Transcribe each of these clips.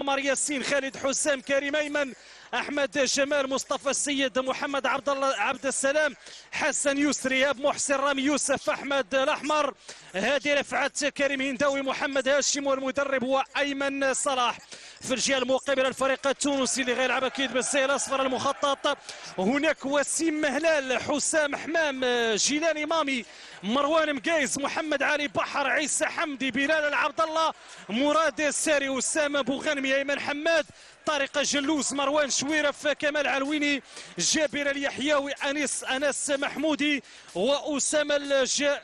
عمر ياسين خالد حسام كريم أيمن. أحمد جمال مصطفى السيد محمد عبد الله عبد السلام حسن يسري أب محسن رامي يوسف أحمد الأحمر. هادي رفعت كريم هنداوي محمد هاشم والمدرب هو أيمن صلاح. في الجهة المقابلة الفريق التونسي اللي غيلعب أكيد بالزي الأصفر المخطط. هناك وسيم مهلال حسام حمام جيلاني مامي مروان مقايز محمد علي بحر عيسى حمدي بلال العبد الله مراد الساري أسامة بوغنمي أيمن حماد طارق جلوس مروان شويرف كمال علويني جابر اليحيوي أنيس أنس محمودي وأسامة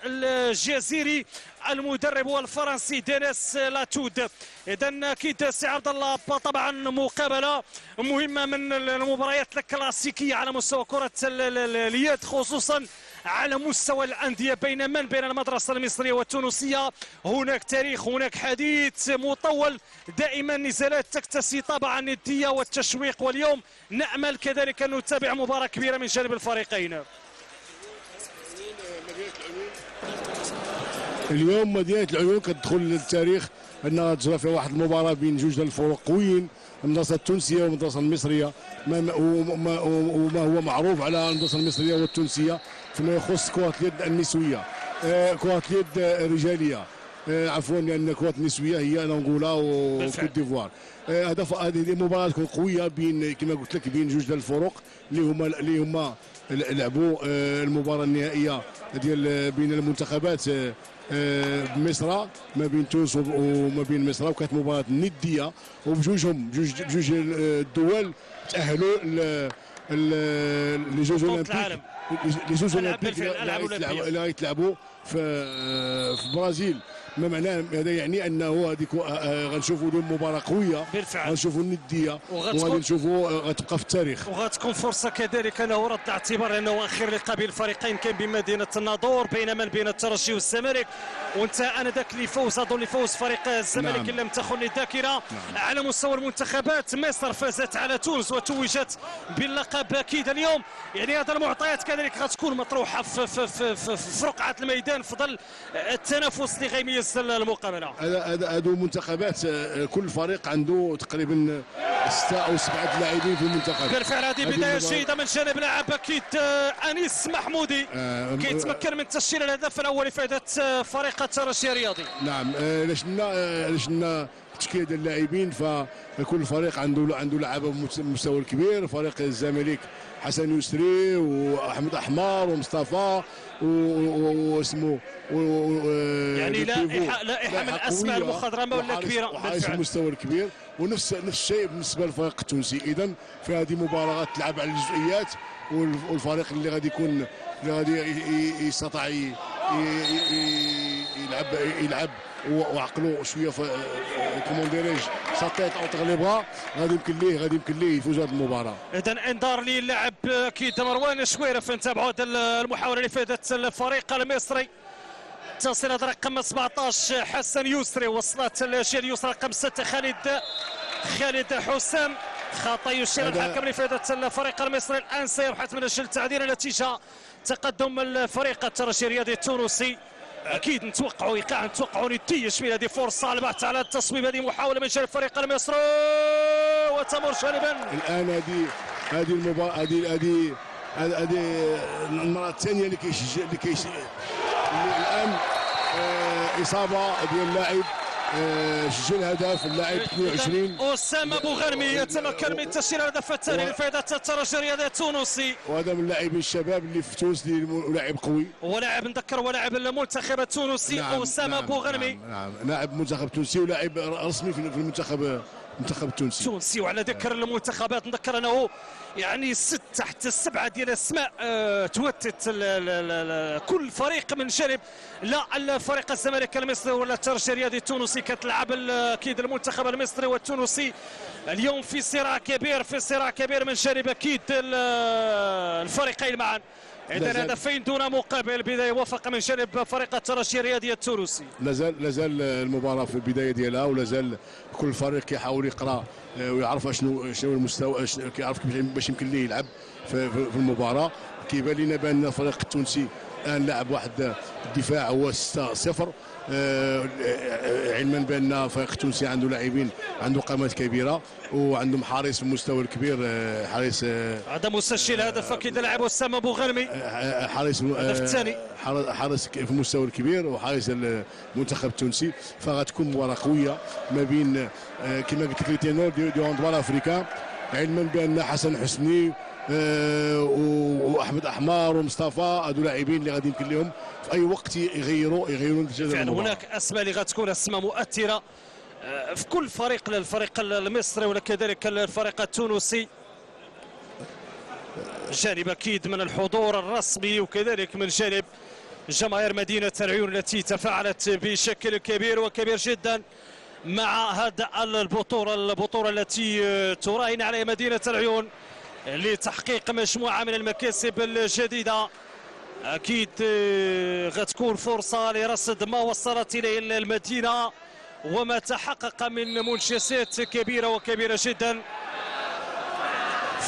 الجزيري المدرب هو الفرنسي دينيس لاتود. اذا أكيد سي عبد الله طبعا مقابلة مهمة من المباريات الكلاسيكية على مستوى كرة اليد خصوصا على مستوى الأندية بين من؟ بين المدرسة المصرية والتونسية. هناك تاريخ هناك حديث مطول. دائما نزالات تكتسي طابع الندية والتشويق واليوم. نأمل كذلك أن نتابع مباراة كبيرة من جانب الفريقين. اليوم مدينة العيون كتدخل للتاريخ أنها تجرى فيها واحد المباراة بين جوج الفرق قويين المدرسة التونسية والمدرسة المصرية. ما وما, وما هو معروف على المدرسة المصرية والتونسية. فيما يخص كرة اليد النسوية. آه، كرة اليد الرجالية. آه، عفوا لأن كرة النسوية هي انغولا وكوت ديفوار. آه، هذا هذه مباراه تكون قوية بين كما قلت لك بين جوج ديال الفرق اللي هما اللي هما لعبوا المباراة النهائية ديال بين المنتخبات بمصر ما بين تونس وما بين مصر. وكانت مباراة ندية. وبجوجهم بجوج بجوج الدول تأهلوا لجوج أولمبيك. لجوج أولمبيك اللي غيتلعبوا في في البرازيل ما معناه هذا يعني انه هذيك آه، آه، غنشوفوا مباراة قوية بالفعل. غنشوفوا الندية وغادي نشوفوا آه، غتبقى في التاريخ. وغتكون فرصة كذلك له رد اعتبار لأنه اخر لقاء بين الفريقين كان بمدينة الناظور بين من بين الترجي والزمالك. وانت أنا ذاك اللي فوز أظن اللي فوز فريق الزمالك نعم. لم تخن الذاكرة. نعم. على مستوى المنتخبات مصر فازت على تونس وتوجت باللقب. أكيد اليوم يعني هذا المعطيات كذلك غتكون مطروحة في, في, في, في, في رقعه الميدان في ظل التنافس اللي غيميز المقابلة. هذا هذو منتخبات آه، كل فريق عنده تقريبا ستة أو سبعة لاعبين في المنتخب. بالفعل هذه بداية جيده من جانب لاعب أكيد آه، أنيس محمودي. آه كيتمكن من تسجيل الهدف الأول لفائده آه، فريق الترجي الرياضي. نعم لشنا لشنا تشكيلة ديال اللاعبين فكل فريق عنده عنده لعابه بمستوى الكبير فريق الزمالك حسن يسري وأحمد أحمر ومصطفى واسمه يعني لائحه لائحه من الاسماء المخضرمة ولا كبيرة؟ وحارس المستوى الكبير. ونفس نفس الشيء بالنسبة للفريق التونسي. إذا في هذه مباراه تلعب على الجزئيات والفريق اللي غادي يكون اللي غادي يستطيع يلعب يلعب وعقلو شوية comment dirige sa tête أو تغلبها غادي يمكن ليه غادي يمكن ليه يفوز هذه المباراة. اذا إنذار للاعب أكيد مروان شويرف نتابعوا هذه المحاولة اللي فاتت الفريق المصري. تصل هذا رقم 17 حسن يسري وصلت الجهه اليسرى رقم 6 خالد خالد حسام. خطأ يشير الحكم لفائده الفريق المصري. الآن سيبحث من أجل تعديل النتيجه تقدم الفريق الترجي الرياضي التونسي. أكيد نتوقعوا إيقاع نتوقعوا نديه شوية هذه فرصة البحث على التصويب هذه محاولة من جانب الفريق المصري وتمر جانبا الآن هذه هذه المباراه هذه هذه هذه المرة الثانية اللي كيشجع اللي كيشجع الآن آه، إصابة ديال اللاعب سجل هدف اللاعب 22 أسامة بوغرمي يتمكن من تسجيل الهدف الثاني و... لفائدة الترجي الرياضي التونسي. وهذا من اللاعبين الشباب اللي في تونس اللي لاعب قوي. ولاعب نذكر ولاعب المنتخب التونسي نعم أسامة نعم بوغرمي نعم, نعم. لاعب منتخب تونسي ولاعب رسمي في المنتخب المنتخب التونسي تونسي وعلى ذكر المنتخبات نذكر أنه يعني ست تحت السبعة ديال الأسماء أه توتت كل فريق من جانب لا الفريق الزمالك المصري ولا الترجي الرياضي التونسي كتلعب أكيد المنتخب المصري والتونسي. اليوم في صراع كبير في صراع كبير من جانب أكيد الفريقين معا. اذا هدفين دون مقابل. بدايه وفق من جانب فريق الترجي الرياضي التونسي. لازال لازال المباراة في البداية ديالها ولازال كل فريق كيحاول يقرأ آه، ويعرف شنو شنو المستوى كيعرف باش يمكن ليه يلعب في, في المباراة. كيبان لنا بأن الفريق التونسي الان لعب واحد الدفاع هو 6 0 علما بأن الفريق التونسي عنده لاعبين عنده قامات كبيرة وعندهم حارس المستوى الكبير آه، حارس آه، هذا مسجل هدف أكيد لاعب أسامة بوغرمي آه، حارس الهدف الثاني. حارس في المستوى الكبير وحارس المنتخب التونسي. فغتكون مباراة قوية ما بين كما قلت لك ténors de handball africain. علما بأن حسن حسني وأحمد احمر ومصطفى هذو لاعبين اللي غادي يمكن لهم في أي وقت يغيروا يغيروا فعلا هناك أسماء اللي غتكون أسماء مؤثرة آه، في كل فريق للفريق المصري وكذلك الفريق التونسي. جانب أكيد من الحضور الرسمي وكذلك من جانب جماهير مدينة العيون التي تفاعلت بشكل كبير وكبير جدا مع هذا البطولة البطولة التي آه، تراهن عليها مدينة العيون. لتحقيق مجموعة من المكاسب الجديدة. أكيد آه، غتكون فرصة لرصد ما وصلت اليه المدينة وما تحقق من منجزات كبيرة وكبيرة جدا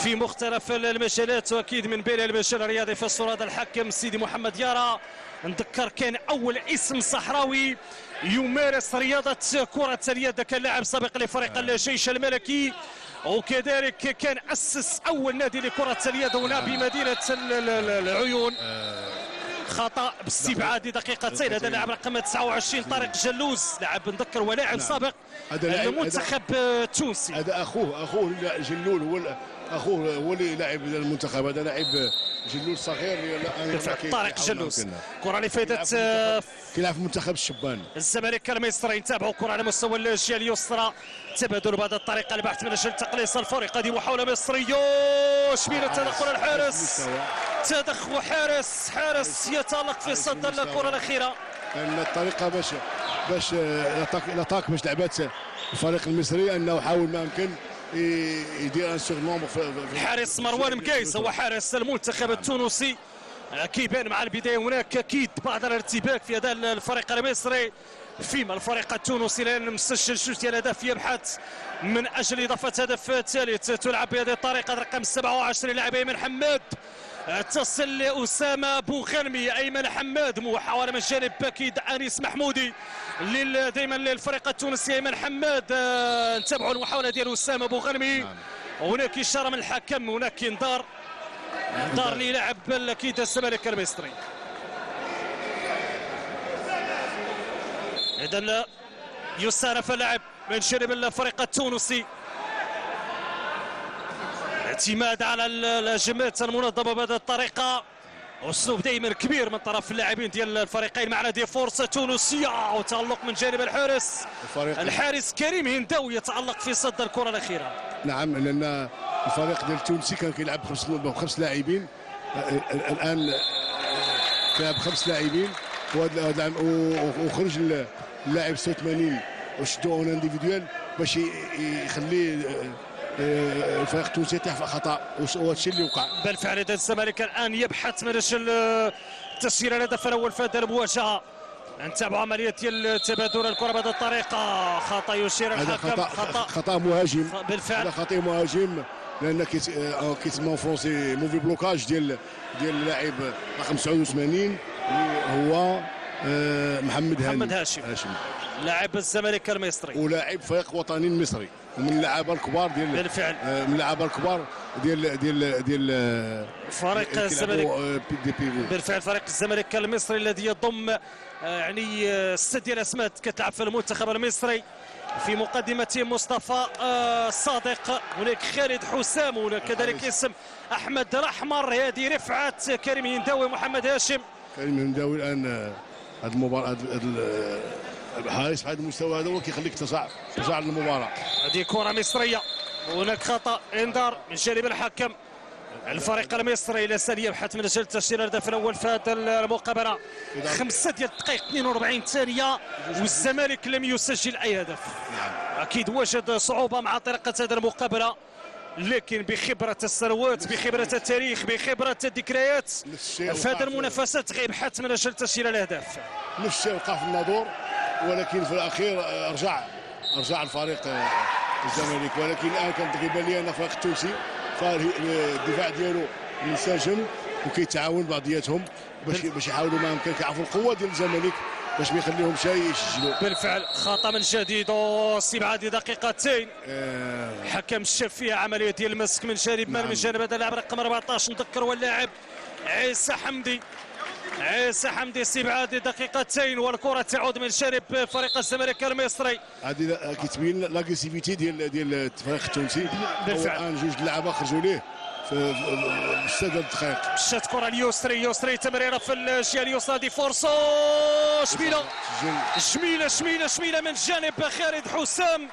في مختلف المجالات. وأكيد من بين المجال الرياضي في الصورة الحكم سيدي محمد يارا. نذكر كان أول اسم صحراوي يمارس رياضة كرة اليد كان لاعب سابق لفريق الجيش الملكي. وكذلك كان أسس أول نادي لكرة اليد هنا بمدينة العيون. خطأ باستبعاد دقيقتين. هذا اللاعب رقم 29 طارق جلوز لاعب نذكر ولاعب نعم. سابق المنتخب التونسي. هذا اخوه أخوه جلول هو أخوه هو اللي لاعب المنتخب هذا لاعب جلول صغير طارق جلوس. كرة اللي فاتت كيلعب في منتخب الشبان الزمالك المصري يتابعوا كرة على مستوى الجهة اليسرى. تبادل بهذه الطريقة البحث من أجل تقليص الفريق. هذه محاولة مصرية. شبيله تدخل الحارس. تدخل حارس. حارس يتألق في صد الكرة الأخيرة. الطريقة باش باش الاتاك باش لعبات الفريق المصري أنه حاول ما يمكن يدير en surnombre الحارس مروان مكايس هو حارس المنتخب التونسي. كيبان مع البداية هناك أكيد بعض الارتباك في اداء الفريق المصري. فيما الفريق التونسي لأن مسجل جوج ديال الأهداف يبحث من أجل إضافة هدف ثالث. تلعب بهذه الطريقة رقم 27 لاعب ايمن حماد. تصل لأسامة بوغنمي أيمن حماد محاولة من جانب أكيد أنيس محمودي. دائما للفريق التونسي أيمن حماد آه، نتابعوا المحاولة ديال أسامة بوغنمي نعم. هناك إشارة من الحكم هناك إنذار. إنذار للاعب أكيد الزمالك المصري. اذا يسارف اللاعب من جانب الفريق التونسي. اعتماد على الهجمات المنظمة بهذه الطريقة. أسلوب دائما كبير من طرف اللاعبين ديال الفريقين معنا دي فرصه تونسية. وتألق من جانب الحارس. الحارس كريم هنداوي يتألق في صد الكرة الأخيرة. نعم لأن الفريق ديال التونسي كان كيلعب بخمس بخمس لاعبين. الآن كيلعب بخمس لاعبين. وخرج اللاعب 86 وشدو en individuelle باش يخليه الفريق التونسي في خطأ وهذا الشيء اللي وقع. بالفعل الزمالك الآن يبحث من أجل تسجيل الهدف الأول في هذه المواجهة. نتابع عملية ديال تبادل الكرة بهذه الطريقة. خطأ يشير الحكم خطأ خطأ, خطأ مهاجم. بالفعل. خطأ مهاجم لأن كيتسمى français mauvais blocage ديال ديال اللاعب رقم 89 اللي هو آه، محمد هاني. محمد هاشم. هاشم. لاعب الزمالك المصري. ولاعب فريق وطني مصري. ومن اللعابه الكبار ديال بالفعل. آه، من اللعابه الكبار ديال ديال ديال آه، فريق الزمالك بالفعل فريق الزمالك المصري الذي يضم يعني ست ديال الاسماء كتلعب في المنتخب المصري في مقدمته مصطفى صادق. هناك خالد حسام هناك كذلك اسم أحمد الأحمر. هذه رفعت كريم هنداوي محمد هاشم. كريم هنداوي الآن هذه المباراة الحارس في هذا المستوى هذا هو كيخليك تصعد تصعد المباراة. هذه كرة مصرية. هناك خطأ إنذار من جانب الحكم. الفريق المصري لا زال يبحث من أجل تسجيل الهدف الأول في هذه المقابلة. خمسة ديال الدقائق 42 ثانية. والزمالك لم يسجل أي هدف. نعم. أكيد وجد صعوبة مع طريقة هذه المقابلة. لكن بخبرة السنوات بخبرة التاريخ بخبرة الذكريات في هذه المنافسات غيبحث من أجل تسجيل الاهداف نفس الشيء وقع في النادور ولكن في الأخير رجع رجع الفريق الزمالك ولكن الآن كان كيبان لي ان الفريق التونسي الدفاع ديالو منسجم وكيتعاون بعضياتهم باش باش يحاولوا ما يمكن كيعرفوا القوة ديال الزمالك باش ما يخليهمش يسجلوا. بالفعل خطأ من جديد واستبعاد دقيقتين. آه، حكم شاف فيها عملية ديال المسك من جانب من. من جانب هذا اللاعب رقم 14 نذكر هو اللاعب عيسى حمدي. عيسى حمدي استبعاد دقيقتين والكرة تعود من جانب فريق الزمالك المصري. هذه كتبين l'agressivité ديال ديال الفريق التونسي. بالفعل. الآن جوج اللعابه خرجوا ليه في ديال الدقائق مشات كرة اليسري يسري تمريرة في الجهة اليسرى دي فورسو. شميلة. سجل شميله شميله شميله من جانب خالد حسام.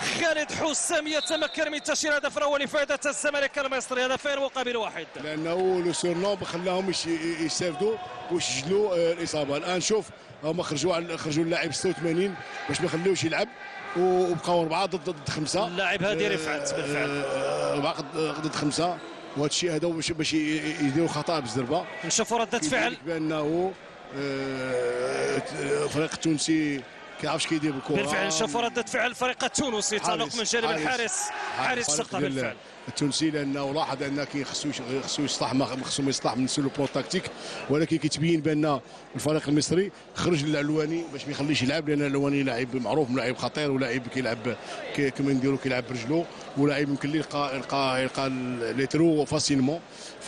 خالد حسام يتمكن من تسجيل هدف الأول لفائدة الزمالك المصري هدفين مقابل واحد. لأنه le surnombre خلاهم يستافدوا ويسجلوا آه، الإصابة. الآن شوف هما خرجوا على خرجوا اللاعب 86 باش ما يخليوش يلعب وبقاو أربعة ضد ضد خمسة. اللاعب هادي رفعت بالفعل. آه، أربعة ضد- خمسة. وهذا الشيء هذا باش يديروا خطأ بزربه نشوفوا ردة فعل. بأنه آه، الفريق التونسي كيعرفش كيدير بالكره بالفعل نشوفوا ردة فعل الفريق التونسي تعلق من جانب الحارس. حارس سقطه بالفعل. التونسي لأنه لاحظ أن خصو خصو يصلح ما خصو ما يصلح من sur le plan tactique ولكن كيتبين بأن الفريق المصري خرج للعلواني باش ما يخليش يلعب لأن العلواني لاعب معروف لاعب خطير ولاعب كيلعب كي- كما نديروا كيلعب برجلو ولاعب يمكن ليه يلقى يلقى يلقى les trous facilement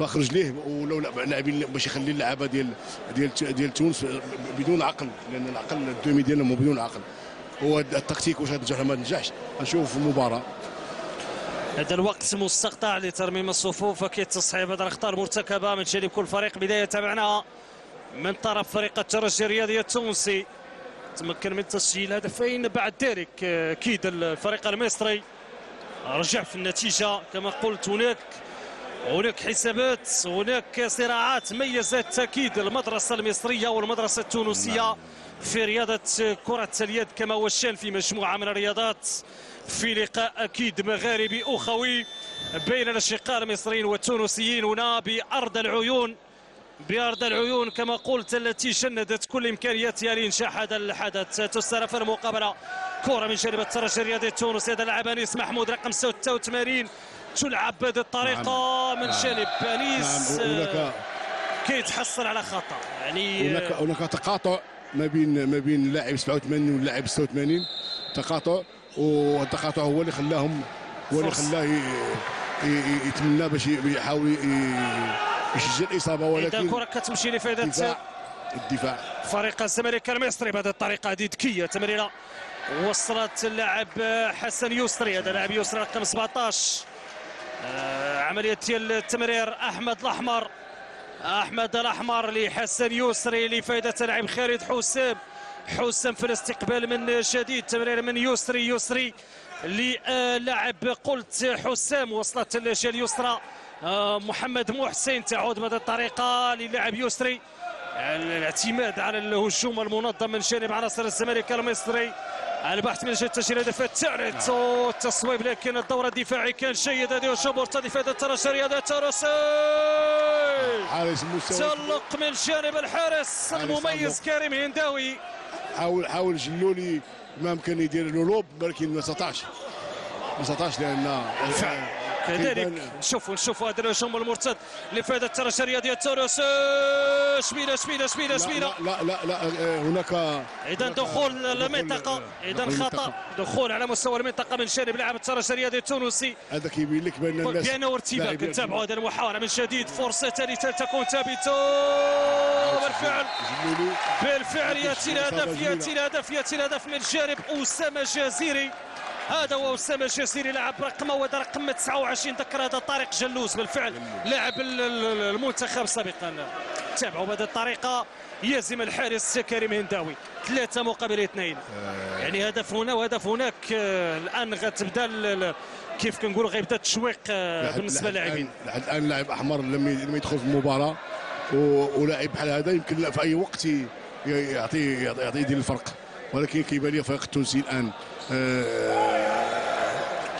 فخرج ليه ولو لاعبين باش يخلي اللعابة ديال ديال ديال تونس بدون عقل لأن العقل ال demi ديالهم بدون عقل. هو التكتيك واش غتنجح ولا ما تنجحش غنشوفوا في المباراة. هذا الوقت مستقطع لترميم الصفوف أكيد تصحيح هذه الاخطاء المرتكبه من جانب كل فريق بداية تابعناها من طرف فريق الترجي الرياضي التونسي. تمكن من تسجيل هدفين بعد ذلك آه، أكيد الفريق المصري. رجع في النتيجة كما قلت هناك. هناك حسابات هناك صراعات ميزت أكيد المدرسة المصرية والمدرسة التونسية في رياضة كرة اليد كما هو الشان في مجموعة من الرياضات. في لقاء أكيد مغاربي أخوي بين الأشقاء المصريين والتونسيين هنا بأرض العيون بأرض العيون كما قلت التي جندت كل إمكانياتها لإنجاح هذا الحدث. تستلف المقابلة. كرة من جانب الترجي الرياضي التونسي هذا اللاعب أنيس محمود رقم 86 تلعب بهذه الطريقة من جانب نعم هناك كيتحصل على خطأ. يعني هناك هناك تقاطع ما بين ما بين اللاعب 87 واللاعب 86 تقاطع والتقاطع هو اللي خلاهم هو اللي. خلاه يتمنى باش يحاول ي- يسجل الإصابة. ولكن كرة كتمشي لفائدة الدفاع الدفاع. فريق الزمالك المصري بهذه الطريقة. هذه ذكية. تمريرة وصلت اللاعب حسن يسري. هذا لاعب يسري رقم 17 آه، ديال التمرير أحمد الأحمر. أحمد الأحمر لحسن يسري لفائده اللاعب خالد حسام. حسام في الاستقبال من جديد. تمرير من يسري يسري للاعب. قلت حسام وصلت الجهه اليسرى. آه، محمد محسن تعود بهذه الطريقة للاعب يسري. الاعتماد على الهجوم المنظم من جانب عناصر الزمالك المصري. البحث من أجل تسجيل هدف الثالث. والتصويب لكن الدور الدفاعي كان جيد هذه هجوم مرتدي في الترجي الرياضي الترسي حارس تألق من جانب الحارس المميز كريم هنداوي. حاول حاول جلولي ما يمكن يدير له لوب ولكن ما استطاعش. ما استطاعش لأن كذلك. كيبان- نشوفوا هذا الهجوم المرتد. لفائدة الترجي الرياضي الترسي شميلة شميلة شميلة شميلة. لا لا لا, آه، هناك إذا دخول المنطقة آه، إذا خطا. دخول على مستوى المنطقة من جانب لاعب الترجي الرياضي التونسي هذا كيبين لك بأن الناس بأنه ارتباك. نتابعوا هذه المحاوله من جديد فرصة ثالثه تكون ثابتة. بالفعل. جلولي بالفعل يأتي الهدف يأتي الهدف يأتي الهدف من جانب أسامة جزيري هذا هو اسامه جزيري لاعب رقم هو هذا رقم 29 ذكر هذا طارق جلوس بالفعل لاعب ال- ال- المنتخب سابقا. تابعوا بهذه الطريقة يهزم الحارس كريم هنداوي. ثلاثة مقابل اثنين. يعني هدف هنا وهدف هناك. الآن غتبدأ كيف كنقولوا غيبدأ التشويق آه، لحد للاعبين الآن- لحد الآن لاعب ي- لما يدخل في المباراة. و- ولاعب بحال هذا يمكن لا في أي وقت يعطي يعطي يدير الفرق. ولكن كيبان لي الفريق التونسي الآن. آه،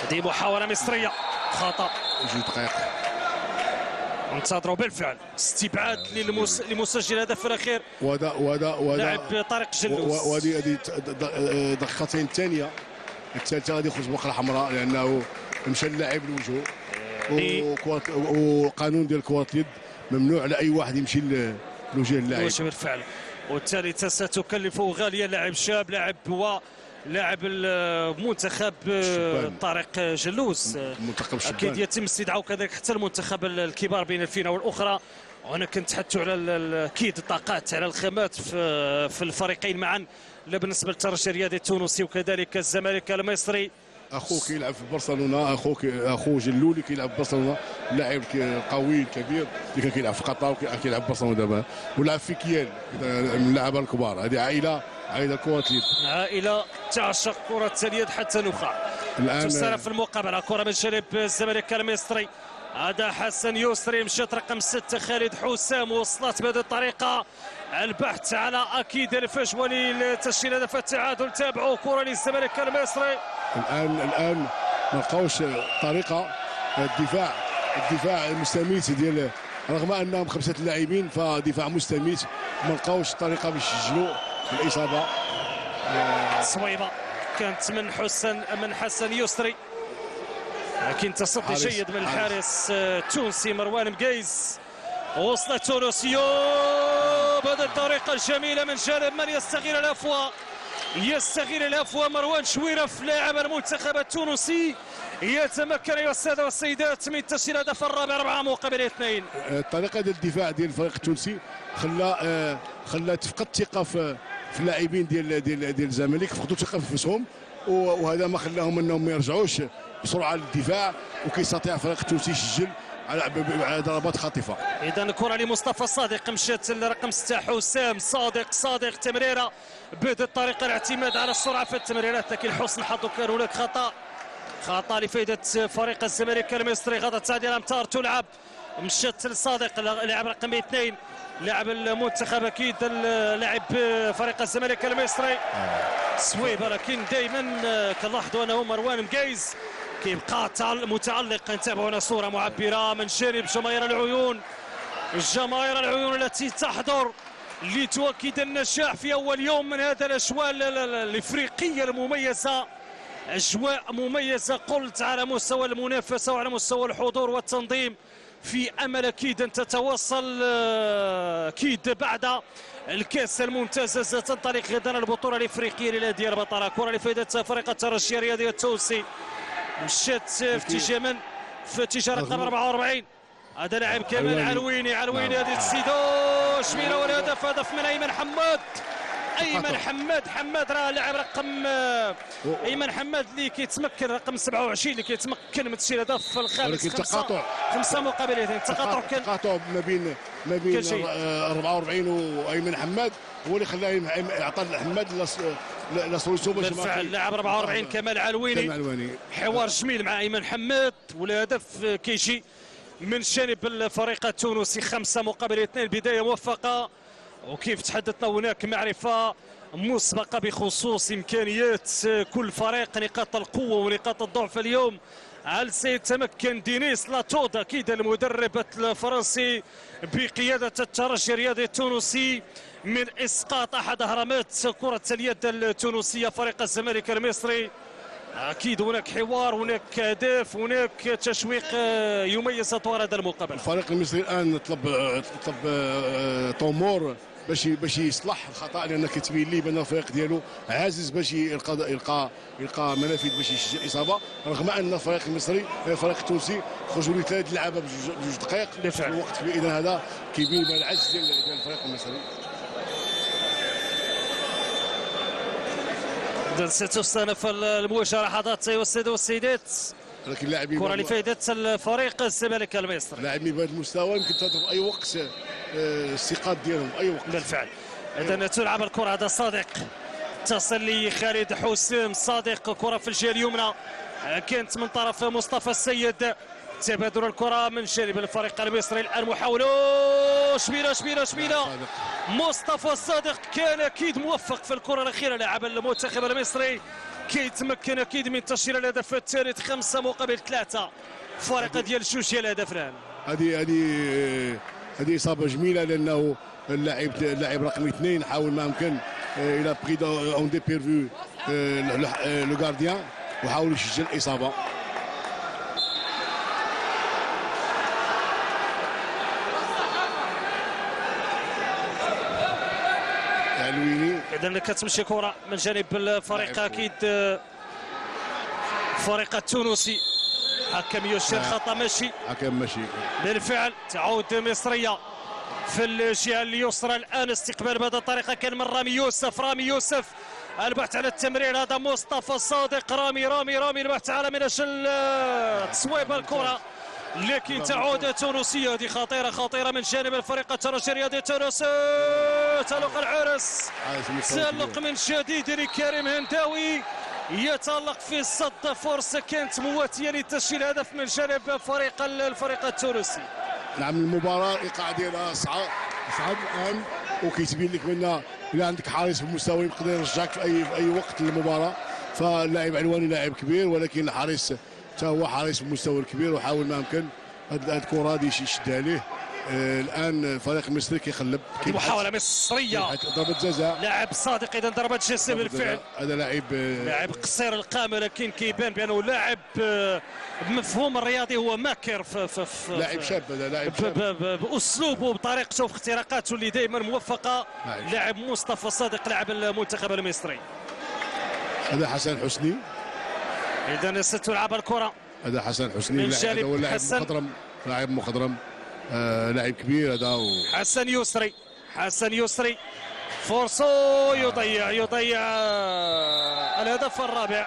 هذه محاولة مصرية. خطأ. جوج دقائق انتظروا بالفعل. استبعاد للمس... لمسجل الهدف الأخير. وهذا وهذا وهذا لاعب طارق جلوس. وهذه هذه د- دقيقتين الثانية الثالثة غادي يخرج بقره حمراء لأنه مشى اللاعب لوجهه وقانون ديال كرة اليد ممنوع على أي واحد يمشي لوجه اللاعب. بالفعل. والتالي ستكلفه غاليا لاعب شاب لاعب هو لاعب المنتخب الشبان. طارق جلوس. منتخب أكيد يتم استدعاء كذلك حتى المنتخب الكبار بين الفينة والأخرى. وهنا كنتحدثوا على أكيد الطاقات على الخامات في في الفريقين معا. لا بالنسبة للترجي الرياضي التونسي وكذلك الزمالك المصري. اخوه كيلعب في برشلونة اخوه كي- أخوه جلولي كيلعب في برشلونة لاعب قوي كبير اللي كان كيلعب في قطر وكيلعب في برشلونة دابا. ولعب في كيال من اللعابه الكبار. هذه عائلة عائلة كرة اليد. عائلة تعشق كرة اليد حتى نخاع الآن تسارع في المقابله كره من جانب الزمالك المصري هذا حسن يسري مشات رقم ستة خالد حسام وصلت بهذه الطريقة. البحث على أكيد الفجوة لتسجيل هدف التعادل. تابعوا كرة للزمالك المصري الآن الآن ما لقاوش طريقة الدفاع الدفاع المستميت ديال رغم أنهم خمسة لاعبين فدفاع مستميت. ما لقاوش طريقة باش يسجلوا. الإصابة. صويبة. كانت من حسن من حسن يسري. لكن تصدي جيد من حارس. الحارس آه، التونسي مروان مقيس. وصلت تونسيو بهذه الطريقة الجميلة من جانب من يستغل الأفواه يستغل الأفواه مروان شويرف لاعب المنتخب التونسي. يتمكن أيها السادة والسيدات من تسجيل هدف الرابع أربعة مقابل اثنين. الطريقة ديال الدفاع ديال الفريق التونسي خلى آه، خلى تفقد الثقه في في اللاعبين ديال ديال ديال الزمالك فقدوا الثقة في نفسهم وهذا ما خلاهم أنهم ما يرجعوش بسرعة للدفاع وكيستطيع الفريق التونسي يسجل على ضربات خاطفة. اذا الكره لمصطفى صادق مشات لرقم 6 حسام صادق صادق تمريرة بهذه الطريقة الاعتماد على السرعة في التمريرات لكن حسن الحظ كان هناك خطأ. خطأ لفائده فريق الزمالك المصري غدا تعدي الامتار تلعب. مشات لصادق لاعب رقم اثنين. لاعب المنتخب أكيد لاعب فريق الزمالك المصري. سويبه لكن دائما كنلاحظوا أنه مروان مقيز كيبقى تعل- متعلق. نتابعوا هنا صورة معبرة من جانب جماهير العيون. جماهير العيون التي تحضر لتؤكد النجاح في أول يوم من هذا الأجواء ال- ال- ال- الإفريقية المميزة. أجواء مميزة قلت على مستوى المنافسة وعلى مستوى الحضور والتنظيم. في أمل أكيد أن تتوصل آه، أكيد بعد الكأس الممتازه ستنطلق غدا البطولة الإفريقية للانديه البطله كره لفائدة فريق الترجي الرياضي التونسي. مشات في اتجاه من؟ في اتجاه رقم 44 هذا لاعب كمال. علويني علويني. هذه السيدو شميله والهدف هدف من أيمن حماد. أيمن. حماد حماد راه لاعب رقم آه، أيمن حماد اللي كيتمكن رقم 27 اللي كيتمكن من تسجيل هدف الخامس. ولكن تقاطع. خمسة مقابل اثنين تقاطع كان تقاطع ما بين ما بين كل شيء. آه، 44 وأيمن حماد. هو اللي خلاه يعطى حماد la solution باش بالفعل لاعب 44 كمال كمال علويني. علواني حوار جميل مع أيمن حماد. والهدف كيجي من جانب الفريق التونسي. خمسة مقابل اثنين. بداية موفقة. وكيف تحدثنا هناك معرفة مسبقة بخصوص إمكانيات كل فريق نقاط القوة ونقاط الضعف اليوم. هل سيتمكن دينيس لاتود أكيد المدرب الفرنسي بقيادة الترجي الرياضي التونسي من إسقاط أحد أهرامات كرة اليد التونسية فريق الزمالك المصري؟ أكيد هناك حوار هناك أهداف هناك تشويق يميز أطوار هذا المقابلة. الفريق المصري الآن طلب طلب آه، طومور باش باش يصلح الخطأ لأن كتبين لي بأن الفريق ديالو عاجز باش يلقى يلقى يلقى منافذ باش يسجل الإصابة رغم أن الفريق المصري الفريق التونسي خرجوا لي ثلاث لعابة بجوج دقائق. بالفعل. في الوقت اذا هذا كيبين بأن العجز ديال ديال الفريق المصري. اذا ستستأنف المباشرة لحظات ايها الساده والسيدات لكن لاعبين كرة لفائده الفريق الزمالك المصري. لاعبين بهذا المستوى يمكن تضرب أي وقت آه، الثقات ديالهم أي وقت. بالفعل. اذا تلعب الكرة. هذا صادق. تصل لخالد حسام صادق كرة في الجهة اليمنى. كانت من طرف مصطفى السيد. تبادل الكرة من جانب الفريق المصري الان محاوله شبيلة شبيلة. شبيله صادق. مصطفى الصادق كان أكيد موفق في الكرة الأخيرة لاعب المنتخب المصري. كيتمكن أكيد من تشير الهدف الثالث خمسة مقابل ثلاثة. فارقه ديال جوج ديال الهدف الآن. هذه هذه هذه إصابة جميلة لأنه اللاعب اللاعب رقم اثنين حاول ما امكن آه، إلى بري اون دي بيرفو لو غارديان وحاول يسجل الاصابه العلويني اذا كتمشي كرة من جانب الفريق نعم. أكيد آه، الفريق التونسي. حكم يشير نعم. خطأ ماشي. حكم ماشي. بالفعل تعود مصرية في الجهة اليسرى. الآن استقبال بهذه الطريقة كان من رامي يوسف. رامي يوسف البحث على التمرير. هذا مصطفى الصادق رامي رامي رامي البحث على من أجل آه، تصويب الكرة. لكن تعود تونسية. هذه خطيرة خطيرة من جانب الفريق الترجي رياضي تونس. تالق العرس. تألق. من شديد لكريم هنداوي. يتألق في الصد فرصة. كانت مواتية لتسجيل هدف من جانب فريق الفريق التونسي. نعم المباراة الايقاع ديالها صعب صعب الآن. وكيتبين لك بأن إلا عندك حارس في المستوى يقدر يرجعك في اي في أي وقت للمباراة. فاللاعب علواني لاعب كبير ولكن الحارس حتى هو حارس في المستوى الكبير وحاول ما امكن هاد الكره هذه يشدها عليه آه الآن الفريق المصري كيخلب مصرية. كيبحث. ضربة جزاء. لاعب صادق إذا ضربة جزاء بالفعل. هذا لاعب آه، لاعب قصير القامة لكن كيبان بأنه لاعب آه، بمفهوم الرياضي هو ماكر في في في لاعب شاب هذا لاعب بأسلوبه بطريقته في اختراقاته اللي دائما موفقة. نعم. لاعب مصطفى صادق لاعب المنتخب المصري. هذا حسن حسني. إذا ستلعب الكرة. هذا حسن حسني لاعب- هذا هو. مخضرم لاعب مخضرم. آه لاعب كبير هذا و... حسن يسري حسن يسري. فرصة يضيع يضيع الهدف الرابع.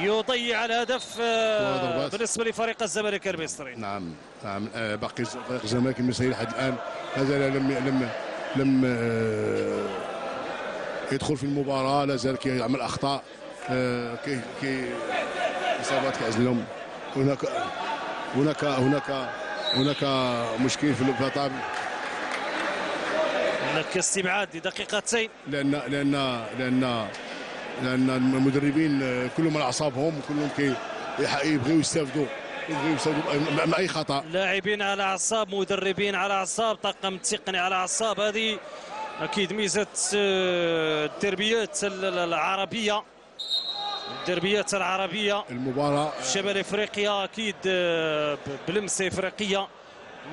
يضيع الهدف آه،. بالنسبة لفريق الزمالك المصري. نعم نعم. آه، باقي فريق الزمالك المصري لحد الآن. لا زال لم لم لم آه، يدخل في المباراة لا زال كيعمل أخطاء. آه، كي كي إصابات كيعزلهم هناك هناك هناك هناك مشكل في الفطاب هناك استبعاد لدقيقتين. لأن لأن لأن لأن المدربين آه، كلهم على أعصابهم كلهم كي يبغيو يستافدوا. يبغيو يستافدوا مع- أي خطأ. لاعبين على أعصاب مدربين على أعصاب طاقم تقني على أعصاب. هذه أكيد ميزة آه، الدربيات ال- ال- العربية. الدربيات العربية. المباراة في شمال إفريقيا أكيد آه، بلمسه إفريقية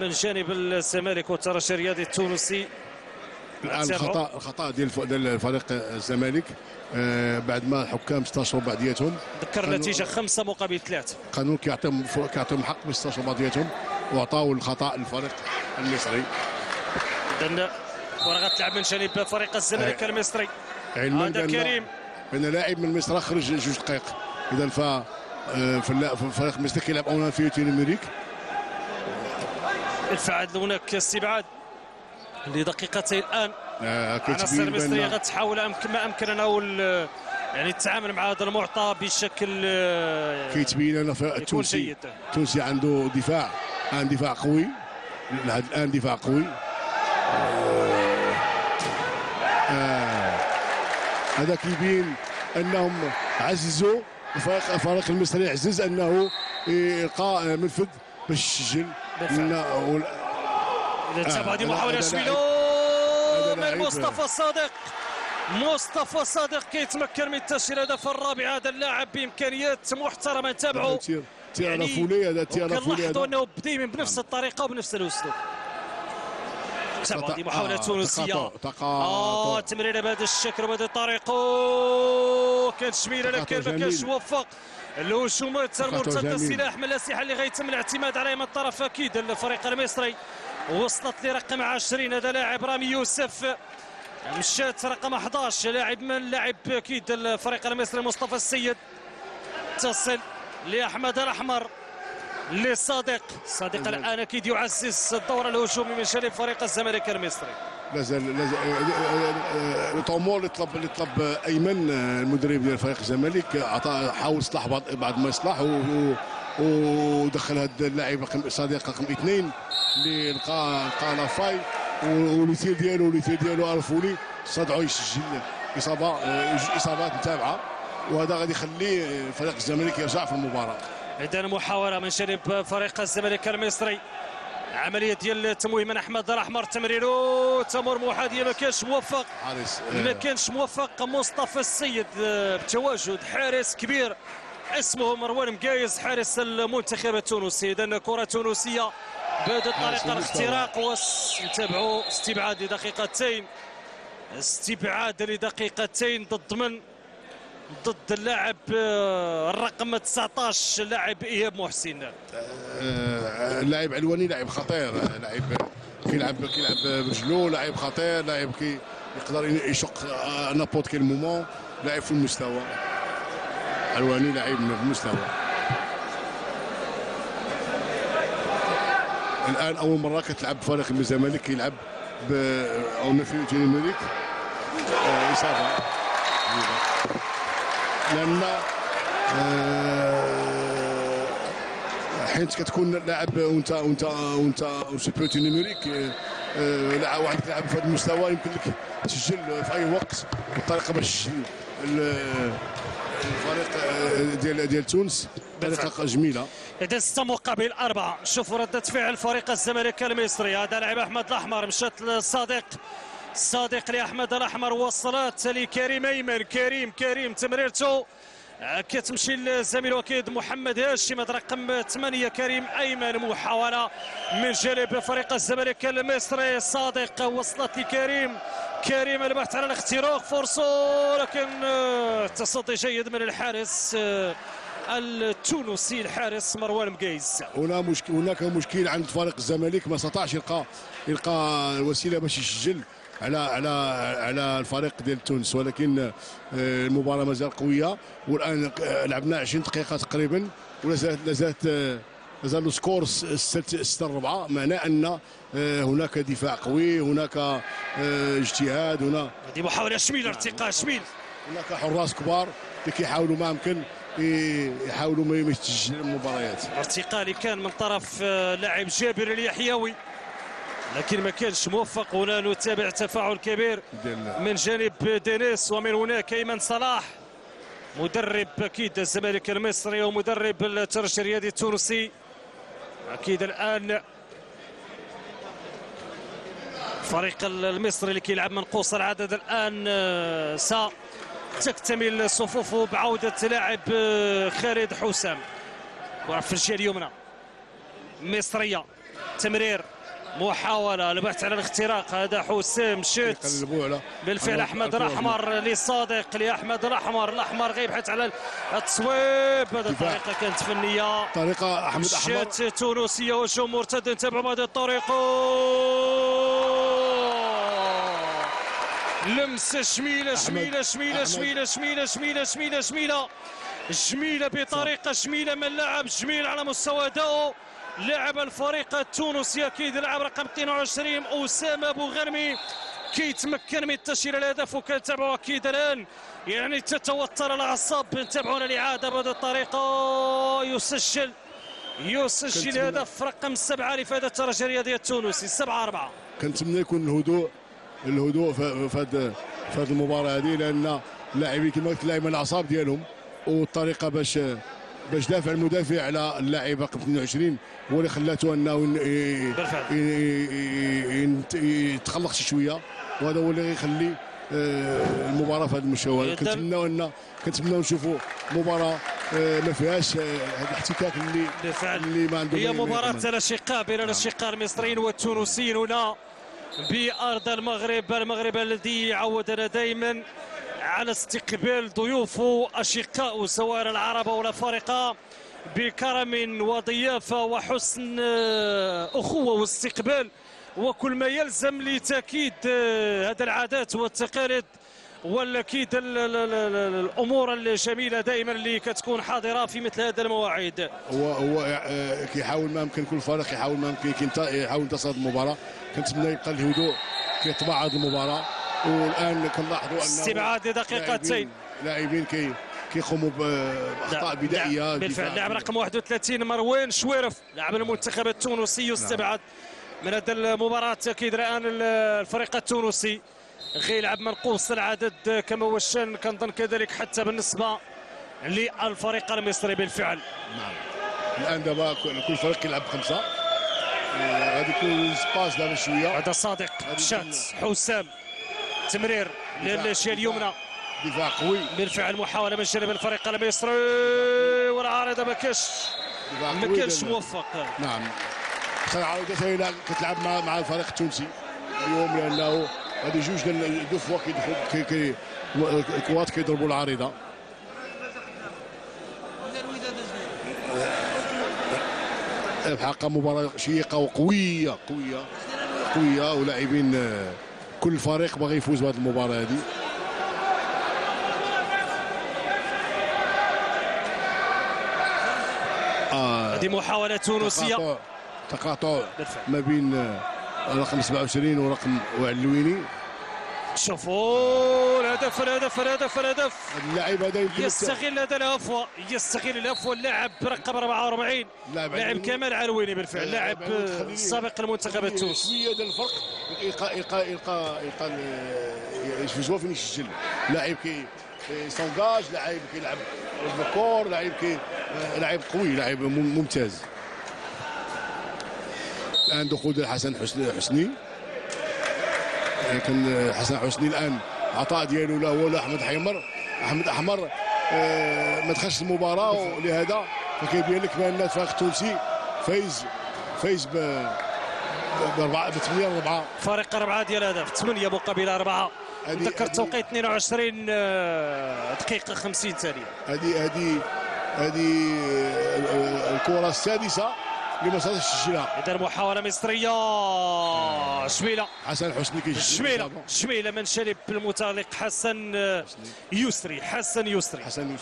من جانب الزمالك والترجي الرياضي التونسي. الآن. الخطا الخطأ ديال الف- ديال فريق الزمالك آه، بعد ما الحكام استشروا بعضياتهم. ذكر النتيجه خمسة مقابل ثلاثة. القانون كيعطيهم كيعطيهم حق باش يستشروا بعضياتهم وعطاو الخطأ للفريق المصري. اذا كره غتلعب من جانب فريق الزمالك آه. المصري. هذا كريم. بان لاعب من مصر خرج جوج دقائق. إذا ف آه، الفريق المصري كيلعب en infériorité numérique الفعل هناك استبعاد لدقيقتين الآن. آه، عناصر كتبين المصريه غتحاول ما أمكن أنه يعني التعامل مع هذا المعطى بشكل آه، كيتبين أن الفريق التونسي التونسي عنده دفاع. عن دفاع قوي. الآن دفاع قوي. هذا كيبين أنهم عززوا الفريق الفريق المصري عزز أنه يلقى منفذ باش يسجل تابع هذه محاولة هذا من. مصطفى صادق. مصطفى صادق كيتمكن من تسجيل الهدف الرابع. هذا اللاعب بإمكانيات محترمة نتابعه تير تير على يعني فولي هذا tir à la volée كنلاحظوا أنه دائما بنفس الطريقة وبنفس الأسلوب. تابعوا هذه محاوله آه، تقاطع. آه تمريرة بهذا الشكل وبهذه الطريقة كانت تقاطع لكن ما كانش. موفق. الهجومات المرتدة. السلاح من الأسلحة اللي غيتم الاعتماد عليها من طرف أكيد الفريق المصري وصلت لرقم 20 هذا لاعب رامي يوسف. مشات رقم 11 لاعب من لاعب أكيد الفريق المصري مصطفى السيد. تصل لأحمد الأحمر. لصادق. صادق الآن أكيد يعزز الدور الهجومي من جانب فريق الزمالك المصري لازال لازال الطموح اللي طلب اللي طلب أيمن آه، المدرب ديال فريق الزمالك. عطى حاول صلاح بعض بعد ما يصلح ودخل هذا اللاعب رقم صديق رقم اثنين اللي لقى لقى لافاي والوتير ديالو الوتير ديالو عرفوني استدعوا يسجل اصابه آه، إصابات متابعة. وهذا غادي يخلي فريق الزمالك يرجع في المباراة. اذا محاولة من جانب فريق الزمالك المصري. عملية ديال التمويه من أحمد الاحمر تمريره. تمر محاذيه ما كانش موفق. حارس ما آه، كانش موفق. مصطفى السيد آه، بتواجد حارس كبير. اسمه مروان مقايز حارس المنتخب التونسي. اذا كرة تونسية الطريقة المستوى. الاختراق ونتابعوا استبعاد لدقيقتين. استبعاد لدقيقتين ضد من؟ ضد اللاعب آه، الرقم 19 لاعب إياب محسن. آه، لاعب علواني لاعب خطير آه، لاعب كيلعب كيلعب برجلو لاعب خطير لاعب كي يقدر يشق n'importe quel moment لاعب في المستوى. علواني لاعب في المستوى. الآن أول مرة كتلعب فريق الزمالك كيلعب ب en infériorité numérique إصابة. لأن آه، حيت كتكون لاعب وانت وانت وانت supériorité numérique آه، لاعب واحد كيلعب في هذا المستوى يمكن لك تسجل في أي وقت بالطريقة باش ال- الفريق آه، ديال ديال تونس طريقه جميلة. إذا ستة مقابل أربعة. شوفوا ردة فعل فريق الزمالك المصري. هذا لاعب أحمد الأحمر مشات للصادق صادق لأحمد الأحمر وصلت لكريم أيمن كريم كريم تمريرته. آه، كتمشي للزميل وكيد محمد هاشم هذا رقم 8 كريم أيمن محاولة من جانب فريق الزمالك المصري. صادق وصلت لكريم كريم البحث على الاختراق فرصة لكن آه، تصدي جيد من الحارس آه، التونسي الحارس مروان مقيس. هنا مشكل هناك مشكل عند فريق الزمالك ما استطاعش يلقى يلقى الوسيلة باش يسجل. على على على الفريق ديال تونس ولكن آه، المباراة مازال قوية والآن آه، لعبنا 20 دقيقة تقريبا ولا زالت لا زالت آه، مازال السكور 6 4 معناه أن هناك دفاع قوي هناك اجتهاد هنا هذه محاولة شميل ارتقاء شميل. هناك حراس كبار اللي كيحاولوا ما يمكن يحاولوا ما يسجلوا المباريات. ارتقاء اللي كان من طرف لاعب جابر اليحيوي. لكن ما كانش موفق هنا نتابع تفاعل كبير من جانب دينيس ومن هناك ايمن صلاح مدرب أكيد الزمالك المصري ومدرب الترجي الرياضي التونسي. أكيد الآن فريق المصري اللي كيلعب منقوص العدد الآن آه، سا تكتمل صفوفه بعودة لاعب آه، خالد حسام. كرة في الجهة اليمنى. مصرية. تمرير. محاولة البحث على الاختراق. هذا حسام شوت على بالفعل الكرة. الأحمر لصادق لأحمد الأحمر. الأحمر غيبحث على التصويب. هذه دفاع. الطريقة كانت فنية. طريقة أحمد أحمر. شات تونسية وهجوم مرتد نتابعوا بهذه الطريقة. لمسة شميلة شميلة شميلة أحمد. شميلة شميلة شميلة شميلة شميلة. جميله بطريقة شميلة من لاعب جميل على مستوى اداؤه لاعب الفريق التونسي أكيد لاعب رقم 22 أسامة أبو غرمي كيتمكن من تسجيل الهدف وكنتابعوا أكيد الآن. يعني تتوتر الأعصاب نتابعوا الاعاده بهذه الطريقة. يسجل يسجل هدف رقم سبعة لفائدة الترجي الرياضي التونسي 7 4 كنتمنى يكون الهدوء الهدوء في هذه في هذه المباراة هذه لأن اللاعبين كما قلت لاعبين الأعصاب ديالهم والطريقة باش باش دافع المدافع على اللاعب رقم 22 هو اللي خلاته أنه يتخلق شي شوية وهذا هو اللي يخلي آه، المباراة في هذا المستوى. كنتمناو ان كنتمناو نشوفوا مباراة آه، ما فيهاش آه، هذا الاحتكاك اللي بالفعل. اللي ما عنده هي يتمنى. الأشقاء بين الأشقاء المصريين والتونسيين هنا بأرض المغرب. المغرب الذي يعودنا دائما على استقبال ضيوفه أشقاء سواء العرب أو الأفارقة بكرم وضيافة وحسن آه، أخوة واستقبال. وكل ما يلزم لتأكيد آه، هذه العادات والتقاليد. والأكيد ال- ال- ال- ال- الأمور الجميلة دائما اللي كتكون حاضرة في مثل هذه المواعيد. هو هو آه، كيحاول ما يمكن كل فريق يحاول ما يمكن يحاول ينتصر المباراة. كنتمنى يبقى الهدوء كيطبع هذه المباراة. والآن كنلاحظوا انه استبعاد دقيقتين. لاعبين- كي كيقوموا بأخطاء بدائية بالفعل. لاعب رقم 31 مروان شويرف لاعب المنتخب التونسي يستبعد من هذه المباراة أكيد الآن ال- الفريق التونسي. غيلعب منقوص العدد كما هو الشأن كنظن كذلك حتى بالنسبة للفريق المصري بالفعل. نعم. الآن دابا كل فريق يلعب خمسة. آه، غادي يكون سباس دابا شوية. هذا صادق شات حسام. تمرير للجهة اليمنى. دفاع قوي. بالفعل محاولة من جانب الفريق المصري والعارضة ما كانش ما كانش موفق. نعم. عاودة سهيلة كتلعب مع مع الفريق التونسي. اليوم لأنه هذه جوج ديال فوا كيدخل كي كي الكوات كيضربوا العارضة. الحقيقة مباراة شيقة وقوية قوية قوية ولاعبين كل فريق باغي يفوز بهذه المباراة هذه هذه محاولة تونسية. تقاطع تقاطع بالفعل. ما بين آه، رقم 27 ورقم وعلويني شوفوا الهدف الهدف الهدف الهدف اللاعب هذا يستغل هذا الهفوة يستغل الهفوة اللاعب رقم 44 لاعب. كمال علويني بالفعل لاعب سابق المنتخب التونسي شوية ديال الفرق القاء القاء القاء القاء ال- يشوفوا فين يسجل لاعب كي سونجاج لاعب كيلعب بالكور لاعب كي لاعب قوي لاعب مم- ممتاز الان دخول حسن حسني لكن حسن حسني الآن عطاء ديالو لا هو لا أحمد حيمر. أحمد أحمر آه، ما دخلش المباراة ولهذا فكيبين لك بأن الفريق التونسي فايز فايز ب بأربعة ب 8 4 فريق أربعة ديال الهدف 8 مقابل نذكر هذه- التوقيت 22 آه، دقيقة 50 ثانية. هذه هذه هذه آه، الكرة السادسة. صادش تسجلها إذا محاولة مصرية. شميلة. حسن حسني كيسجل شميلة. شميلة من شلب المتألق حسن يسري. حسن يسري. حسن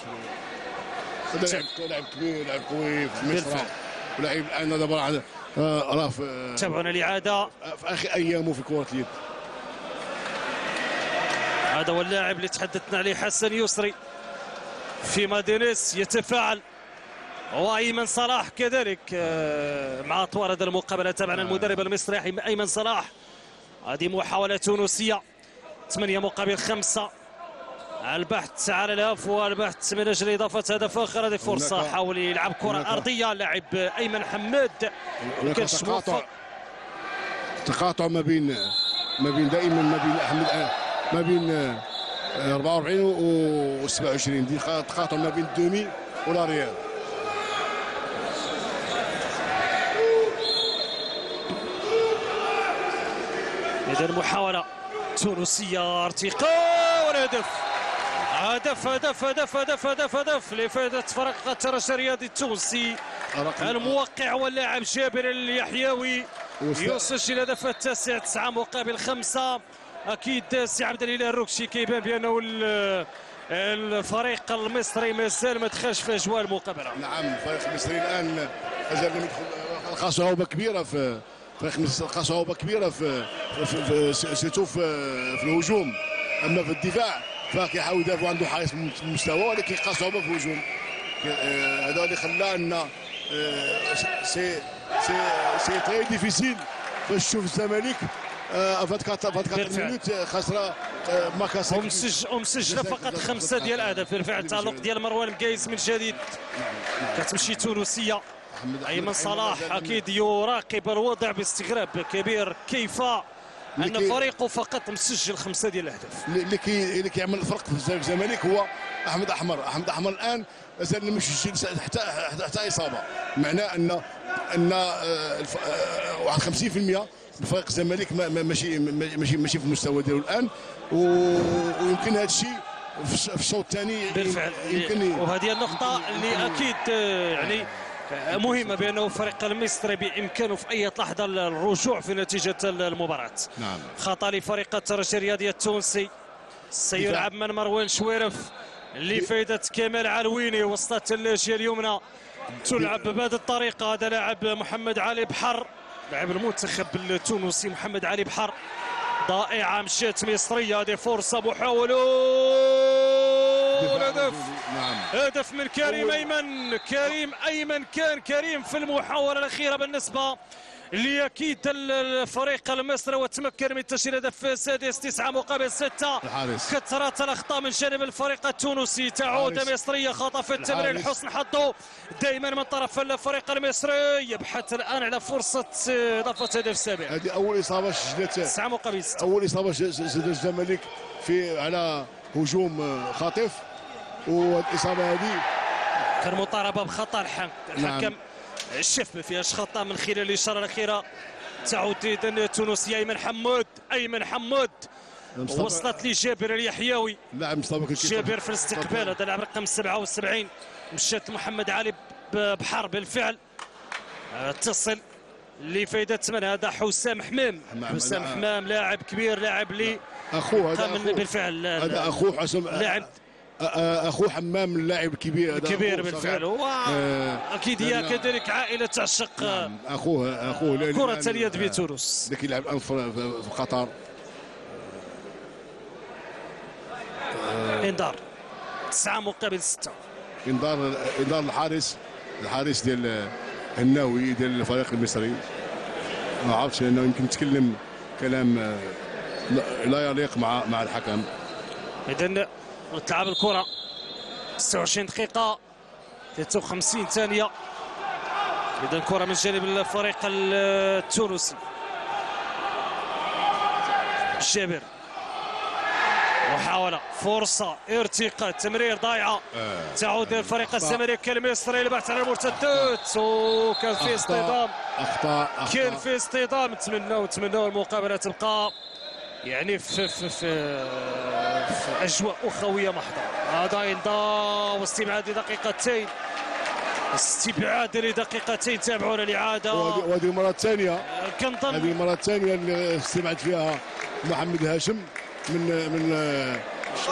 هذا لاعب كبير لاعب قوي في مصر. ولاعب الان دابا راه تابعونا الإعادة في آخر أيامه في كرة اليد. هذا هو اللاعب اللي تحدثنا عليه حسن يسري. في مادينيس يتفاعل. وايمن صلاح كذلك آه، مع اطوار هذه المقابله تابعنا المدرب المصري أيمن صلاح. هذه محاولة تونسية. ثمانية مقابل خمسة. البحث على الهدف والبحث من أجل إضافة هدف آخر. هذه فرصة حاول يلعب كرة هناك- أرضية. لاعب أيمن حماد. تقاطع. تقاطع ما بين ما بين دائما ما بين احمد ما بين آه، 44 و 27 دي تقاطع ما بين الدومي والأريال. اذا محاوله تونسيه ارتقاء والهدف هدف؟ هدف هدف هدف هدف هدف لفائدة فريق الترجي الرياضي التونسي. الموقع واللاعب جابر اليحيوي يسجل الهدف التاسع تسعة مقابل خمسة. أكيد سي عبد الإله الركشي كيبان بأنه ال- الفريق المصري مازال ما دخلش في أجواء المقابلة. نعم الفريق المصري يدخل لقى صعوبه كبيرة في فريق المصري لقى صعوبة كبيرة في في, في سيرتو في, في الهجوم. أما في الدفاع فكيحاول يدافع عنده حارس من المستوى ولكن لقى صعوبة في الهجوم. آه، هذا اللي خلى أن آه، c'est c'est c'est très difficile باش تشوف الزمالك آه، فات 24 بالفعل. minutes خسرة آه، ما كاسك ومسج ومسجله فقط خمسة ديال الأهداف بالفعل تألق ديال مروان مقايس من جديد. كتمشي تونسية. أيمن صلاح أكيد يراقب الوضع باستغراب كبير. كيف أن لكي- فريقه فقط مسجل خمسة ديال الأهداف؟ اللي كي اللي كيعمل الفرق في الزمالك هو أحمد أحمر. أحمد أحمر الآن مازال لم يسجل حتى حتى حتى إصابة. معناه ان أن آه، آه، واحد 50% من فريق الزمالك ما- ما- ماشي ما- ماشي ماشي في المستوى ديالو الآن. ويمكن هذا الشيء في الش- في الشوط الثاني بالفعل. يمكن وهذه النقطة اللي أكيد آه، يعني مهمة بأنه الفريق المصري بإمكانه في أي لحظة الرجوع في نتيجة المباراة. نعم. خطأ لفريق الترجي الرياضي التونسي. سيلعب من مروان شويرف لفائدة كمال علويني وسط الثلاجية اليمنى. تلعب بهذه الطريقة. هذا لاعب محمد علي بحر. لاعب المنتخب التونسي محمد علي بحر. ضائعة مشات مصرية. هذه فرصة محاولة هدف نعم. هدف من كريم أول- أيمن. كريم أيمن كان كريم في المحاولة الأخيرة بالنسبة لاكيد الفريق المصري وتمكن من تسجيل هدف سادس تسعة مقابل ستة. الحارس. كثرت الأخطاء من جانب الفريق التونسي. تعود. مصرية خطأ في التمرير الحارس. حسن حظه دائما من طرف الفريق المصري. يبحث الآن على فرصة إضافة هدف سابع. هذه أول إصابة سجلت تسعة مقابل ستة. أول إصابة سجل الزمالك في على هجوم خاطف. والاصابه هذه. كان مطالبة بخطأ الحكم نعم. الحكم شاف ما فيهاش خطأ من خلال الإشارة الأخيرة. تعود اذا التونسي أيمن حمود أيمن حمود. مصطفى- وصلت لي جابر اليحيوي. لاعب مصطفى كيف؟ جابر في الاستقبال هذا لاعب رقم 77 مشات محمد علي ب- بحر بالفعل. آه، تصل لفائدة من هذا حسام حمام. حسام حمام لاعب كبير لاعب لي. أخوه هذا أخوه. بالفعل هذا أخوه حسام لاعب اخوه حمام اللاعب الكبير كبير بالفعل. هو آه، هي كذلك عائلة تعشق آه، نعم، اخوه أخوه لأن- اليد آه، بتونس اللي كيلعب الان في قطر. إنذار. تسعة مقابل ستة. إنذار إنذار الحارس الحارس ديال الناوي ديال الفريق المصري. ما عرفتش لأنه يمكن يتكلم كلام آه، لا- لا يليق مع مع الحكم. اذا تلعب الكرة. 26 دقيقة. 53 ثانية. اذا كرة من جانب الفريق التونسي. جابر. محاولة. فرصة. ارتقاء. تمرير ضايعة. تعود للفريق الزمالك المصري للبحث عن المرتدات. وكان في اصطدام. كان في اصطدام. نتمناو نتمناو المقابلة تبقى. يعني في في في, في أجواء أخوية محضة. هذا انضاء واستبعاد لدقيقتين. استبعاد لدقيقتين تابعونا الاعاده وهذه المرة الثانية. هذه كنظن المرة الثانية اللي استبعد فيها محمد هاشم. من من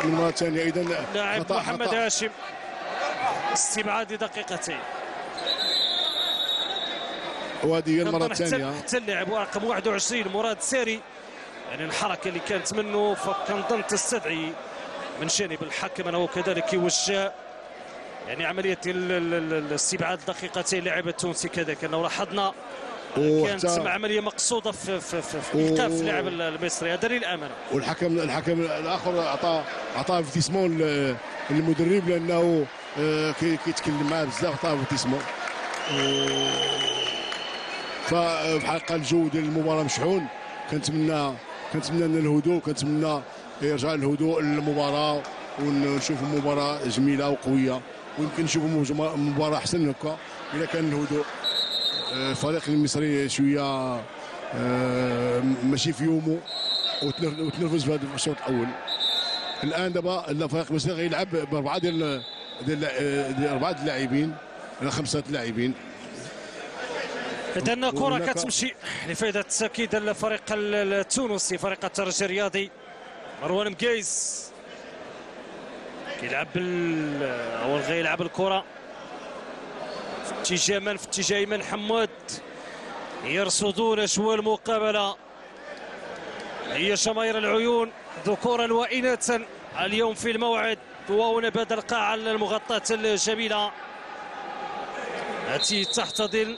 من المره الثانية اذا لاعب محمد خطأ. هاشم. استبعاد لدقيقتين. وهذه هي المرة الثانية. حتى اللاعب رقم 21 مراد ساري. يعني الحركة اللي كانت منه فكنظن تستدعي من جانب الحكم أنه كذلك يوجه يعني عملية ال- ال- ال- الاستبعاد دقيقتين لاعب التونسي كذلك. أنه لاحظنا كانت عملية مقصودة في في في, في إيقاف اللاعب المصري. هذا للامانه والحكم الحكم الآخر اعطى اعطى فيتيسمون للمدرب لأنه آه، كي- كيتكلم معاه بزاف عطاه فيتيسمون فبحال قال الجو ديال المباراة مشحون. كنتمنى كنتمنى أن الهدوء كنتمنى يرجع الهدوء للمباراة ونشوفوا مباراة جميلة وقوية. ويمكن نشوفوا مباراة أحسن هكا إذا كان الهدوء آه، الفريق المصري شوية آه، ماشي في يومه وتنر- وتنرفز في هذا الشوط الأول. الآن دابا الفريق المصري غيلعب بأربعة ديال ديال أربعة اللاعبين ولا خمسة اللاعبين. اذا كرة كتمشي لفائدة أكيد الفريق ال- التونسي فريق الترجي الرياضي. مروان مقيس كيلعب بال اول غيلعب الكرة في اتجاه من في اتجاه ايمن حماد يرصدون اجواء المقابلة. هي جماهير العيون ذكورا وإناثا اليوم في الموعد. وهنا بعد القاعه المغطاة الجميلة. التي تحتضن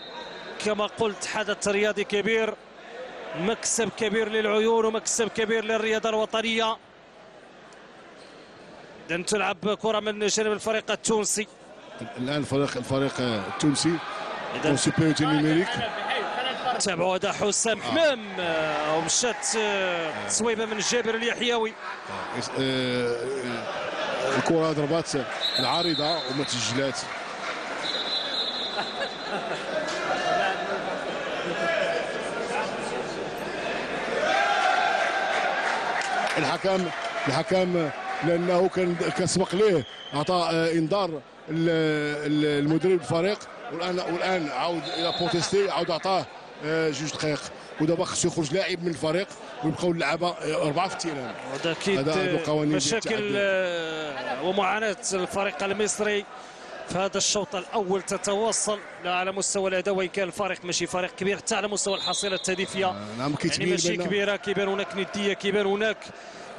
كما قلت حدث رياضي كبير مكسب كبير للعيون ومكسب كبير للرياضة الوطنية. إذن تلعب كرة من جانب الفريق التونسي. الآن الفريق الفريق التونسي إذا supériorité numérique تابعوا هذا حسام حمام آه، ومشات آه، تصويبة من جابر اليحيوي. آه، آه، الكرة ضربات العارضة وما تسجلات. الحكم الحكم لأنه كان كان سبق ليه. أعطى آه، إنذار ال- ال- المدرب الفريق. والآن والآن عاود إلى protester عاود أعطاه آه، جوج دقائق. ودابا خصو يخرج لاعب من الفريق ويبقاو اللعابة آه، أربعة في ال terrain. هذا أكيد مشاكل ومعاناة الفريق المصري. في هذا الشوط الأول تتواصل لا على مستوى الأداء وإن كان الفريق ماشي فريق كبير حتى على مستوى الحصيلة التهديفية. نعم يعني ماشي كبيرة كيبان هناك ندية كيبان هناك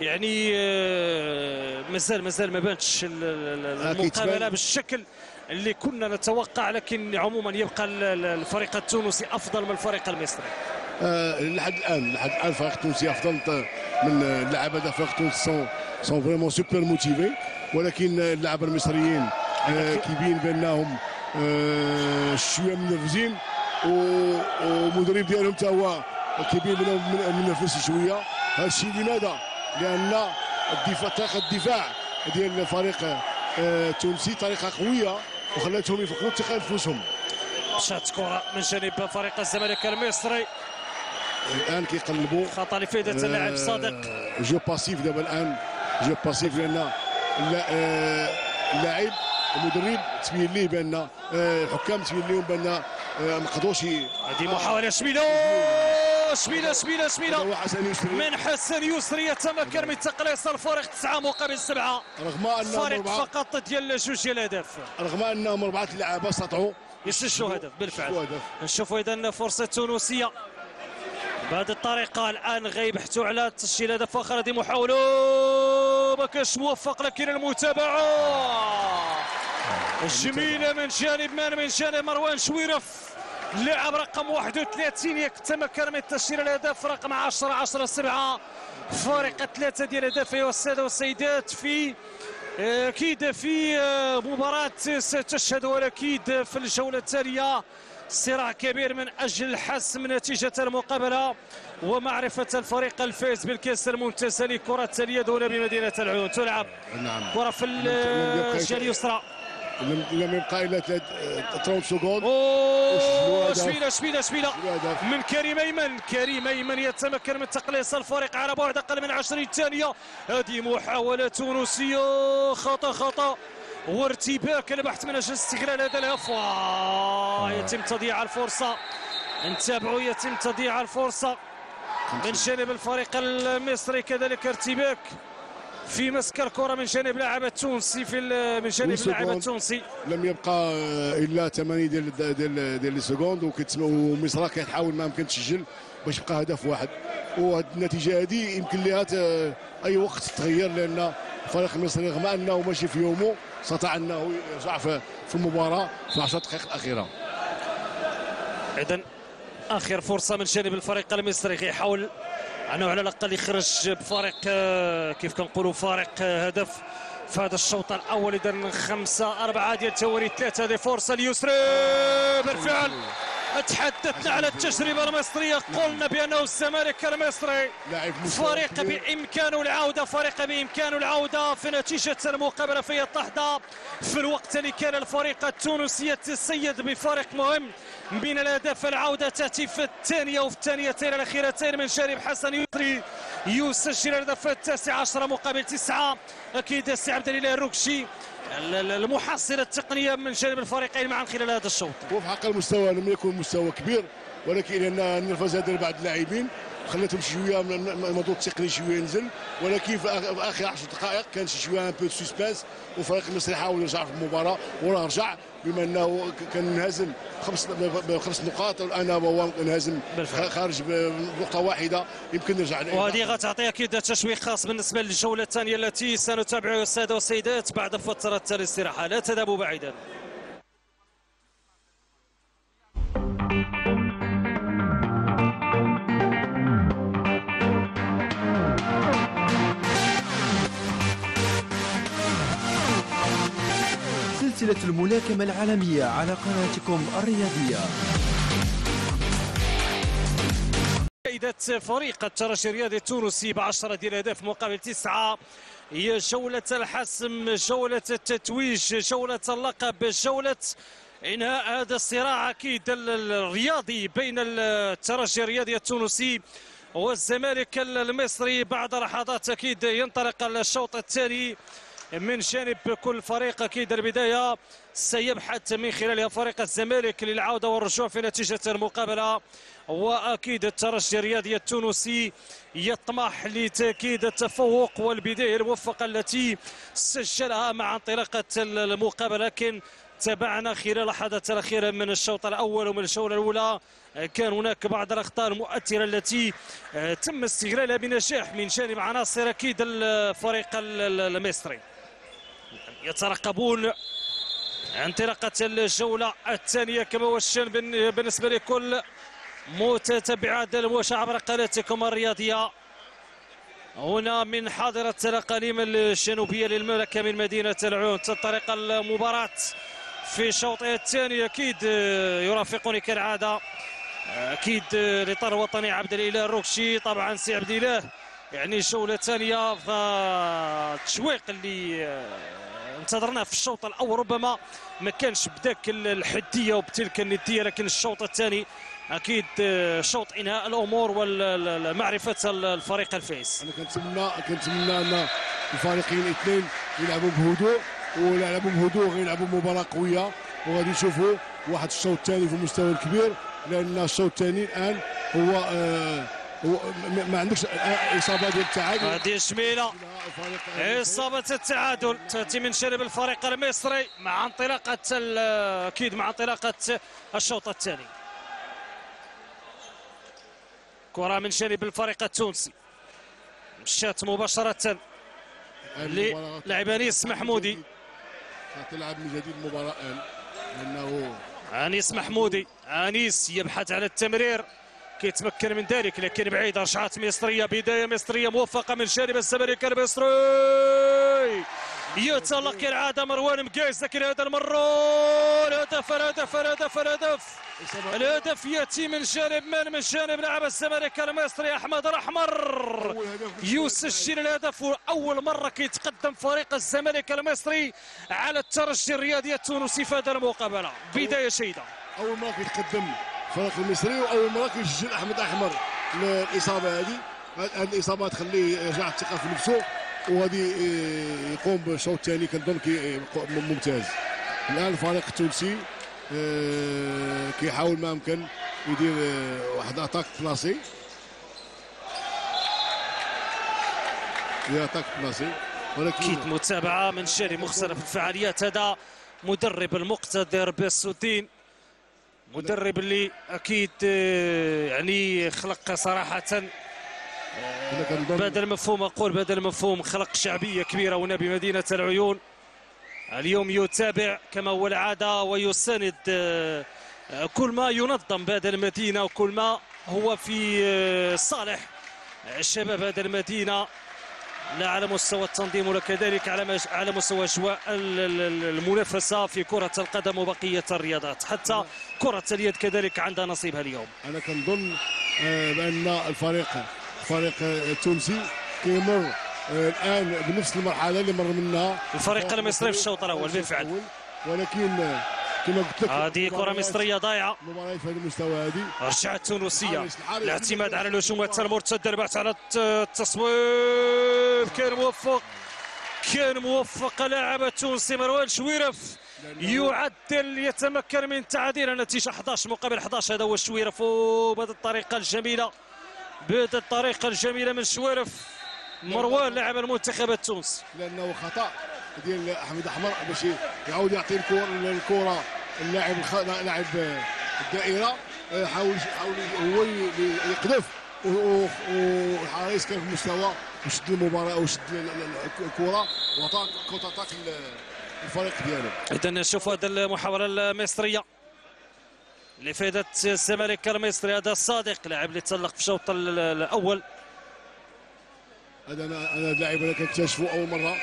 يعني آه، مازال مازال ما بانتش آه،. المقابلة بالشكل اللي كنا نتوقع لكن عموما يبقى ال- ال- الفريق التونسي أفضل من الفريق المصري. آه، لحد الان لحد الآن الفريق التونسي أفضل من اللاعبات ديال الفريق التونسي sont sont vraiment super motivés ولكن اللاعبه المصريين آه، كيبين بانهم آه، شوية منرفزين و- والمدرب ديالهم حتى هو كيبين بانهم من- منرفز شوية. هذا الشيء لماذا؟ لأن الدفاع طريقة الدفاع ديال الفريق آه، التونسي طريقة قوية وخلاتهم يفقدوا الثقة انفسهم مشات كرة من جانب فريق الزمالك المصري. الآن كيقلبوا. خطأ لفائدة اللاعب صادق. آه، jeu passif دابا الآن. jeu passif لأن اللا- آه، اللاعب المدرب تبين ليه بأن آه، الحكام تبين لهم بأن آه، ما قدروش هذه محاولة شميلة. شميلة شميلة شميلة. من حسن يسري يتمكن من تقليص الفارق تسعة مقابل سبعة. رغم فارق أربعة. فقط ديال جوج ديال الأهداف. رغم انهم أربعة لعابه استطاعوا. يسجلوا هدف بالفعل. نشوفوا اذا فرصة تونسية. بهذه الطريقة الآن غيبحثوا على تسجيل هدف آخر هذه محاوله ما كانش موفق لكن المتابعة. جميله من جانب من من جانب مروان شويرف. لاعب رقم 31 يتمكن من تسجيل الهدف رقم 10 10 7 فارق ثلاثة ديال الاهداف أيها السادة والسيدات في أكيد في مباراة ستشهد أكيد في الجولة التالية. صراع كبير من أجل حسم نتيجة المقابلة ومعرفة الفريق الفائز بالكأس الممتازه لكرة اليد هنا بمدينة العيون. تلعب نعم. كرة في الجهة اليسرى. لم يبقى الا ثلاث- آه، 30 سكوند. شبيلة شبيلة شبيلة. من كريم أيمن. كريم أيمن يتمكن من تقليص الفريق على بعد أقل من 20 ثانية. هذه محاولة تونسية. خطأ خطأ. وارتباك البحث من أجل استغلال هذا الهف آه، يتم تضييع الفرصة. نتابعوا يتم تضييع الفرصة من جانب الفريق المصري. كذلك ارتباك في مسك الكرة من جانب لاعب التونسي في من جانب. اللاعب التونسي. لم يبقى إلا 8 ديال ديال ديال les secondes ومصر كتحاول ما يمكن تسجل باش يبقى هدف واحد. وهاد النتيجة هذه يمكن لها أي وقت تتغير لأن الفريق المصري رغم أنه ماشي في يومه استطاع أنه يرجع في المباراة في العشر دقائق الأخيرة. اذا آخر فرصة من جانب الفريق المصري يحاول أنه على الأقل يخرج بفارق آه، كيف كنقولوا فارق آه، هدف في هذا الشوط الأول. اذا خمسة أربعة ديال التوالي ثلاثة هذه فرصة اليسرى بالفعل. تحدثنا على التجربة المصرية. قلنا بأنه الزمالك المصري فريق. بامكانه العودة فريق بامكانه العودة في نتيجة المقابلة في اللحظه في الوقت اللي كان الفريق التونسي يتسيد بفارق مهم من الأهداف العودة تأتي في الثانية وفي الثانيتين الأخيرتين من جانب حسن يسري يسجل الهدف التاسع عشر مقابل تسعة. أكيد السي عبد الإله الركشي ال- ال- المحصله التقنية من جانب الفريقين معا خلال هذا الشوط. هو في حق المستوى لم يكن مستوى كبير ولكن لأن النرفز هذا بعض اللاعبين خلتهم شوية الموضوع التقني شوية ينزل ولكن في آخر 10 دقائق كان شوية un peu suspense والفريق المصري حاول يرجع في المباراة وراه رجع. بما انه كان منهزم خمس بخمس نقاط والآن هو بالفعل. خارج بنقطة واحدة. يمكن يرجع وهذه غتعطي أكيد تشويق خاص بالنسبة للجولة الثانية التي سنتابعها السادة والسيدات بعد فترة الاستراحة. لا تذهبوا بعيدا. سلسلة الملاكمة العالمية على قناتكم الرياضية. فائدة فريق الترجي الرياضي التونسي بعشرة ديال الأهداف مقابل تسعة. هي جولة الحسم جولة التتويج جولة اللقب جولة إنهاء هذا الصراع أكيد ال- ال- الرياضي بين الترجي الرياضي التونسي والزمالك المصري. بعد لحظات أكيد ينطلق الشوط الثاني. من جانب كل فريق أكيد البداية سيبحث من خلالها فريق الزمالك للعودة والرجوع في نتيجة المقابلة. وأكيد الترجي الرياضي التونسي يطمح لتأكيد التفوق والبداية الموفقة التي سجلها مع انطلاقة المقابلة. لكن تابعنا خلال اللحظات الأخيرة من الشوط الأول ومن الجولة الأولى كان هناك بعض الأخطاء المؤثرة التي تم استغلالها بنجاح من جانب عناصر أكيد الفريق ال- ال- المصري. يترقبون انطلاقة الجولة الثانية كما بن- بالنسبة لكل متتبعات الموشة عبر قناتكم الرياضية. هنا من حاضرة الأقاليم الجنوبية للمملكة من مدينة العيون تنطلق المباراة في شوطها الثاني. أكيد آه، يرافقني كالعادة. آه، أكيد آه، الإطار الوطني عبد الإله الركشي. طبعا سي عبد الإله يعني جولة ثانية فالتشويق اللي آه، انتظرناه في الشوط الأول. ربما ما كانش بداك ال- الحدية وبتلك الندية لكن الشوط الثاني أكيد آه، شوط إنهاء الأمور ومعرفه الفريق الفائز أنا كنتمنى كنتمنى أن الفريقين الاثنين يلعبوا بهدوء ولا يلعبوا بهدوء غيلعبوا مباراة قوية. وغادي نشوفوا واحد الشوط الثاني في المستوى الكبير لأن الشوط الثاني الآن هو آه ما- عندكش إصابة ديال التعادل؟ هذه جميلة. الفريق إصابة التعادل تأتي من جانب الفريق المصري مع انطلاقة ال- أكيد مع انطلاقة الشوط الثاني. كرة من جانب الفريق التونسي. مشات مباشرة للاعب أنيس محمودي. تلعب من جديد المباراة لأنه أنيس محمودي. أنيس يبحث عن التمرير. كيتمكن من ذلك لكن بعيد رشعات مصرية بداية مصرية موفقة من جانب الزمالك المصري يتألق كالعادة مروان مقايس لكن هذا المرة الهدف الهدف الهدف الهدف. الهدف يأتي من جانب من من جانب لاعب الزمالك المصري اول هدف يسجل الهدف أول مرة كيتقدم فريق الزمالك المصري على الترجي الرياضي التونسي في هذه المقابلة. بداية جيدة. أول مره كيتقدم. الفريق المصري وأول مره كيسجل أحمد أحمر الاصابه هذه. هذه الإصابة تخليه يرجع الثقة في نفسه وغادي يقوم بالشوط الثاني كنظن ممتاز. الآن الفريق التونسي آه، كيحاول ما أمكن يدير آه، واحد أتاك بلاصي. يدير أتاك بلاصي. ولكن أكيد متابعة من جانب مختلف الفعاليات. هذا مدرب المقتدر باسودين مدرب اللي أكيد آه، يعني خلق صراحة أنا كنظن بدل المفهوم أقول بدل المفهوم خلق شعبية كبيرة هنا بمدينة العيون. اليوم يتابع كما هو العادة ويساند آه، آه، كل ما ينظم بهذا المدينة وكل ما هو في آه، صالح. شباب هذه المدينة لا على مستوى التنظيم ولا كذلك على على مستوى أجواء ال- ال- ال- المنافسة في كرة القدم وبقية الرياضات. حتى كرة اليد كذلك عندها نصيبها اليوم. أنا كنظن آه، بأن الفريق الفريق التونسي كيمر آه، الآن بنفس المرحلة اللي مر منها. الفريق المصري في الشوط الأول بالفعل. الأول. ولكن آه، كما قلت لك هذه كرة مصرية ضايعة. المباريات في هذا المستوى هذه. رجعت تونسيه الحارس- الحارس الاعتماد على الهجومات المرتدة. البحث على الت- التصويب. كان موفق كان موفق لاعب التونسي مروان شويرف. يعدل يتمكن من تعديل النتيجة 11 مقابل 11 هذا هو شويرف. وبهذه الطريقة الجميلة. بهذه الطريقة الجميلة من شويرف. مروان لاعب المنتخب التونسي. لأنه خطأ ديال أحمد أحمر باش يعاود يعطي الكره الكرة اللاعب الخ... لاعب الدائرة. حاول حاول هو يقذف. والحارس كان في مستوى وشد المباراة وشد ال- ال- الكرة. وعطى contre-attaque الفريق ديالو. اذا نشوف هذه المحاولة المصرية. اللي فادت الزمالك المصري هذا الصادق لاعب اللي تسلق في الشوط ال- الأول. هذا أنا أنا اللاعب أنا كنكتشفه أول مرة.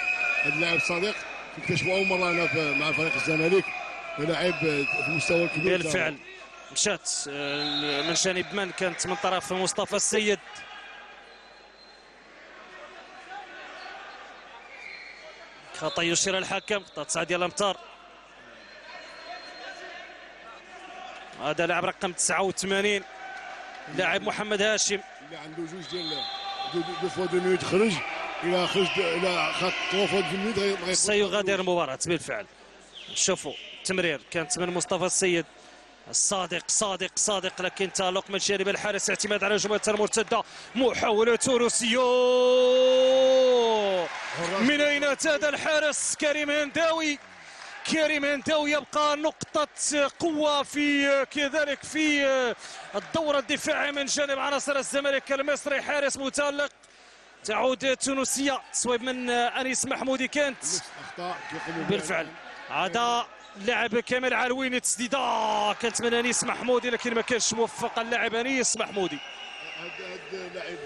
هذا اللاعب صديق كنكتشفه أول مرة أنا مع فريق الزمالك. لاعب في المستوى الكبير. بالفعل. مشات آه، من جانب من كانت من طرف مصطفى السيد. خطأ يشير الحكم خطأ تسعة ديال الامتار هذا لاعب رقم 89 لاعب محمد هاشم. اللي عنده جوج ديال دو, دو, دو فوا دو مينوت خرج إلى خرج إلى خد ترو فوا دو غيفوت. سيغادر المباراة بالفعل. شوفوا تمرير كانت من مصطفى السيد. الصادق صادق صادق. لكن تألق من جانب الحارس اعتماد على الهجمات المرتدة. محاولة تونسية من أين أتى الحارس؟ كريم هنداوي. كريم هنداوي يبقى نقطة قوة في كذلك في الدور الدفاعي من جانب عناصر الزمالك المصري. حارس متألق. تعود تونسية. تصويب من أنيس محمودي كانت. بالفعل. هذا. لاعب كامل علويني تسديدة. كانت من انيس محمودي لكن ما كانش موفق اللاعب انيس محمودي هذا اللاعب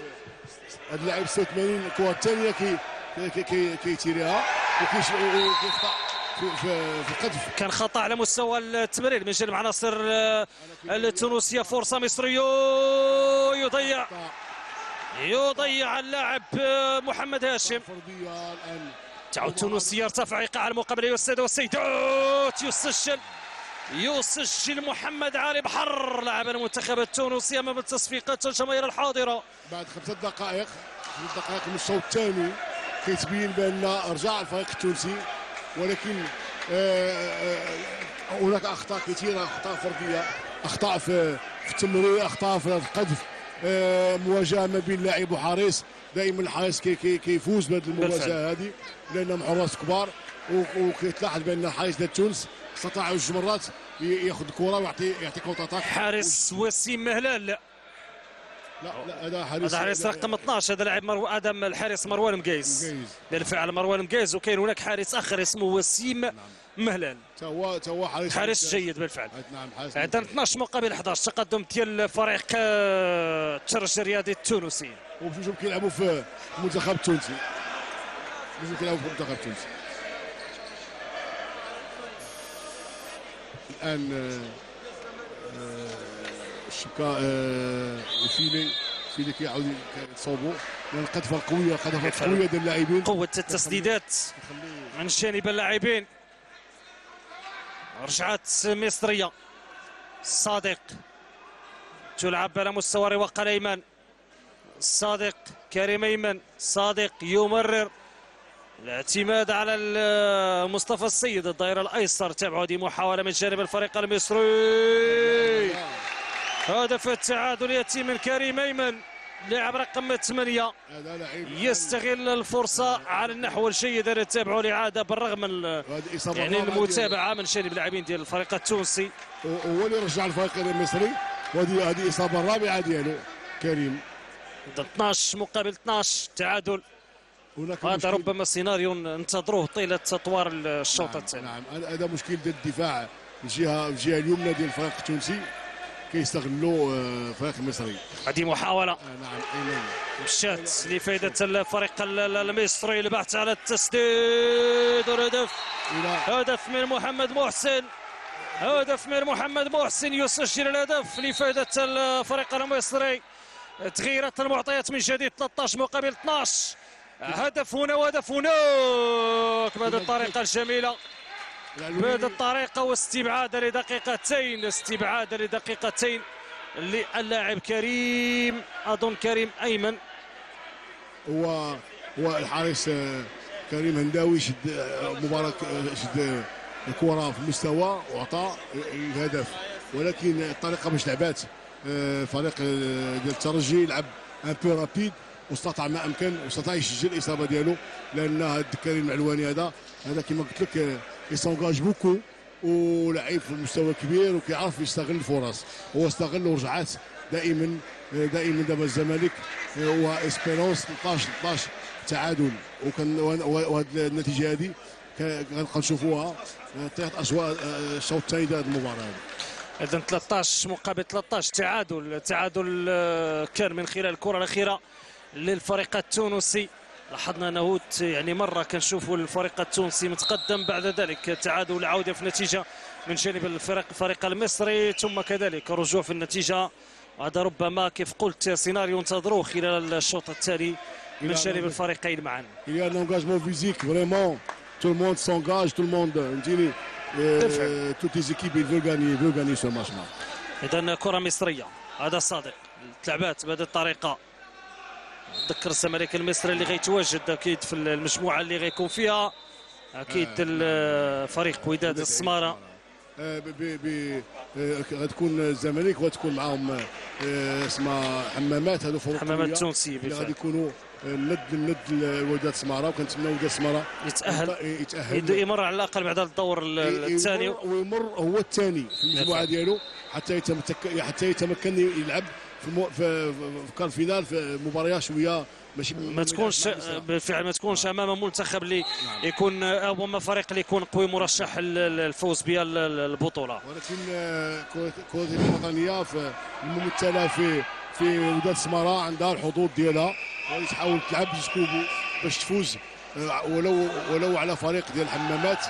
هذا اللاعب 86 الكره الثانية كي كي كي كيتيريها. وكيش- وكيخطأ في في القذف. كان خطأ على مستوى التمرير من جانب عناصر آه، التونسية. فرصة مصرية. يضيع يضيع اللاعب آه، محمد هاشم. تعود تونس يرتفع إيقاع المقابلة. يا الساده والسيدات يسجل يسجل محمد علي بحر لاعب المنتخب التونسي أمام التصفيقات الجماهير الحاضرة. بعد خمسة دقائق خمسة دقائق من الشوط الثاني كيتبين بأن رجع الفريق التونسي ولكن آه، آه، هناك أخطاء كثيرة أخطاء فردية أخطاء في التمرير أخطاء في القذف آه، مواجهة ما بين لاعب وحارس دائما الحارس كي كي كيفوز بهذه المواجهه هذه لانهم حراس كبار و- وكيتلاحظ بأن الحارس ديال تونس استطاع جوج مرات ياخذ الكره ويعطي يعطي contre-attaque. حارس وسيم مهلال. لا لا هذا حارس هذا حارس رقم 12 هذا لاعب مرو... آدم الحارس مروان مقيس. بالفعل مروان مقيس وكاين هناك حارس آخر اسمه وسيم مهلال. تا هو تا هو حارس حارس جيد بالفعل. نعم حارس عندنا 12 مقابل 11 تقدم ديال فريق آه، الترجي الرياضي التونسي. وبجوجهم كيلعبوا في المنتخب التونسي بجوجهم كيلعبوا في المنتخب التونسي الآن آه، آه، الشبكه آه، الفيلي الفيلي كيعاود يتصوبوا. لأن القذفة قويه قذفه قويه ديال اللاعبين. قوة التسديدات من جانب اللاعبين. رجعت مصرية. صادق. تلعب على مستوى رواق الأيمن. صادق كريم أيمن صادق يمرر. الاعتماد على مصطفى السيد الظهير الأيسر تابعوا هذه محاولة من جانب الفريق المصري. هدف التعادل يأتي من كريم أيمن لاعب رقم 8 هذا لعيب يستغل الفرصة على النحو الجيد اللي تابعوا الإعادة بالرغم من يعني المتابعة من جانب اللاعبين ديال الفريق التونسي. هو اللي رجع الفريق المصري وهذه هذه إصابة الرابعه ديالو كريم. 12 مقابل 12 تعادل. هذا ربما سيناريو ننتظروه طيلة أطوار الشوط نعم الثاني. نعم. هذا هذا مشكل ديال الدفاع. الجهه الجهة اليمنى ديال الفريق التونسي كيستغلوا آه، الفريق المصري هذه محاولة. آه، نعم أيمن. مشات لفائدة الفريق ال- ال- المصري. البحث على التسديد. والهدف هدف من محمد محسن. هدف من محمد محسن يسجل الهدف لفائدة الفريق المصري. تغيرت المعطيات من جديد 13 مقابل 12 هدف هنا وهدف هناك بهذه الطريقة الجميلة. بهذه الطريقة واستبعاد لدقيقتين استبعاد لدقيقتين للاعب كريم أظن كريم أيمن. هو هو الحارس آه، كريم هنداوي شد آه، مباراة آه، شد الكره في المستوى وعطى الهدف. ولكن الطريقة باش لعبات. فريق آه، ديال الترجي لعب un peu rapide واستطاع ما أمكن واستطاع يسجل الإصابة ديالو لأن هذا كريم العلواني هذا هذا كما قلت لك ي s'engage beaucoup ولعيب في المستوى كبير وكيعرف يستغل الفرص. هو استغل ورجعات دائما دائما دابا الزمالك هو Espérance 13 13 تعادل. وكان وهذه النتيجة هذه غنبقى نشوفوها أجواء آه، الشوط الثاني ديال المباراة هذه اذا 13 مقابل 13 تعادل التعادل آه، كان من خلال الكرة الأخيرة للفريق التونسي لاحظنا أنه يعني مرة كنشوفوا الفريق التونسي متقدم بعد ذلك تعادل العوده في النتيجة من جانب الفريق الفريق المصري ثم كذلك رجوع في النتيجة هذا ربما كيف قلت سيناريو انتظروه خلال الشوط التالي من جانب الفريقين معا Il y a un engagement physique, vraiment. Tout le monde s'engage, tout le monde. Veulent gagner, ils veulent gagner ce match-là. اذا كرة مصرية. هذا صادق. تلعبات بهذه الطريقة. ذكر الزمالك المصري اللي غيتواجد أكيد في المجموعة اللي غيكون فيها. أكيد ال- فريق وداد السمارة. آه، ب- ب- ب- آه، غتكون الزمالك وغتكون معاهم آه، اسمها حمامات. هذو فروق حمامات تونسي اللي غادي يكونوا آه، ند ند الوداد سمارة وكنتمناو وداد سمارة يتأهل. يتأهل. يمر على الأقل بعد الدور ال- الثاني. ويمر- هو الثاني في المجموعة. ديالو حتى يتمكن حتى يتمكن يلعب في مو- في فينال في مباريات شوية ماشي ما تكونش بالفعل ما تكونش أمام منتخب اللي يكون أو اما فريق اللي يكون قوي مرشح لل- للفوز البطولة. ولكن آه، كرة الوطنية في الممثلة في في وداد سمارة عندها الحظوظ ديالها. وغادي تحاول تلعب جسكو باش تفوز آه، ولو ولو على فريق ديال الحمامات.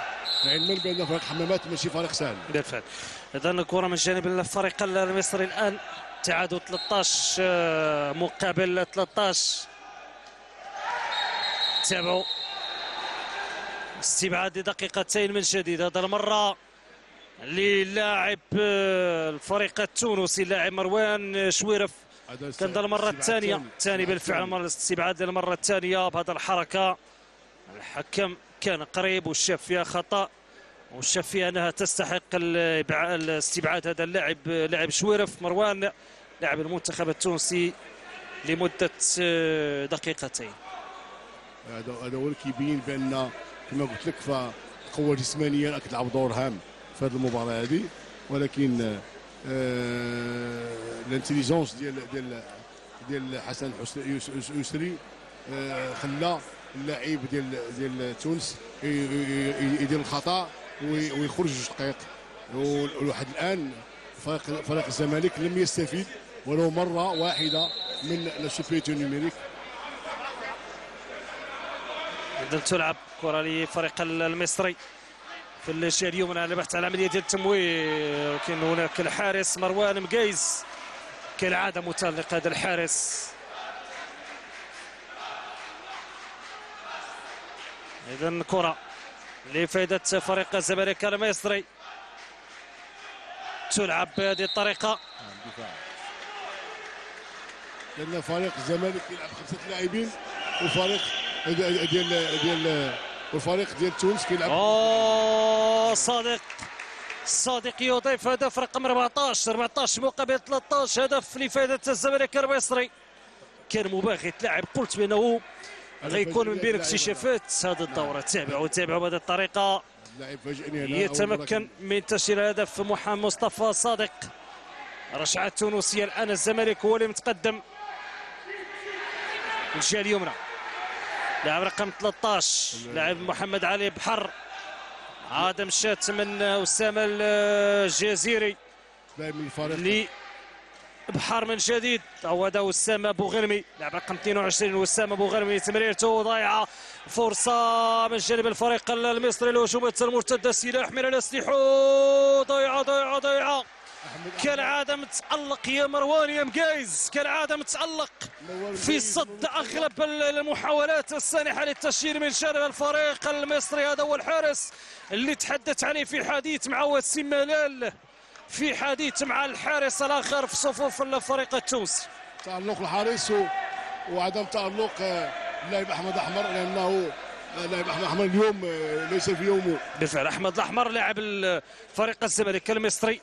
علما بان فريق الحمامات ماشي فريق سهل. بالفعل. اذا الكرة من جانب الفريق المصري الآن. تعادل 13 آه، مقابل 13 تابعوا استبعاد دقيقتين من جديد هذا المرة للاعب آه، الفريق التونسي اللاعب مروان شويرف. استبعاد الثانية. ثاني. الثاني بالفعل. مرة الاستبعاد للمرة الثانية. بهذا الحركة الحكم كان قريب وشاف فيها خطأ. وشاف فيها أنها تستحق الاستبعاد هذا اللاعب لاعب شويرف مروان لاعب المنتخب التونسي لمدة آه، دقيقتين. هذا هذا هو اللي كيبين بأن كما قلت لك فالقوه الجسمانيه راك تلعب دور هام في هذه المباراة هذه. ولكن ال intelligence ديال ديال ديال حسن حسن يس- يس- يسري آه خلى اللاعب ديال ديال تونس يدير الخطأ وي- ويخرج جوج دقائق. ولحد الآن فريق فريق الزمالك لم يستفيد ولو مرة واحدة من السوبيتو نيميريك إذا تلعب كرة لفريق المصري. في الجهة اليمنى على البحث عن عملية ديال التمويه ولكن هناك الحارس مروان مقيس كالعادة متألق هذا الحارس. إذا كرة لفائدة فريق الزمالك المصري. تلعب بهذه الدفاع لأن فريق الزمالك يلعب خمسة لاعبين وفريق ديال ديال ديال والفريق ديال تونس كيلعب. أوه صادق. صادق يضيف هدف رقم 14 14 مقابل 13 هدف لفائدة الزمالك المصري كان مباغت لاعب قلت بأنه غيكون من بين اكتشافات هذه الدورة. تابعوا تابعوا بهذه هنا يتمكن من تسجيل هدف محمد مصطفى صادق. رشعة تونسية الآن. الزمالك هو اللي متقدم. الجهة اليمنى لاعب رقم 13 لاعب محمد علي بحر. عاد مشات من أسامة الجزيري. لي بحر من جديد. هذا أسامة بوغرمي لاعب رقم 22 أسامة بوغرمي تمريرته ضايعة. فرصة من جانب الفريق المصري الهجومات المرتدة سلاح من الأسلحة. ضايعة ضايعة ضايعة. كالعاده متالق يا مروان يا مقايز كالعاده متالق في صد أغلب المحاولات السانحه للتسجيل من جانب الفريق المصري. هذا هو الحارس اللي تحدث عليه في حديث مع وسيم ملال في حديث مع الحارس الآخر في صفوف الفريق التونسي. تألق الحارس وعدم تألق آه، اللاعب أحمد أحمر لأنه آه، اللاعب أحمد أحمر اليوم آه، ليس في يومه. بالفعل أحمد الأحمر لاعب ال- فريق الزمالك المصري.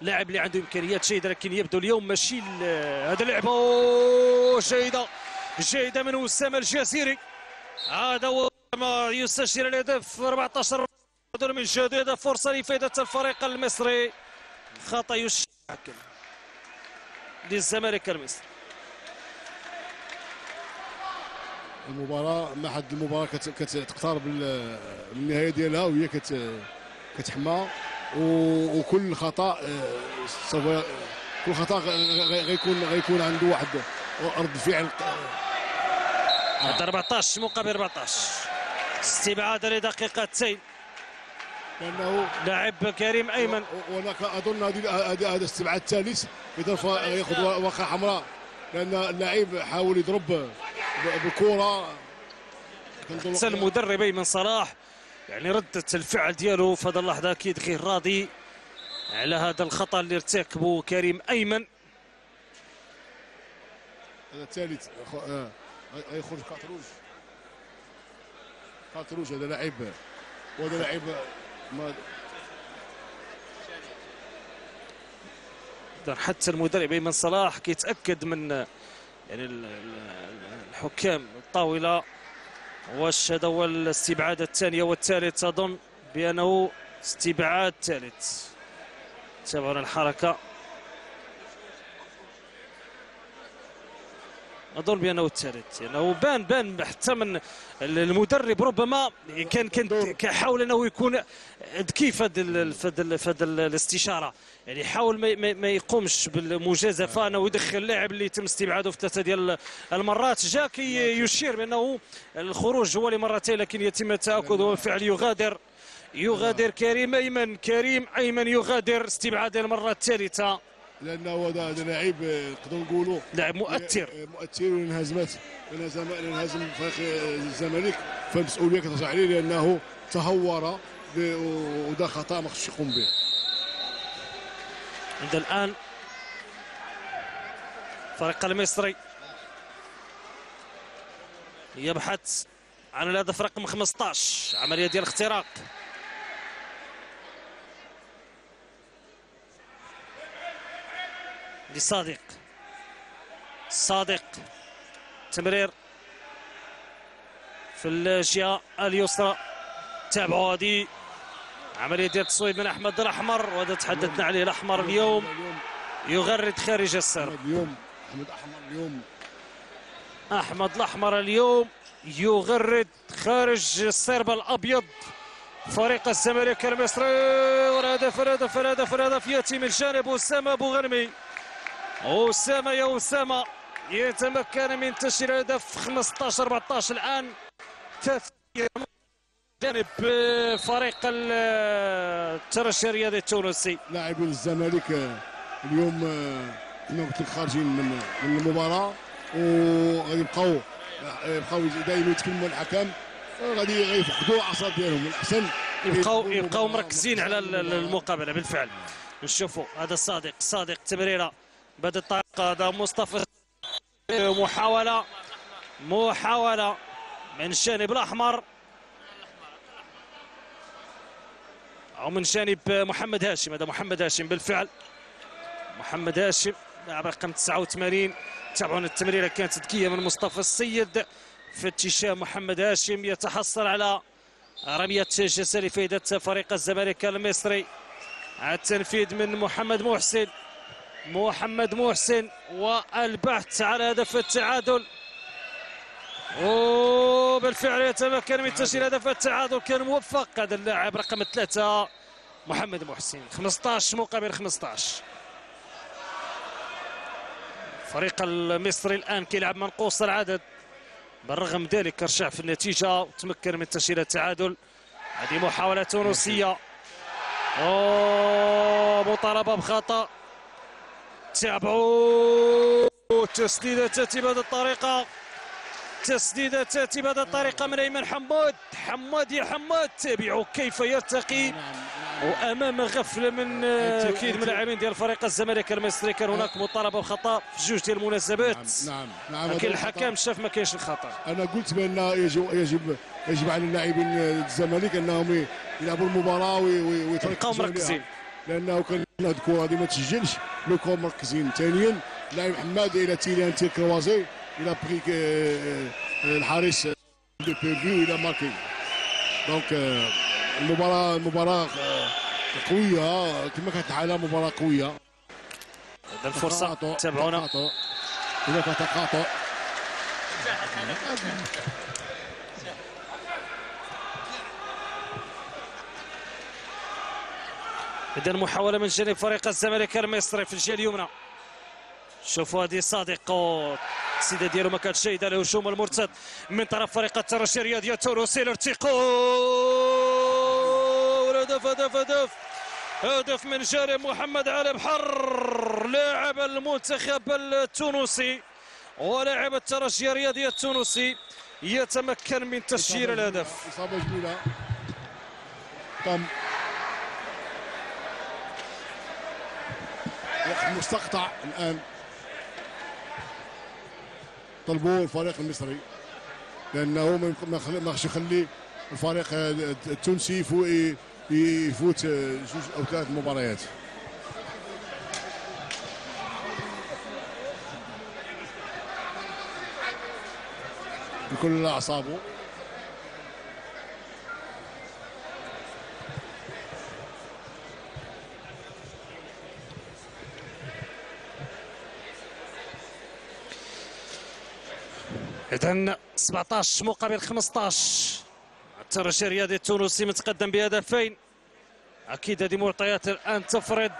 لاعب اللي عنده إمكانيات جيدة لكن يبدو اليوم ماشي هذا اللعبه أوه، جيدة. جيدة من اسامه الجزيري. هذا هو ما يسجل الهدف 14 هذا من جديد. فرصة لفائده الفريق المصري. خطأ يشكل للزمالك المصري. المباراة ما حد المباراة كت- كتقترب ال- النهاية ديالها وهي كت كتحمى. وكل خطأ آه، سوف كل غ- غيكون غيكون عنده واحد رد فعل هذا 14 مقابل 14 استبعاد لدقيقتين لأنه لاعب كريم أيمن. وأنا أظن هذه هذا الاستبعاد الثالث اذا يأخذ واقع حمراء. لأن اللاعب حاول يضرب بالكره حتى المدرب أيمن صلاح. يعني ردة الفعل ديالو في هذه اللحظة أكيد غير راضي على هذا الخطأ اللي ارتكبه كريم أيمن. هذا الثالث. أخ- آه، كاتروج. كاتروج هذا لاعب. وهذا لاعب ما حتى المدرب أيمن صلاح كيتأكد من يعني ال- ال- الحكام الطاولة. واش هذا هو الاستبعاد الثاني والثالث. أظن بأنه استبعاد ثالث. تابعون الحركة. أظن بأنه الثالث لأنه بان بان حتى من المدرب ربما كان كان كيحاول أنه يكون ذكي في ال- الاستشارة. يعني حاول ما, ما, ما يقومش بالمجازفة أنه يدخل لاعب اللي تم استبعاده في ثلاثة ديال المرات. جا كي يشير بأنه الخروج هو لمرتين لكن يتم التأكد والفعل يغادر. يغادر كريم أيمن. كريم أيمن يغادر استبعاد المرة الثالثة. لأنه هذا هذا لاعب آه، نقدروا نقولوا لاعب مؤثر. مؤثر وانهزمت. انهزم انهزم فريق الزمالك. فالمسؤولية كترجع عليه لأنه تهور وده خطأ ما خصش يقوم به. عند الآن الفريق المصري يبحث عن الهدف رقم 15 عملية ديال الاختراق. لصادق. صادق. تمرير في الجهة اليسرى. تابعوا هذه عملية التصويب من أحمد الأحمر وهذا تحدثنا عليه الأحمر اليوم. يغرد خارج السر. اليوم أحمد احمد اليوم. أحمد الأحمر اليوم يغرد خارج السرب الابيض فريق الزمالك المصري والهدف الهدف الهدف الهدف يأتي من جانب أسامة أبو غنمي أسامة يا أسامة يتمكن من تسجيل هدف 15 14 الآن. تسجيل جانب فريق الترشي الرياضي التونسي. لاعبين الزمالك آه، اليوم آه، كما قلت لك خارجين من من المباراة وغادي يبقاو آه، يبقاو دائما يتكلموا الحكم آه، غادي غيفقدوا الأعصاب ديالهم. الأحسن يبقاو يبقاو مركزين على ال- ال- المقابلة بالفعل. نشوفوا هذا صادق صادق تمريره بهذه الطريقة. هذا مصطفى محاولة محاولة من الجانب الأحمر. أو من جانب محمد هاشم. هذا محمد هاشم بالفعل. محمد هاشم لاعب رقم 89 تابعون التمريرة كانت ذكيه من مصطفى السيد. في اتجاه محمد هاشم يتحصل على رمية جزاء لفائدة فريق الزمالك المصري. التنفيذ من محمد محسن. محمد محسن والبحث على هدف التعادل. وبالفعل يتمكن من تسجيل هدف التعادل. كان موفق هذا اللاعب رقم ثلاثة محمد محسن. 15 مقابل 15 الفريق المصري الآن كيلعب منقوص العدد. بالرغم ذلك رجع في النتيجة وتمكن من تسجيل التعادل. هذه محاولة تونسية. أوه مطالبة بخطأ. تابعوا تسديدة تأتي بهذه الطريقة. تسديدة تأتي بهذه الطريقة من أيمن حماد حماد يا حماد تابعوا كيف يرتقي. وأمام غفله من آه، أكيد من لاعبين ديال فريق الزمالك المصري كان هناك مطالبة بخطا في جوج ديال المناسبات. نعم نعم لكن هذا الحكم شاف ما كاينش الخطأ. أنا قلت بأن يجب يجب يجب على اللاعبين الزمالك أنهم يلعبوا المباراة وي- وي- ويتركزوا يبقاو عليها. مركزين. لأنه كان هاد الكرة هذه ما تسجلش. لو مركزين ثانيا اللاعب حماد il a tiré un tir croisé بري آه، آه، الحارس دو بيرفي إلى ماركي دونك آه، المباراه المباراه آه، قويه كما كانت الحاله مباراه قويه هذا تقاطع- تابعونا تقاطع. هناك تقاطع اذا محاولة من جانب فريق الزمالك المصري في الجهة اليمنى. شوفوا هذه صادق السيدة ديالو ما كانتش جيده الهجوم المرتد من طرف فريق الترجي الرياضي. التونسي الارتقاء والهدف هدف هدف هدف من جانب محمد علي بحر لاعب المنتخب التونسي ولاعب الترجي الرياضي التونسي يتمكن من تسجيل الهدف. إصابة جميلة. تم. وقت مستقطع الآن. طلبوه الفريق المصري. لأنه ما خصش يخلي الفريق التونسي يفو- يفوت جوج أو ثلاث مباريات. بكل أعصابه. اذا 17 مقابل 15 الترجي الرياضي التونسي متقدم بهدفين. أكيد هذه معطيات الآن تفرض.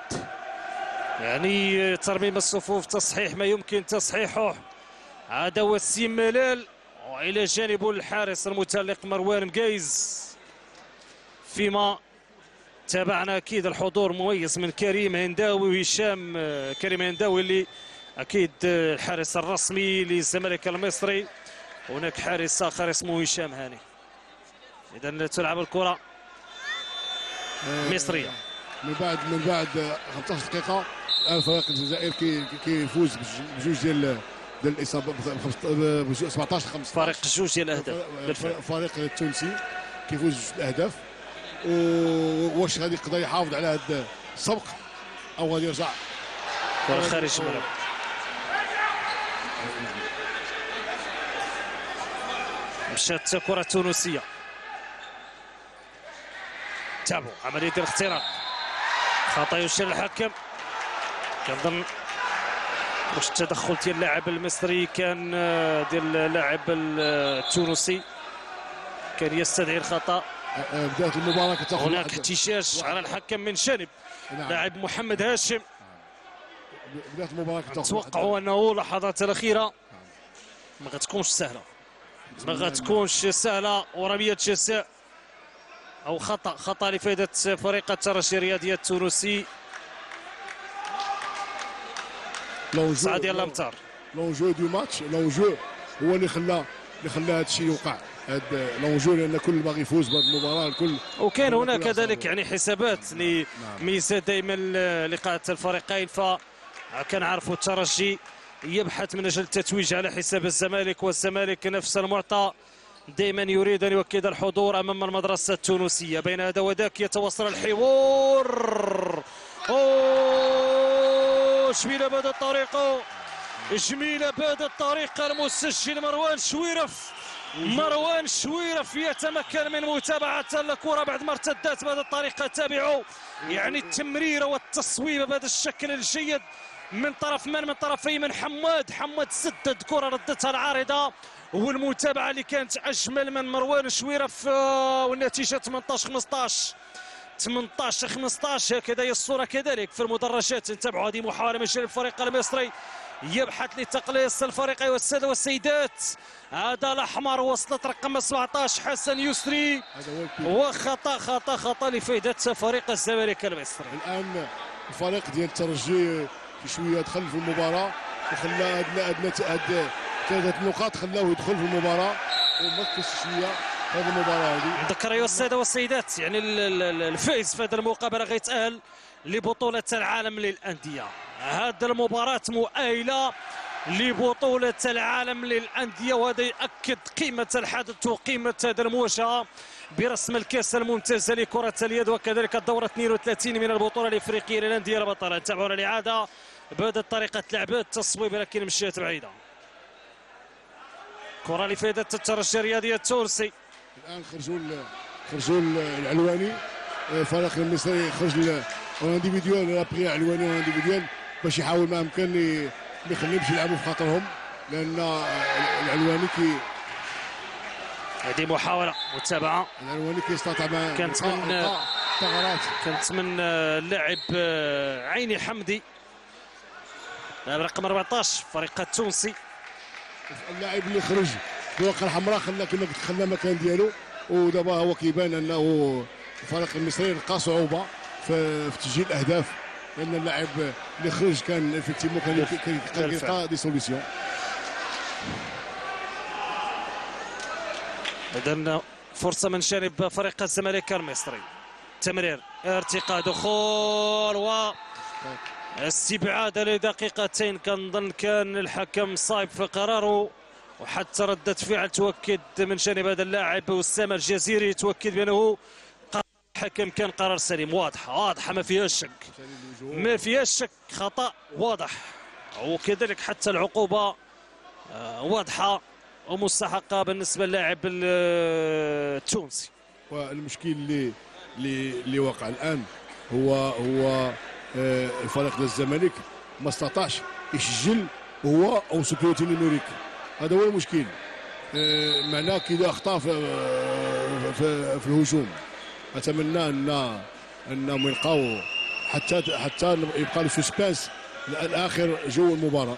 يعني ترميم الصفوف تصحيح ما يمكن تصحيحه. هذا هو السيم ملال. وإلى جانبه الحارس المتألق مروان مقايز. فيما تابعنا أكيد الحضور مميز من كريم هنداوي وهشام كريم هنداوي اللي أكيد آه، الحارس الرسمي للزمالك المصري. هناك حارس آخر اسمه هشام هاني. اذا تلعب الكرة آه، مصريه من بعد من بعد 15 دقيقة الان فريق الجزائر كي- كيفوز بج- بجوج ديال ديال الاصابه ب 17 15 فرق جوج ديال الأهداف الفريق التونسي كيفوز بجوج الأهداف. واش غادي يقدر يحافظ على هذا السبق أو غادي يرجع؟ خارج الملعب. مشات كرة تونسية. تابعوا عمليه الاختراق خطأ يشير الحكم. كنظن واش التدخل ديال اللاعب المصري كان ديال اللاعب التونسي. كان يستدعي الخطأ. آه، بدايه المباراة كتاخذ هناك احتجاج على الحكم من جانب نعم. لاعب محمد هاشم. بداية المباراة كتاخذ واحد- توقعوا أنه اللحظات الأخيرة ما غتكونش سهلة. ما غتكونش سهلة ورميه جزاء أو خطأ خطأ لفائده فريق الترجي الرياضي التونسي. l'enjeu- سعد ديال الامتار l'enjeu du match l'enjeu هو اللي خلى اللي خلى هذا الشيء يوقع. هذا لونجو لأن كل باغي يفوز بهذه المباراة الكل وكان كل- هنا كل كذلك. يعني حسابات لميزه دائما لقاءات الفريقين فكان عارفوا الترجي يبحث من أجل التتويج على حساب الزمالك والزمالك نفس المعطى. دائما يريد أن يؤكد الحضور أمام المدرسة التونسية. بين هذا وذاك يتواصل الحوار. أوه شميله بهذه الطريقة. جميلة بهذه الطريقة. المسجل مروان شويرف. مروان شويرف يتمكن من متابعة الكرة بعد ما ارتدت بهذه الطريقة. تابعوا يعني التمريرة والتصويب بهذا الشكل الجيد. من طرف من من طرفي من حماد. حماد سدد كرة ردتها العارضة. والمتابعة اللي كانت أجمل من مروان شويرف والنتيجة 18 15 18 15 هكذا هي الصورة كذلك في المدرجات. نتابعوا هذه محاولة من جانب الفريق المصري. يبحث لتقليص الفريق أيها السادة والسيدات. هذا الأحمر وصلت رقم 17 حسن يسري. وخطأ خطأ خطأ لفائدة فريق الزمالك المصري. الآن الفريق ديال الترجي شي شوية دخل في المباراة وخلى هاد ثلاثة نقاط خلاوه يدخل في المباراة ومركز شوية في هذه المباراة هذه نذكر أيها السادة والسيدات يعني ال- ال- ال- الفائز في هذه المقابلة غيتأهل لبطولة العالم للأندية. هذه المباراة مؤهلة لبطولة العالم للأندية وهذا يؤكد قيمة الحدث وقيمة هذه المواجهة برسم الكأس الممتازة لكرة اليد وكذلك الدورة 32 من البطولة الإفريقية للأندية البطلة. تابعونا الإعادة بهذه الطريقة لعب التصويب لكن مشيت بعيدة كرة لفائدة الترجي الرياضي التونسي الان خرجوا خرجوا ال- العلواني آه، الفريق المصري خرج ال individuel l'a pris علواني ال individuel باش يحاول ما امكن ما يخليهمش يلعبوا في خاطرهم لأن آه، العلواني كي هذه محاولة متابعة العلواني كيستطيع ما كانت من- ثغرات كانت من آه، اللاعب آه، عيني حمدي لاعب رقم 14 فريق التونسي اللاعب اللي خرج الورقه الحمراء خلى كما قلت مكان ديالو. ودابا هو كيبان أنه الفريق المصري لقى صعوبه في, تسجيل اهداف لأن اللاعب اللي خرج كان effectivement كان كان- كان كان بالفعل. يلقى des solutions اذا فرصة من جانب فريق الزمالك المصري. تمرير ارتقاء دخول و استبعاد لدقيقتين. كنظن كان الحكم صايب في قراره وحتى ردة فعل تؤكد من جانب هذا اللاعب أسامة الجزيري تؤكد قرار الحكم كان قرار سليم. واضحة واضحة ما فيهاش شك. ما فيهاش شك خطأ واضح. وكذلك حتى العقوبة آه، واضحة ومستحقة بالنسبة للاعب ال- التونسي. والمشكل اللي اللي وقع الآن هو هو آه، الفريق ديال الزمالك ما استطاعش يسجل هو en supériorité numérique هذا هو المشكل. آه، معناه كذا أخطاء في, آه، في, في الهجوم. أتمنى أن انهم يلقاو حتى حتى يبقى ال suspense الآخر جو المباراة.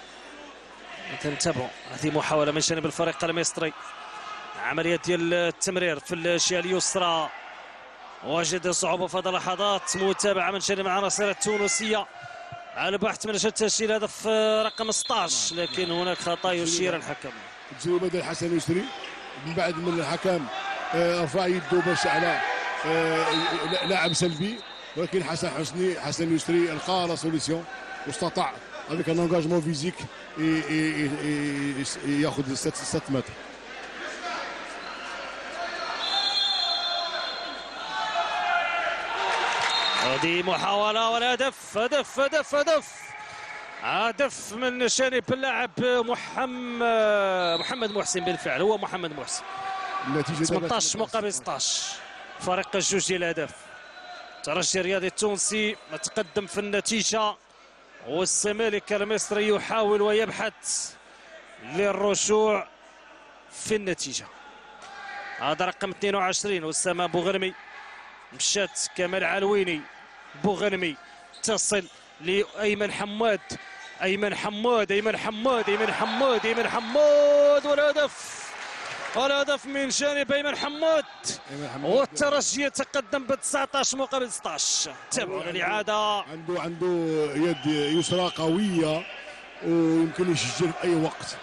تنتبهوا. هذه محاولة من جانب الفريق المصري. عملية ديال التمرير في الجهة اليسرى. وجد صعوبة في هذه اللحظات متابعة من جانب العناصر التونسية على البحث من أجل تسجيل هدف رقم 16 لكن هناك خطأ يشير الحكم. تجربة ديال حسن يسري من بعد من الحكم آه، رفع يده باش على آه، لاعب سلبي. ولكن حسن حسني حسن يسري لقى la solution واستطاع avec un engagement physique ياخذ 7 متر. هذه محاولة والهدف هدف هدف هدف هدف من جانب اللاعب محمد محمد محسن بالفعل هو محمد محسن. النتيجة 18 مقابل 16 فرق جوج ديال الاهداف الترجي الرياضي التونسي متقدم في النتيجة. والزمالك المصري يحاول ويبحث للرجوع في النتيجة. هذا رقم 22 اسامه بوغرمي مشات كمال علويني بوغرمي تصل لأيمن حماد. أيمن حماد أيمن حماد أيمن حماد أيمن حماد. والهدف الهدف من جانب أيمن حماد. والترجي يتقدم ب 19 مقابل 16 تابعوا الاعاده عنده عنده يد يسرى قوية ويمكن يسجل في أي وقت.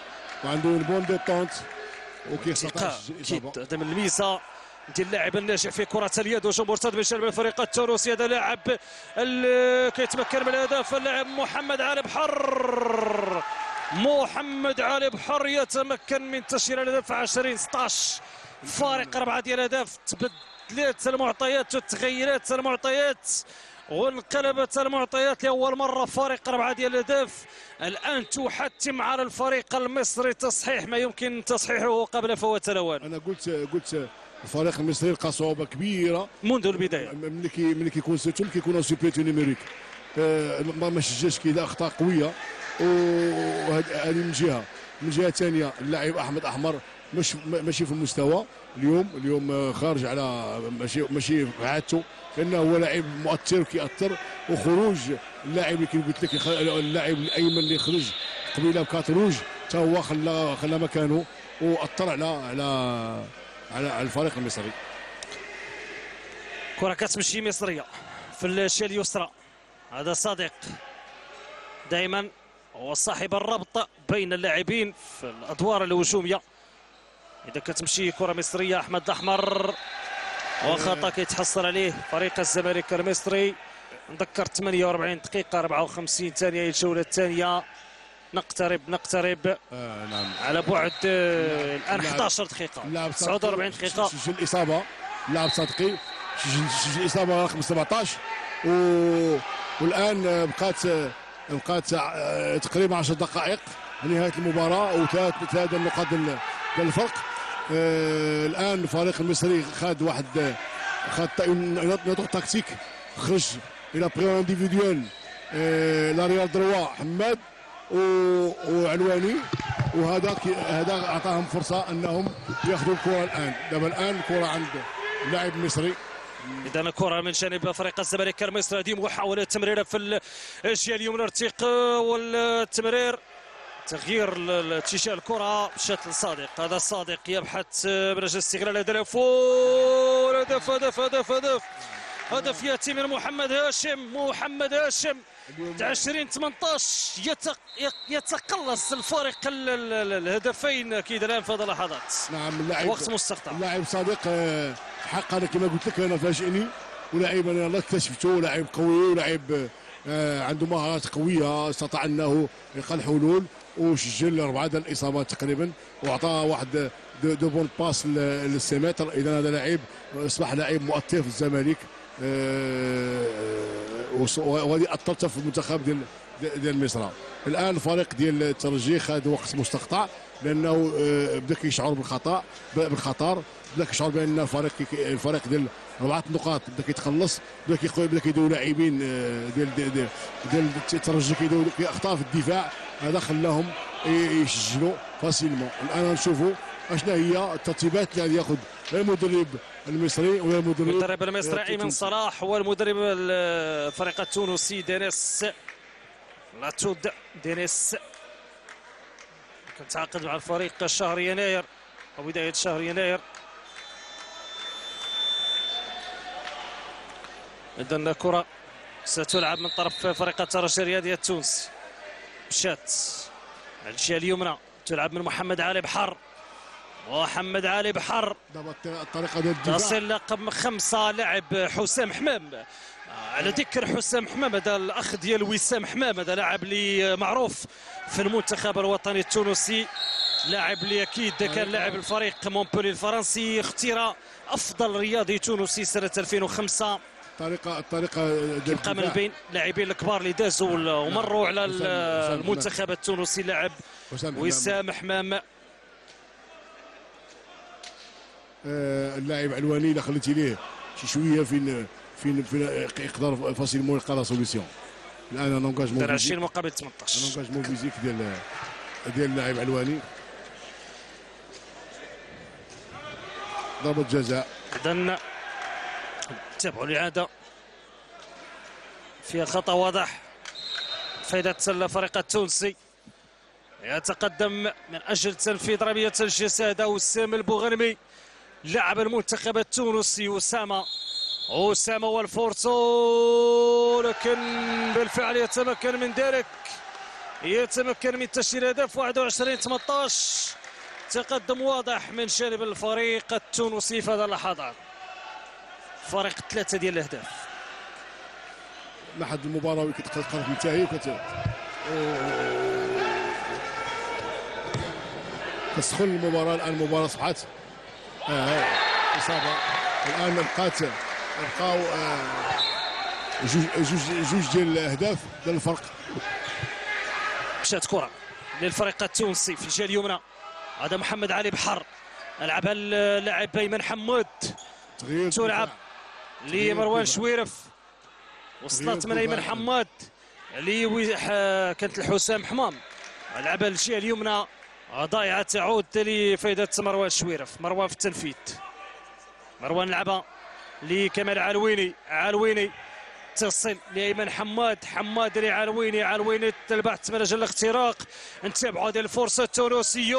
وعنده bonne détente وكيستطيع أكيد هذا من الميزة. ديال اللاعب الناجح في كرة اليد وهجوم مرتد من جانب الفريق التونسي. هذا لاعب كيتمكن من الهدف اللاعب محمد علي بحر. محمد علي بحر يتمكن من تسجيل الهدف 20 16 فارق اربعه ديال الاهداف تبدلت المعطيات وتغيرت المعطيات وانقلبت المعطيات لأول مرة. فارق اربعه ديال الاهداف الآن تحتم على الفريق المصري تصحيح ما يمكن تصحيحه قبل فوات الأوان. أنا قلت قلت الفريق المصري لقى صعوبة كبيرة. منذ البداية. ملي كي ملي كيكون سيتون كيكون supériorité numérique. آه، ما ما شجاش كي أخطاء قوية. وهذه من جهة. من جهة ثانية اللاعب أحمد أحمر مش ماشي في المستوى. اليوم اليوم آه، خارج على ماشي ماشي في عادته لأنه هو لاعب مؤثر كيأثر. وخروج اللاعب اللي قلت لك اللاعب الأيمن اللي خرج قبيلة بكات روج. حتى هو خلى خلى مكانه. وأثر على على على الفريق المصري. كرة كتمشي مصريه في الشيء اليسرى. هذا صديق دائما هو صاحب الربط بين اللاعبين في الأدوار الهجومية. إذا كتمشي كرة مصرية أحمد الأحمر. وخطا كيتحصل عليه فريق الزمالك المصري. نذكر 48 دقيقة 54 ثانية الجولة الثانية. نقترب نقترب. آه نعم. على بعد آه، الآن 11 دقيقة. 49 دقيقة. سجل الاصابه اللاعب صدقي سجل الاصابه رقم 17 و... والآن بقات بقات آه، تقريبا 10 دقائق لنهاية المباراة وثلاث ثلاث نقاط الفرق. آه الآن الفريق المصري خد واحد خد une autre tactique خرج إلى prise individuelle آه l'arrière droit حماد. وعلواني وهذا هذا أعطاهم فرصة أنهم يأخذوا الكرة الآن. دابا الآن الكرة عند اللاعب المصري اذا الكره من جانب فريق الزمالك المصري هذه محاولة تمريرة في الجهه اليمنى ارتقاء والتمرير. تغيير اتجاه الكرة مشات لصادق هذا الصادق يبحث من أجل استغلال الهدف. هدف هدف هدف هدف. هدف يأتي من محمد هاشم. محمد هاشم. 20 18 يتقلص الفارق الهدفين أكيد الآن في هذه اللحظات. نعم اللاعب وقت مستقطع. اللاعب صادق آه، حق أنا كما قلت لك أنا فاجئني. ولاعب أنا اكتشفته لاعب قوي ولاعب آه، عنده مهارات قوية استطاع أنه يلقى الحلول وسجل أربعة الإصابات تقريبا وأعطى واحد deux, deux bonnes passes لل six mètres. إذا هذا لاعب أصبح لاعب مؤثر في الزمالك. آه، وهذه اثرت في المنتخب ديال ديال مصر. الآن الفريق ديال الترجي خد وقت مستقطع لأنه آه، بدا كيشعر بالخطأ بالخطر بدا كيشعر بأن الفريق الفريق ديال اربعه نقاط بدا كيتخلص بدا بدا كيديروا لاعبين آه، ديال ديال ديال الترجي كيديروا اخطاء في الدفاع. هذا خلاهم يسجلوا facilement. الآن نشوفوا اشنا هي الترتيبات اللي ياخذ المدرب المصري والمدرب المدرب. المصري ايمن صلاح والمدرب الفريق التونسي دينيس لاتود. دينيس كنتعاقد مع الفريق شهر يناير أو بداية شهر يناير. اذا الكرة ستلعب من طرف فريق الترجي الرياضي التونسي. على الجهه اليمنى تلعب من محمد علي بحر. وحمد علي بحر. ديال الدفاع. تصل رقم خمسة لاعب حسام حمام. آه، على ذكر حسام حمام هذا الأخ ديال وسام حمام هذا لاعب اللي معروف في المنتخب الوطني التونسي. لاعب اللي أكيد كان لاعب الفريق مونبولي الفرنسي اختير أفضل رياضي تونسي سنة 2005 الطريقة الطريقة يبقى من. بين اللاعبين الكبار اللي دازوا وال- ومروا على المنتخب التونسي لاعب وسام حمام. وسام حمام آه، اللاعب علواني الا خليتي ليه شي شوية فين فين فين يقدر facilement يلقى la solution الآن un engagement دار physique 20 مقابل ان 18 engagement physique ديال ديال اللاعب علواني ضربة جزاء. اذا تابعوا الإعادة. فيها خطأ واضح. فائده الفريق التونسي. يتقدم من أجل تنفيذ رمية الجزاء وسام البوغنمي لاعب المنتخب التونسي أسامة. أسامة والفورتو لكن بالفعل يتمكن من ذلك. يتمكن من تسجيل هدف 21 18 تقدم واضح من جانب الفريق التونسي في هذه اللحظات فرق ثلاثة ديال الأهداف. لحد المباراة وين كتقرب تنتهي وكت كتسخن المباراة الآن المباراة صبحت إصابة. الآن بقات بقاو آه، جوج جوج جوج ديال الأهداف ديال الفرق. مشات كرة للفريق التونسي في الجهة اليمنى. هذا محمد علي بحر لعبها اللاعب ايمن حمود. تغيير تلعب لمروان. شويرف. وصلت من أيمن الدفاع. حماد اللي وي- ح- كانت لحسام حمام. لعبها للجهه اليمنى. ضايعة تعود لفائده مروان شويرف. مروان في التنفيذ. مروان لعبها لكمال علويني. علويني تصل لأيمن حماد. حماد لعلويني علويني. البحث من أجل الاختراق نتابعوا هذه الفرصة التونسية.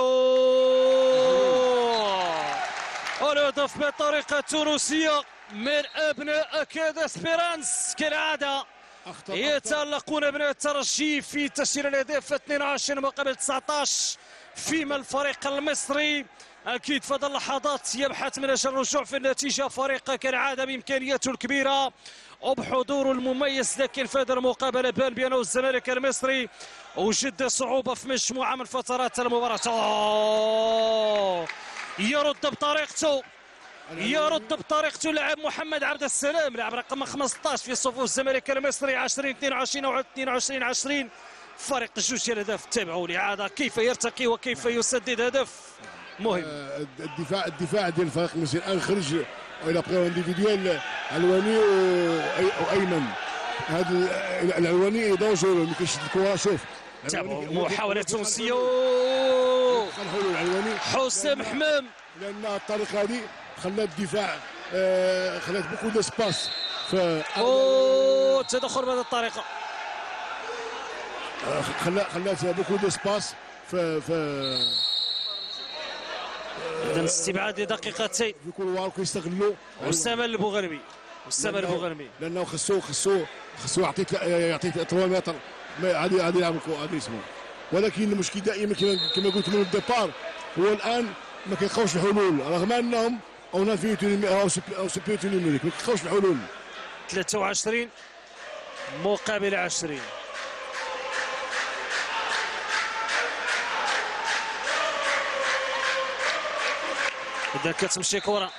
الهدف بطريقة تونسية من ابناء académie Espérance كالعادة أخطأ يتألقون ابناء الترجي في تسجيل الأهداف 22 مقابل 19 فيما الفريق المصري. أكيد في هذه اللحظات يبحث من أجل الرجوع في النتيجة. فريق كالعادة بإمكانياته الكبيرة. وبحضوره المميز لكن في هذه المقابلة بان بأنه الزمالك المصري وجد صعوبة في مجموعة من فترات المباراة. أوه. يرد بطريقته. يرد بطريقته لاعب محمد عبد السلام لاعب رقم 15 في صفوف الزمالك المصري. 20 22 أو 22 20 فرق جوج ديال الاهداف تابعوا الاعاده كيف يرتقي وكيف يسدد هدف؟ مهم. آه، الدفاع الدفاع ديال الفريق المصري الان خرج إلى prise individuelle علواني وايمن هذا ال- العلواني dangereux ملي كيشد الكره شوف. خلحوا العلواني حسام حمام. لأن الطريقة هذه خلات الدفاع آه، خلات beaucoup d'espace ف التدخل بهذه الطريقة. خلا- خلات beaucoup d'espace ف ف اذا استبعاد لدقيقتين في couloir كيستغلوا أسامة البوغنمي أسامة البوغنمي لأنه خصو خصو خصو يعطي تلا- يعطي 3 متر غادي غادي يلعب غادي يسمو ولكن المشكل دائما كما كما قلت من départ. هو الآن ما كيلقاوش الحلول. رغم أنهم اون au numérique ما كيلقاوش الحلول. 23 مقابل 20 إذا كتمشي كرة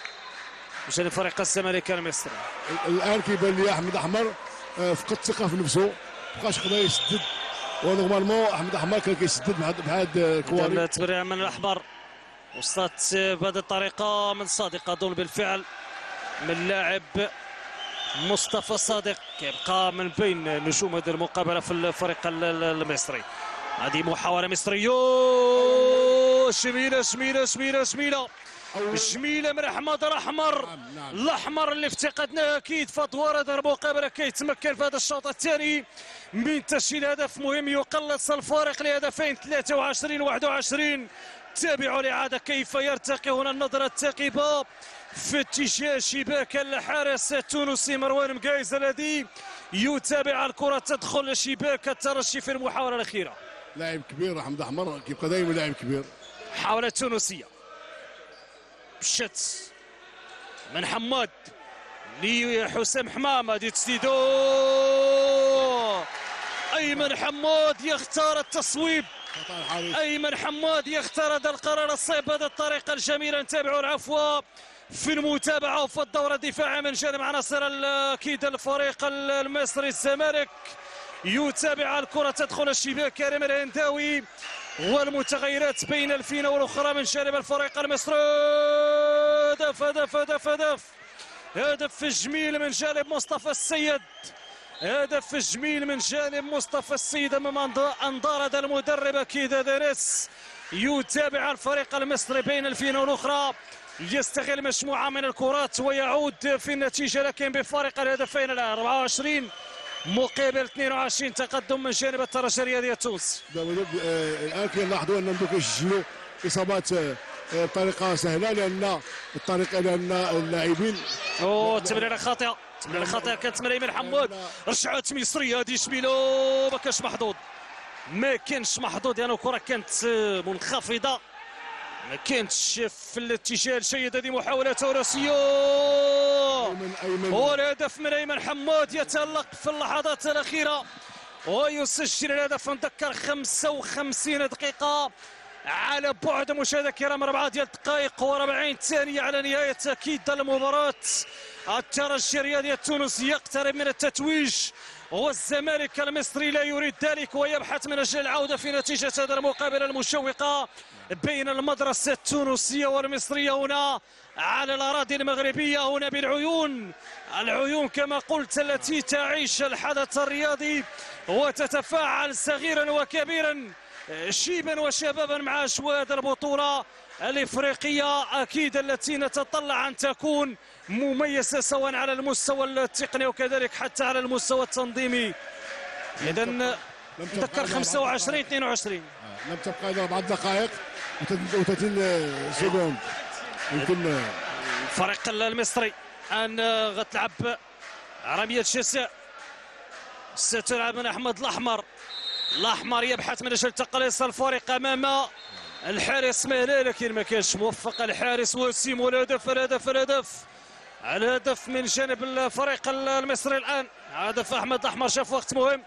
جانب فريق الزمالك المصري الآن كيبان لي أحمد أحمر آه، فقد الثقه في نفسه بقاش يقدر يسدد. و normalement أحمد أحمر كان كيسدد بهاد إذا الكواري تبرع من الأحمر. وصلت بهذه الطريقة من صادق أظن بالفعل من لاعب مصطفى صادق. يبقى من بين نجوم هذه المقابلة في الفريق ال- ال- المصري. هذه محاولة مصرية. جميله جميله جميله جميله جميله من احمد الاحمر. الأحمر اللي افتقدناه أكيد في ادوار هذه المقابله كيتمكن في هذا الشوط الثاني. من تسجيل هدف مهم يقلص الفارق لهدفين 23 21 تابعوا الاعاده كيف يرتقي هنا النظرة الثاقبه في اتجاه شباك الحارس التونسي مروان مقايز الذي يتابع الكرة تدخل شباك الترجي في المحاولة الأخيرة. لاعب كبير أحمد احمر كيبقى دائما لاعب كبير. محاوله تونسية. مشات من حماد لحسام حمام هذه تسديدو أيمن حماد يختار التصويب. أيمن حماد يختار هذا القرار الصعب بهذه الطريقة الجميلة. نتابعوا العفو في المتابعة وفي الدورة الدفاعية من جانب عناصر أكيد الفريق المصري الزمالك. يتابع الكرة تدخل الشباك كريم الهنداوي. والمتغيرات بين الفينه والأخرى من جانب الفريق المصري هدف هدف هدف هدف. هدف جميل من جانب مصطفى السيد. هدف جميل من جانب مصطفى السيد أمام انظار هذا المدرب أكيد هذا ناس يتابع الفريق المصري بين الفينه والأخرى. يستغل مجموعة من الكرات ويعود في النتيجة لكن بفارق الهدفين الان 24 مقابل 22 تقدم من جانب الترجي الرياضي التونسي دابا آه، الآن كنلاحظوا أنهم دوك يسجلوا إصابات آه، آه، بطريقة سهلة لأن الطريقة لأن اللاعبين اوه تمريرة خاطئة. تمريرة خاطئة كانت من ايمن حمود. رجعت مصرية هذه شبيلو ما كانش محظوظ. ما كانش محظوظ لأنه يعني الكرة كانت منخفضة. ما كانتش في الاتجاه الجيد هذه محاولة توراسيو والهدف من أيمن حماد يتألق في اللحظات الأخيرة. ويسجل الهدف نذكر 55 دقيقة على بعد مشاهدة الكرام أربعة ديال الدقائق و40 ثانية على نهاية أكيد المباراة. الترجي الرياضي التونسي يقترب من التتويج. والزمالك المصري لا يريد ذلك ويبحث من أجل العودة في نتيجة هذا المقابلة المشوقة بين المدرسة التونسية والمصرية هنا على الأراضي المغربية هنا بالعيون. العيون كما قلت التي تعيش الحدث الرياضي وتتفاعل صغيرا وكبيرا شيبا وشبابا مع أجواء البطولة الإفريقية أكيد التي نتطلع أن تكون مميزة سواء على المستوى التقني وكذلك حتى على المستوى التنظيمي. إذا نذكر 25 22 لم تبقى إلا أربع دقائق و30 سكوند يمكن الفريق المصري الآن غتلعب رمية جزاء ستلعب من أحمد الأحمر. الأحمر يبحث من أجل تقليص الفريق أمام الحارس مهلا لكن ما كانش موفق الحارس وسيم والهدف الهدف الهدف. الهدف من جانب الفريق المصري الآن. هدف أحمد الأحمر شاف وقت مهم.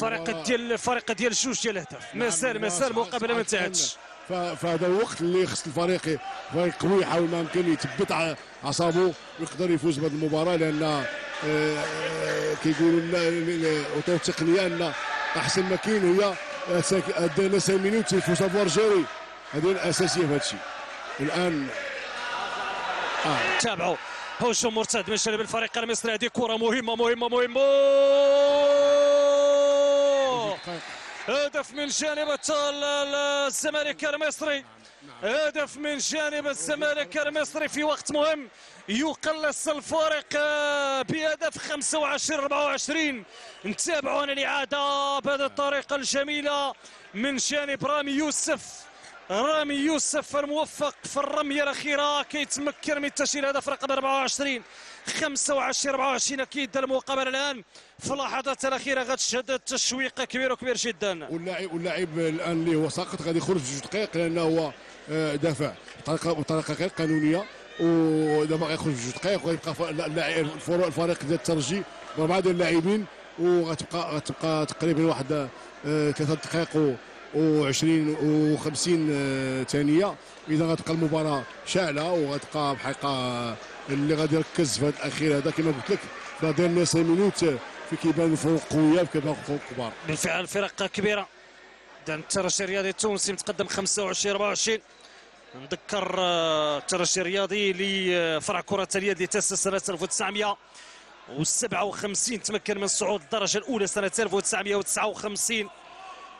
فريق ديال الفريق ديال الجوج ديال الاهداف مازال مازال المقابله ما انتهتش فهذا الوقت اللي خص الفريق فريق قوي يحاول ما يمكن يثبت أعصابه ويقدر يفوز بهذه المباراة لأن آه، آه، كيقولوا الاطر التقنيه أن أحسن ما كاين هي دانا سامينوت يفوز فوار جيري هذه الأساسية في هذا الشيء. الآن آه. تابعوا. هجوم مرتد من جانب الفريق المصري. هذه كرة مهمة مهمة مهمة. هدف من جانب الزمالك المصري. هدف من جانب الزمالك المصري في وقت مهم. يقلص الفارق بهدف 25 24 نتابعوا الإعادة بهذه الطريقة الجميلة من جانب رامي يوسف. رامي يوسف الموفق في الرمية الأخيرة. كيتمكن من تسجيل هدف رقم 24 25 24 أكيد المقابلة الآن في اللحظات الأخيرة. غتشهد تشويق كبير وكبير جدا. واللاعب واللاعب الآن اللي هو ساقط غادي يخرج جوج دقائق لأنه هو آه، دافع. بطريقه بطريقه غير قانونية. ودابا غيخرج في جوج دقائق وغيبقى الفريق ديال الترجي. باربعه ديال اللاعبين. وغتبقى غتبقى تقريبا واحد آه، ثلاثة دقائق و20 و50 ثانية. إذا غتبقى المباراة شاعلة وغتبقى بحقيقة اللي غادي يركز في هذا الأخير هذا كما قلت لك. فهذا الناس minutes في كيبان الفروق قويه كيبان الفروق كبار. بالفعل فرق كبيرة. إذا الترجي الرياضي التونسي متقدم 25 24 نذكر آه، الترجي الرياضي لفرع كرة اليد اللي تأسس سنة 1957 تمكن من صعود الدرجة الأولى سنة 1959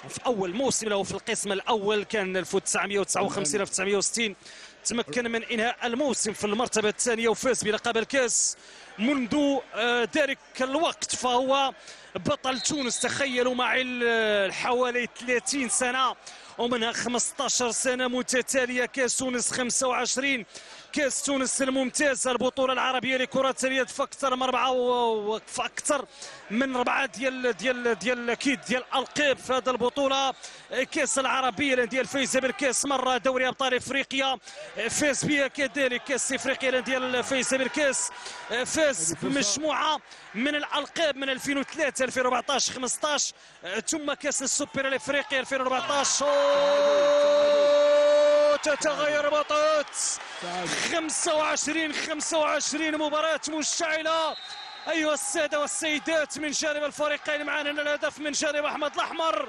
في أول موسم له في القسم الأول كان 1959 1960 تمكن من إنهاء الموسم في المرتبة الثانية وفاز بلقب الكاس منذ آه، ذلك الوقت فهو بطل تونس. تخيلوا معي حوالي 30 سنة ومنها 15 سنة متتالية كاس تونس 25 كاس تونس الممتازه البطولة العربية لكرة اليد فاكثر من أربعة وفاكثر من أربعة ديال ديال ديال أكيد ديال القاب في هذه البطولة. كاس العربية الانديه الفايزه بالكاس مرة دوري أبطال إفريقيا. فاز بها كذلك كاس إفريقيا الانديه الفايزه بالكاس فاز بمجموعة من الألقاب من 2003 2014 15 ثم كاس السوبر الإفريقي 2014 تتغير بطاط 25 25 مباراة مشتعلة. أيها السادة والسيدات من جانب الفريقين معنا الهدف من جانب أحمد الأحمر.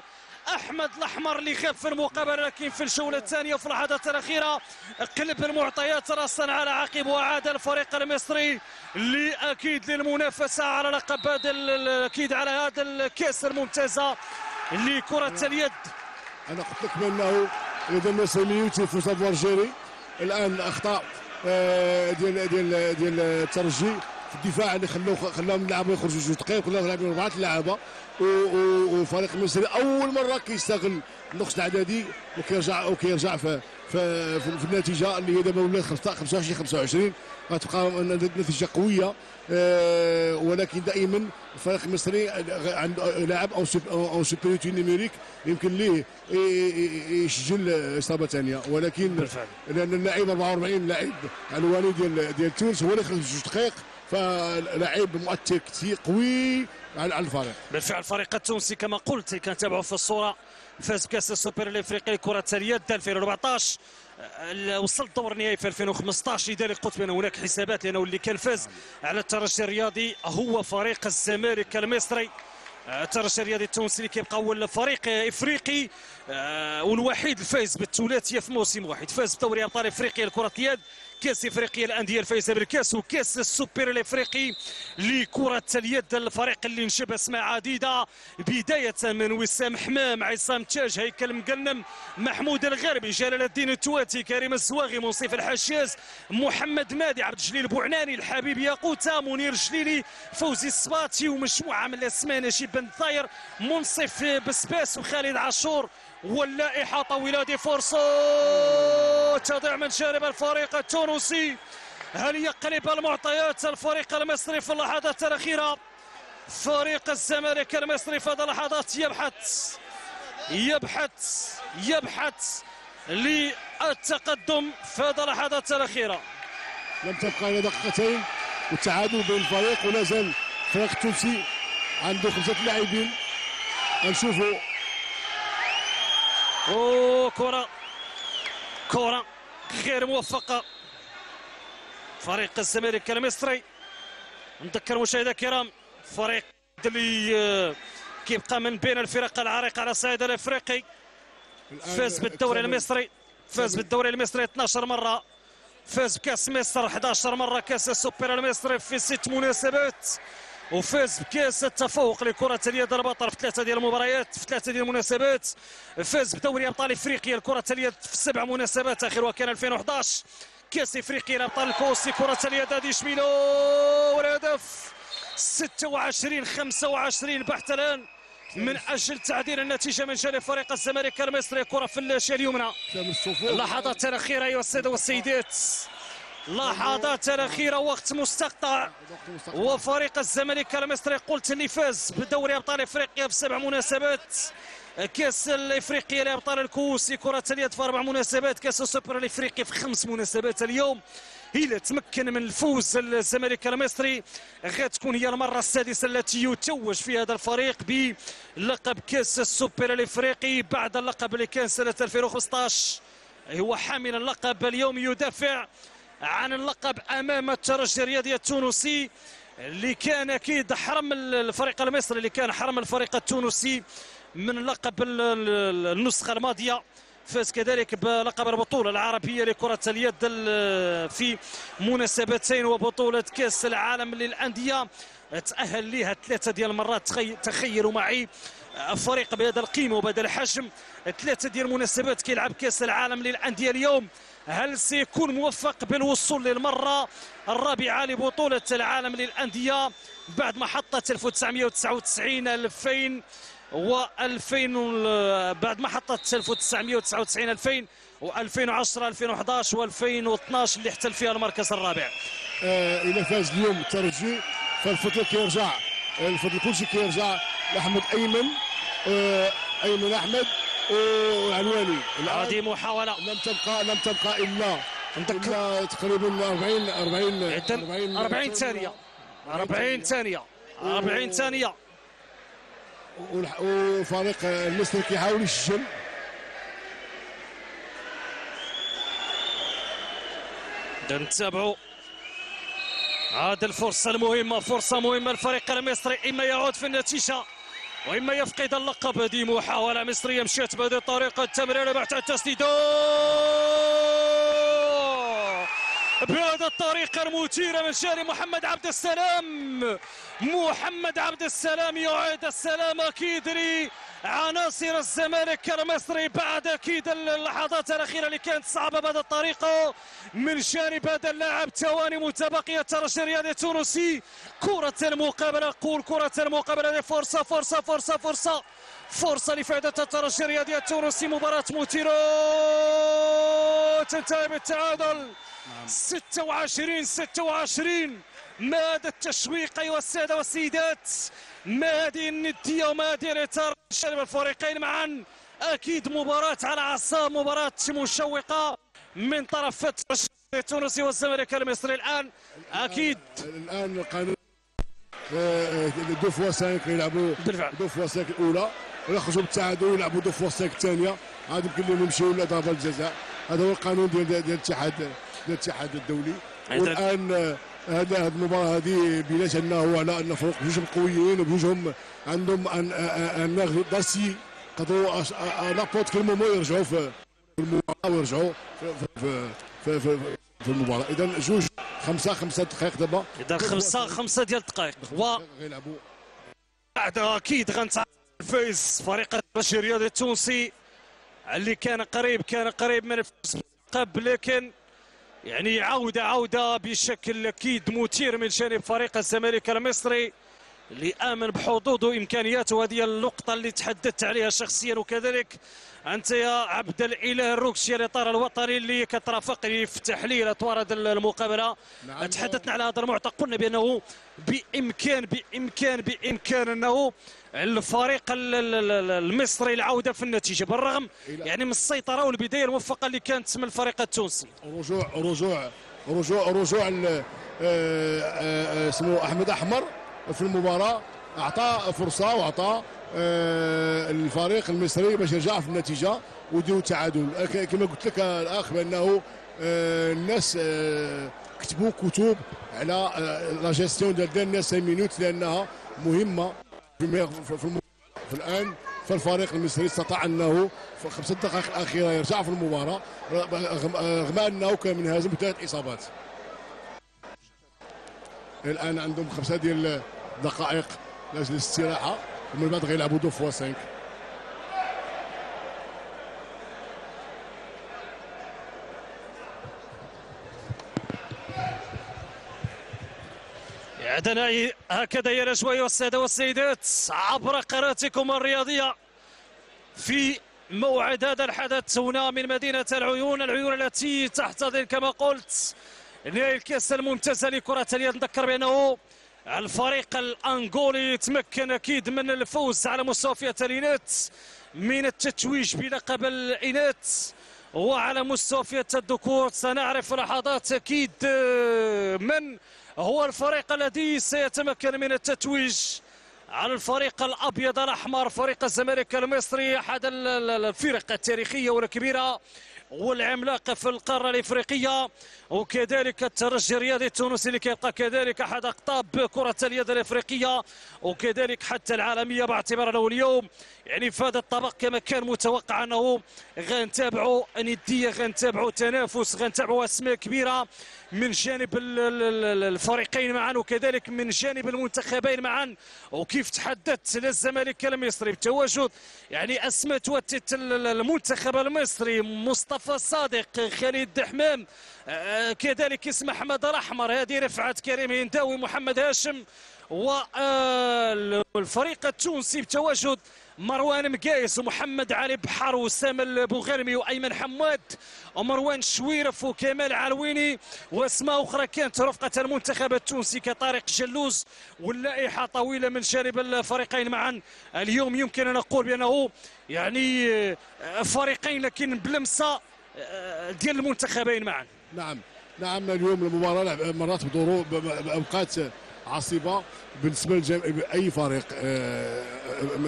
أحمد الأحمر اللي خاف في المقابلة لكن في الجولة الثانية وفي اللحظات الأخيرة قلب المعطيات راسا على عقب وعاد الفريق المصري. لأكيد للمنافسة على لقب هذا أكيد على هذا الكأس الممتازة لكرة اليد. أنا قلت لك بأنه إذا ميوتي في سافوار جيري الآن اخطاء آه، ديال ديال ديال الترجي في الدفاع اللي خلوه خلاهم يلعبوا يخرجوا جوج دقائق خلاهم يلعبوا أربعة لعابه وفريق المصري أول مرة كيستغل النقص العددي وكيرجع وكيرجع في في, النتيجة اللي هي دابا ولات 25 25 غتبقى نتيجة قوية. آه، ولكن دائما الفريق المصري عنده لاعب en en supériorité numérique يمكن ليه يسجل إصابة ثانية. ولكن بالفعل. لأن اللاعب 44 لاعب علواني ديال ديال تونس هو اللي خرج جوج دقائق. فلاعب مؤثر كثير قوي على الفريق. بالفعل الفريق التونسي كما قلت كنتابعوا في الصورة. فاز بكاس السوبر الافريقي لكرة اليد 2014 وصل الدور النهائي في 2015 لذلك قلت بأن هناك حسابات لأنه اللي كان فاز على الترجي الرياضي هو فريق الزمالك المصري الترجي الرياضي التونسي اللي كيبقى هو فريق إفريقي. آه، والوحيد الفايز بالثلاثية في موسم واحد. فاز بدوري أبطال إفريقيا لكرة اليد. كاس افريقيا الانديه الفايزه بالكاس وكاس السوبر الافريقي لكره اليد الفريق اللي نجب اسماء عديده. بدايه من وسام حمام عصام تاج هيكل مقنم محمود الغربي جلال الدين التواتي كريم الزواغي منصف الحشاز محمد مادي عبد الجليل بوعناني الحبيب ياقوتا منير جليلي فوزي الصباطي ومجموعه من الاسماء نجيب بن ثاير منصف بسباس وخالد عاشور واللائحة طويلة دي فرصة. تضيع من جانب الفريق التونسي. هل يقلب المعطيات الفريق المصري في اللحظات الأخيرة؟ فريق الزمالك المصري في هذه اللحظات يبحث يبحث يبحث للتقدم في هذه اللحظات الأخيرة. لم تبقى إلى دقيقتين والتعادل بين الفريق ولا زال الفريق التونسي عنده خمسة لاعبين. نشوفوا أوه كرة. كرة غير موفقة. فريق الزمالك المصري. نذكر مشاهدينا الكرام فريق اللي كيبقى من بين الفرق العريقة على الصعيد الإفريقي. فاز بالدوري المصري. فاز بالدوري المصري 12 مرة. فاز بكأس مصر 11 مرة. كأس السوبر المصري في ست مناسبات. وفاز بكاس التفوق لكرة اليد البطل في ثلاثة ديال المباريات في ثلاثة ديال المناسبات. فاز بدوري أبطال إفريقيا لكرة اليد في سبع مناسبات آخرها كان 2011 كاس إفريقيا لأبطال الكوس لكرة اليد هذه شميلو والهدف 26 25 بحث الآن من أجل تعديل النتيجة من جانب فريق الزمالك المصري. كرة في اليمنى. اللحظات الأخيرة أيها السادة والسيدات. لحظات الأخيرة وقت مستقطع. وفريق الزمالك المصري قلت اللي فاز بدوري أبطال إفريقيا في سبع مناسبات. كأس الافريقيا لأبطال الكؤوس لكره اليد في أربع مناسبات. كأس السوبر الإفريقي في خمس مناسبات اليوم. إذا تمكن من الفوز الزمالك المصري غتكون هي المرة السادسة التي يتوج في هذا الفريق بلقب كأس السوبر الإفريقي بعد اللقب اللي كان سنة 2015 هو حامل اللقب اليوم يدافع عن اللقب أمام الترجي الرياضي التونسي اللي كان أكيد حرم الفريق المصري اللي كان حرم الفريق التونسي من لقب النسخة الماضية. فاز كذلك بلقب البطولة العربية لكرة اليد في مناسبتين وبطولة كأس العالم للأندية. تأهل لها ثلاثة ديال المرات. تخيلوا معي فريق بهذا القيمه وبهذا الحجم. ثلاثة ديال المناسبات كيلعب كأس العالم للأندية اليوم. هل سيكون موفق بالوصول للمرة الرابعة لبطولة العالم للأندية بعد محطة 1999 2000 و2000 بعد محطة 1999 2000 و2010 2011 و2012 اللي احتل فيها المركز الرابع. آه إلى فاز اليوم الترجي فالفضل كيرجع. الفضل كلشي كيرجع. لاحمد أيمن آه أيمن أحمد. والعنواني هذه محاولة. لم تبقى لم تبقى نذكر- إلا تقريبا 40 40 40 40 ثانية. 40 ثانية. 40 ثانية. وفريق المصري كيحاول يسجل نتابعوا هذه الفرصة المهمة فرصة مهمة. الفريق المصري إما يعود في النتيجة. وإما يفقد اللقب هذه محاولة مصرية مشات بهذه الطريقة. التمرير بعد التسديد. بهذا الطريقة المثيرة من جانب محمد عبد السلام. محمد عبد السلام يعيد السلام أكيد لعناصر الزمالك المصري بعد أكيد اللحظات الأخيرة اللي كانت صعبة بهذه الطريقة من جانب هذا اللاعب ثواني متبقية الترجي الرياضي التونسي كرة المقابلة قول كرة المقابلة هذه فرصة فرصة فرصة فرصة. فرصة لفائدة الترجي الرياضي التونسي مباراة مثيرة. تنتهي بالتعادل. 26 26 ما هذا التشويق ايها الساده والسيدات. ما هذه النديه وما هذه الاثاره جانب الفريقين معا. أكيد مباراة على أعصاب مباراة مشوقة من طرف الترجي التونسي والزمالك المصري. الآن أكيد. الآن القانون deux fois 5 يلعبوا. deux fois 5 الأولى. ويخرجوا بالتعادل ويلعبوا دو فوا 5 الثانية. عاد يمكن لهم يمشيوا لضربه الجزاء. هذا هو القانون ديال ديال الاتحاد. الاتحاد الدولي. إذا- والآن آه، هذا هذه المباراة هذه بلاش انه على أن فوق بجوجهم قويين وبجوجهم عندهم ان أن داسي. قدروا لابوت كل مومون يرجعوا في في المباراة ويرجعوا في في في, في, في المباراة. اذا جوج خمسه خمسة دقائق دابا. إذا خمسه خمسة ديال الدقائق. و غيلعبوا بعد أكيد غنتعرف الفوز فريق الرياضي التونسي اللي كان قريب كان قريب من الفوز قبل لكن يعني عودة عودة بشكل أكيد مثير من جانب فريق الزمالك المصري اللي آمن بحظوظه وإمكانياته. هذه النقطة اللي تحدثت عليها شخصيا وكذلك. أنت يا عبد الإله الروكسي الإطار الوطني اللي كترافقني في تحليل اطوار هذه المقابلة. نعم. تحدثنا على هذا المعطى قلنا بأنه بإمكان بإمكان بإمكان أنه الفريق ال- ال- ال- المصري العودة في النتيجة. بالرغم يعني من السيطرة والبداية الموفقة اللي كانت من الفريق التونسي. رجوع رجوع رجوع رجوع آه، آه، آه، اسمه أحمد أحمر في المباراة. أعطى فرصة وأعطى الفريق المصري باش يرجع في النتيجة آه، ك- كما قلت لك الأخ بأنه الناس كتبوا كتب على la gestion ديال les cinq minutes لأنها مهمة. في في- الآن فالفريق المصري استطاع أنه في خمسة دقائق الأخيرة يرجع في المباراة رغم أنه كان منهزم بثلاث اصابات الآن عندهم خمسة ديال الدقائق لأجل الاستراحة ومن بعد غيلعبوا دو فوا 5 إعدنا هكذا يا الأجواء والسادة والسيدات عبر قناتكم الرياضية في موعد هذا الحدث. هنا من مدينة العيون العيون التي تحتضن كما قلت نهائي الكأس الممتازة لكرة اليد. نذكر بأنه الفريق الأنغولي تمكن أكيد من الفوز على مستوى فئة الإناث من التتويج بلقب الإناث وعلى مستوى فئة الذكور. سنعرف لحظات أكيد من هو الفريق الذي سيتمكن من التتويج على الفريق الأبيض الأحمر فريق الزمالك المصري أحد ال- ال- الفرق التاريخية والكبيرة والعملاقه في القارة الإفريقية. وكذلك الترجي الرياضي التونسي اللي كيبقى كذلك أحد أقطاب كرة اليد الإفريقية. وكذلك حتى العالمية باعتبار أنه اليوم يعني في هذا الطبق كما كان متوقع أنه غنتابعوا نديه غنتابعوا تنافس غنتابعوا أسماء كبيرة. من جانب ال- ال- ال- الفريقين معا وكذلك من جانب المنتخبين معا. وكيف تحدثت للزمالك المصري بتواجد يعني اسماء توتت ال- ال- المنتخب المصري مصطفى الصادق خالد حمام آه، كذلك اسم أحمد الأحمر. هذه رفعت كريم هنداوي محمد هاشم. والفريق التونسي بتواجد مروان مقايس ومحمد علي بحر وسام البوغرمي وأيمن حماد ومروان شويرف وكمال علويني وأسماء أخرى. كانت رفقة المنتخب التونسي كطارق جلوز واللائحة طويلة من جانب الفريقين معا. اليوم يمكن أن نقول بأنه يعني فريقين لكن بلمسة ديال المنتخبين معا. نعم. نعم اليوم المباراة مرات بظروف بأوقات عصيبه بالنسبة لاي فريق آه،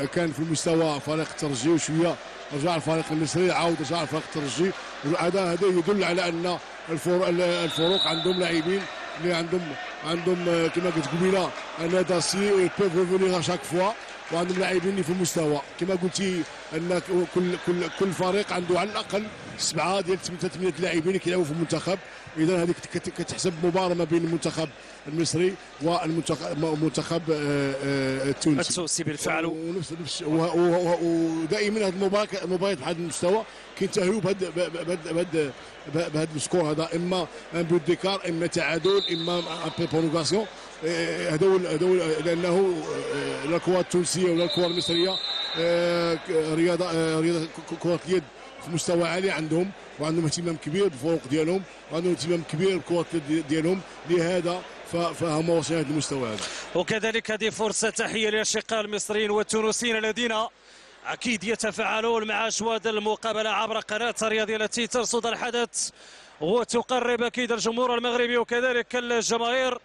آه، كان في المستوى فريق الترجي وشوية رجع الفريق المصري عاود رجع الفريق الترجي. هذا هذا يدل على أن الفروق عندهم لاعبين اللي عندهم عندهم آه، كما قلت قبيلة أن داسي بيف ريفونيغ شاك فوا وعندهم لاعبين اللي في المستوى. كما قلتي أن كل كل كل فريق عنده على الأقل سبعة ديال ثمانيه لاعبين كيلعبوا في المنتخب. إذا هذيك كتحسب مباراة ما بين المنتخب المصري والمنتخب آه، آه، التونسي. التونسي بالفعل. ونفس نفس ودائما هذه المباراه المباريات بهذا المستوى كينتهيوا بهذا بهذا بهذا ال score هذا. إما un but d'écart إما تعادل إما en prolongation هذول هذول لأنه لا الكره التونسية ولا الكرة المصرية آه، رياضة رياضة كرة اليد. في مستوى عالي عندهم وعندهم اهتمام كبير بالفروق ديالهم وعندهم اهتمام كبير بالكره ديالهم لهذا فهم وصلوا هذا المستوى هذا. وكذلك هذه فرصة تحية للأشقاء المصريين والتونسيين الذين أكيد يتفاعلون مع اجواد المقابلة عبر قناة الرياضية التي ترصد الحدث وتقرب أكيد الجمهور المغربي وكذلك الجماهير.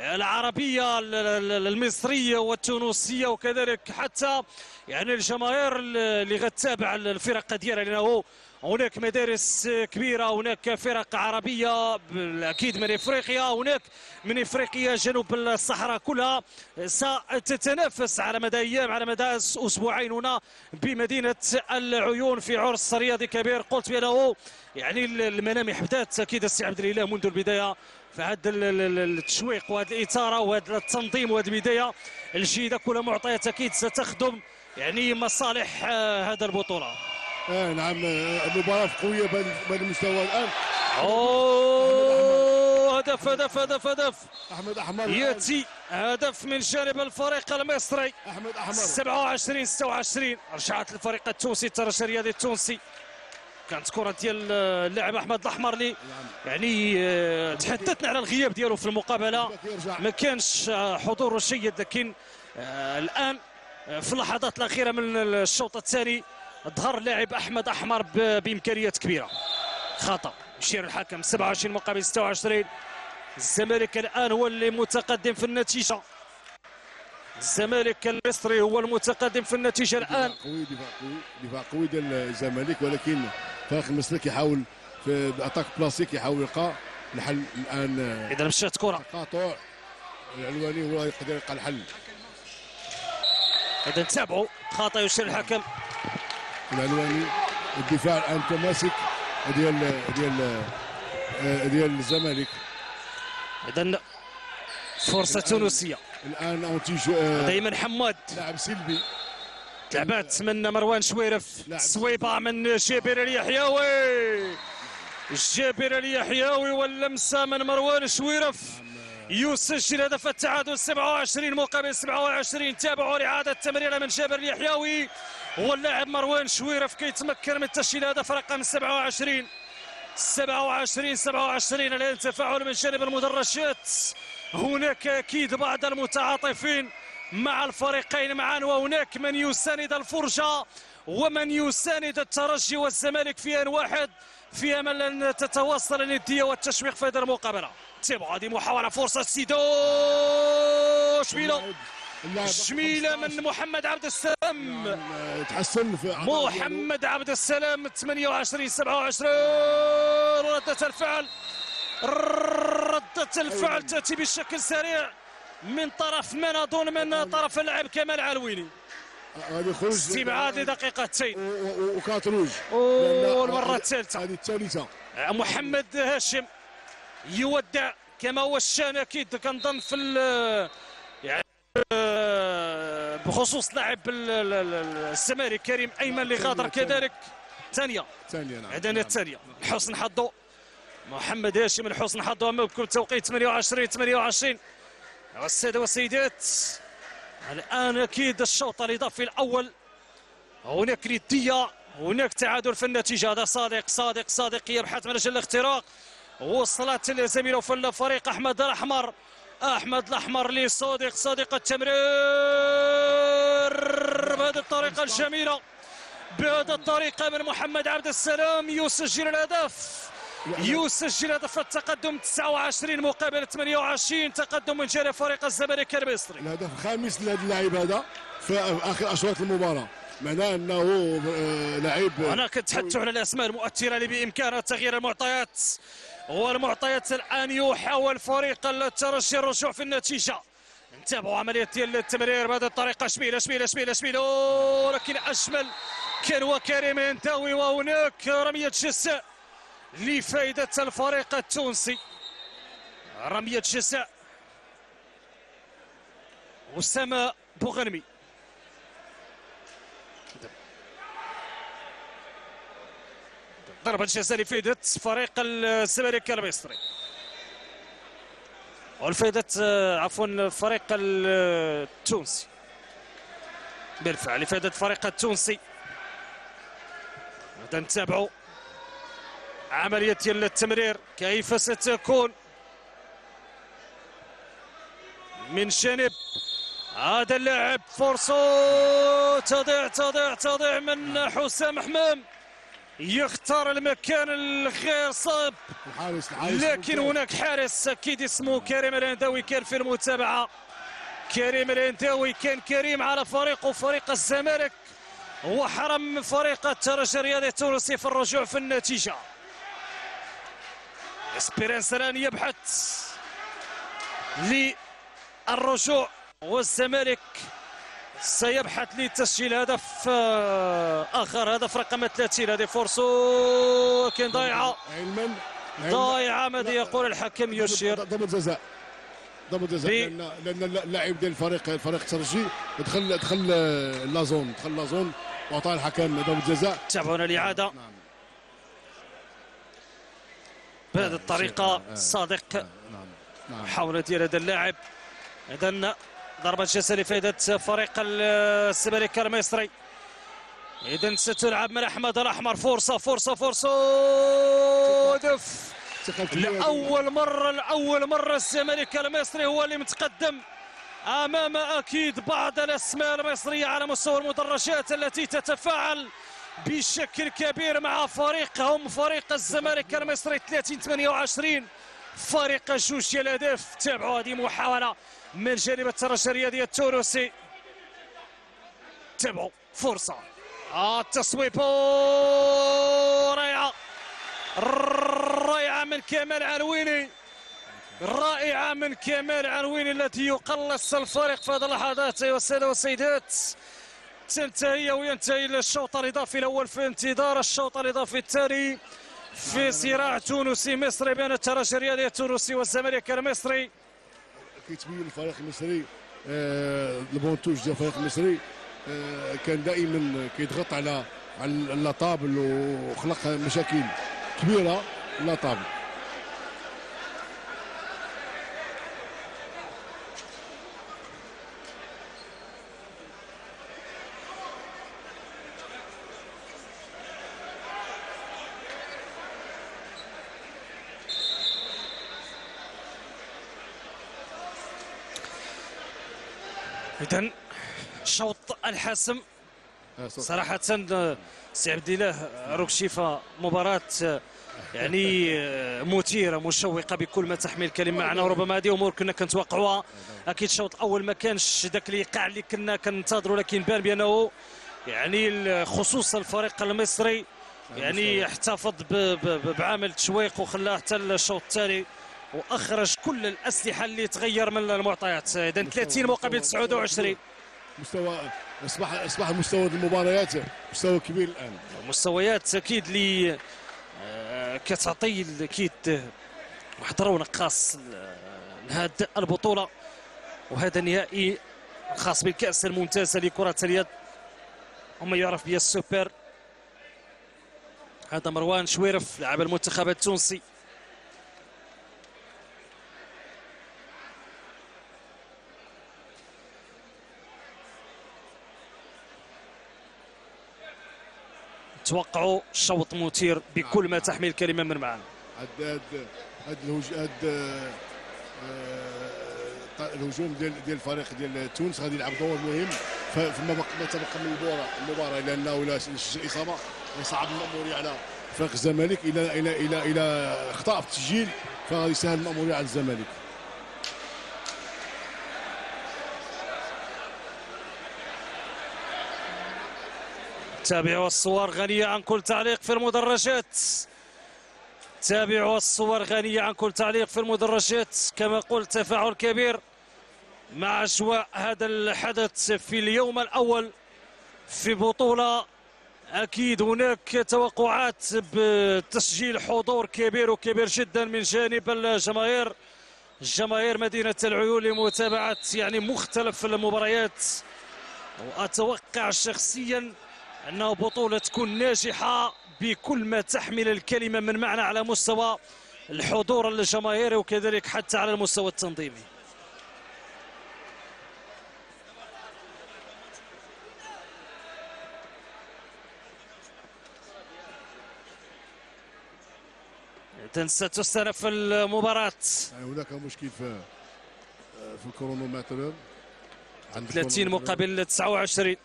العربية المصرية والتونسية وكذلك حتى يعني الجماهير اللي غتتابع الفرق ديالها لأنه هناك مدارس كبيرة هناك فرق عربية أكيد من إفريقيا هناك من إفريقيا جنوب الصحراء كلها. ستتنافس على مدى أيام على مدى أسبوعين هنا بمدينة العيون في عرس رياضي كبير. قلت بأنه يعني الملامح بدأت أكيد السي عبد الإله منذ البداية فهذا التشويق وهذه الاثاره وهذا التنظيم وهذه البدايه الجيدة كل معطيات أكيد ستخدم يعني مصالح آه، هذا البطولة. آه نعم آه، مباراة قوية بين المستوى الآن. أوه هدف هدف هدف هدف. أحمد أحمر. يأتي هدف من جانب الفريق المصري. أحمد أحمر. 27 26 رجعت الفريق التونسي الترجي الرياضي التونسي كانت كرة ديال اللاعب أحمد الأحمر اللي يعني آه، تحدثنا على الغياب ديالو في المقابلة. ما كانش حضور جيد لكن الآن في اللحظات الأخيرة من الشوط الثاني ظهر لاعب أحمد أحمر بإمكانيات كبيرة. خطأ. يشير الحكم. 27 مقابل 26 الزمالك الآن هو اللي متقدم في النتيجة. الزمالك المصري هو المتقدم في النتيجة الآن. قوي دفاع قوي دفاع قوي ديال الزمالك ولكن الفريق المصري كيحاول في attaque placée كيحاول يلقى الحل الآن. إذا مشات كرة. تقاطع. العلواني هو يقدر يلقى الحل. إذا نتابعوا خطا يشير الحكم. العلواني الدفاع الآن متماسك ديال ديال ديال الزمالك. إذا فرصة تونسية. الآن اونتي دائما حماد. لاعب سلبي. لعبات من مروان شويرف. صويبه من جابر اليحيوي جابر اليحيوي واللمسة من مروان شويرف. يسجل هدف التعادل 27 مقابل 27 تابعوا لإعادة التمريرة من جابر اليحيوي واللاعب مروان شويرف كيتمكن من تسجيل هدف رقم 27 27 27 الآن تفاعل من جانب المدرجات. هناك أكيد بعض المتعاطفين مع الفريقين معا وهناك من يساند الفرجة ومن يساند الترجي والزمالك في أن واحد في أمل أن تتواصل النديه والتشويق في هذه المقابلة. تبع هذه محاولة فرصة سيدو شميله شميلة من محمد عبد السلام. تحسن في محمد عبد السلام 28 27 ردة الفعل. ردة الفعل تأتي بشكل سريع من طرف من أظن من طرف اللاعب كمال علويني. هذه خروج استبعاد لدقيقتين. وكانت روج والمرة الثالثة. هذه الثالثة. محمد هاشم يودع كما هو الشان أكيد. كنظن في يعني بخصوص لاعب الزمالك كريم أيمن اللي غادر كذلك. ثانية. ثانية نعم اذا الثانية. حسن حظه محمد هاشم من حظه امامكم توقيت 28 28 السادة والسيدات الآن أكيد الشوط الإضافي الأول. هناك ندية هناك تعادل في النتيجة. هذا صادق صادق صادق يبحث من أجل الاختراق. وصلت زميله في الفريق أحمد الأحمر. أحمد الأحمر لصادق صادق التمرير. بهذه الطريقة الجميلة بهذه الطريقة من محمد عبد السلام يسجل الهدف. يسجل هدف التقدم 29 مقابل 28 تقدم من جانب فريق الزمالك المصري الهدف الخامس لهذا اللاعب هذا في آخر أشواط المباراة. معناه أنه آه، لعيب هنا كنتحدث على الأسماء المؤثرة اللي بامكانها تغيير المعطيات والمعطيات الآن يحاول فريق الترجي الرجوع في النتيجة. نتابعوا عملية ديال التمرير بهذه الطريقة شبيله شبيله شبيله شبيله ولكن أجمل كان وكريم ينتوي وهناك رمية جزاء لفائدة الفريق التونسي. رمية جزاء. اسامه بوغنمي ضربة جزاء لفائدة فريق الزمالك المصري. والفائدة عفوا الفريق التونسي. بالفعل لفائدة الفريق التونسي. نتابعوا عملية ديال التمرير كيف ستكون؟ من جانب هذا اللاعب فرصة. تضيع تضيع تضيع من حسام حمام. يختار المكان الغير صعب. الحارس الحارس لكن. هناك حارس أكيد اسمه كريم الهنداوي كان في المتابعة. كريم الهنداوي كان كريم على فريقه فريق الزمالك. وحرم فريق الترجي الرياضي التونسي في الرجوع في النتيجة. Espérance الان يبحث للرجوع والزمالك سيبحث لتسجيل هدف آه، آخر هدف رقم 30 هذه فرصة لكن ضايعة. ضايعة ماذا يقول الحكم؟ يشير. ضربة جزاء. ضربة جزاء. لأن لأن اللاعب ديال الفريق الفريق الترجي دخل دخل لا زون. دخل لا زون. واعطاه الحكم ضربة جزاء. تابعونا الاعاده نعم. بهذه الطريقة صادق نعم. نعم. محاوله ديال هذا اللاعب. اذا ضربة جزاء لفائدة فريق الزمالك المصري. اذا ستلعب من أحمد الأحمر. فرصة فرصة فرصة. هدف. لأول مرة لأول مرة الزمالك المصري هو اللي متقدم أمام أكيد بعض الأسماء المصرية على مستوى المدرجات التي تتفاعل بشكل كبير مع فريقهم. فريق الزمالك المصري 30 28 فريق جوج ديال الأهداف. تابعوا هذه محاولة من جانب الترجي الرياضي التونسي. تابعوا. فرصة. آه، التصويب. أوه، رائعة. رائعة من كمال علويني رائعة من كمال علويني الذي يقلص الفريق في هذه اللحظات. أيها السادة والسيدات تنتهي وينتهي الشوط الإضافي الأول في انتظار الشوط الإضافي الثاني في صراع تونسي مصري بين الترجي الرياضي التونسي والزمالك المصري. كيتبين الفريق المصري آه، ال banc de touche ديال الفريق المصري آه، كان دائما كيضغط على على la table وخلق مشاكل كبيرة la table إذا شوط الحاسم. آه،. صراحة آه، سي عبد الله روكشيفا مباراة آه، يعني آه، مثيرة مشوقة بكل ما تحمل كلمة معنى وربما هذه أمور كنا كنتوقعوها. أكيد الشوط الأول ما كانش ذاك الإيقاع اللي كنا كننتظروا لكن بان بأنه يعني خصوصا الفريق المصري يعني احتفظ ب- ب- ب- بعامل تشويق وخلاه حتى الشوط الثاني وأخرج كل الأسلحة اللي تغير من المعطيات. اذا 30 مقابل 29 مستوى اصبح أصبح مستوى المباريات مستوى كبير الآن. مستويات أكيد اللي آه، كتعطي أكيد واحد رونق خاص لهذه البطولة. وهذا النهائي خاص بالكأس الممتازه لكرة اليد. وما يعرف بها السوبر. هذا مروان شويرف لاعب المنتخب التونسي. توقعوا شوط مثير بكل ما تحمل الكلمة من معنى هاد هاد هاد هاد آه، آه، الهجوم ديال ديال الفريق ديال تونس غادي يلعب دور مهم. ف- فيما بق- ما تبقى من المباراه المباراة لأنه ولا إصابة. يصعب الماموري على فريق الزمالك إلى إلى إلى إلى اخطاء في التسجيل. فغادي يسهل الماموري على الزمالك. تابعوا الصور غنية عن كل تعليق في المدرجات تابعوا الصور غنية عن كل تعليق في المدرجات كما قلت تفاعل كبير مع أجواء هذا الحدث في اليوم الأول في بطولة. أكيد هناك توقعات بتسجيل حضور كبير وكبير جدا من جانب الجماهير. جماهير مدينة العيون لمتابعة يعني مختلف المباريات. وأتوقع شخصيا أنه بطولة تكون ناجحة بكل ما تحمل الكلمة من معنى على مستوى الحضور الجماهيري وكذلك حتى على المستوى التنظيمي. إذن ستستأنف المباراة. يعني هناك مشكل في في الكرونومتر عند 30 الكرونومتر. مقابل 29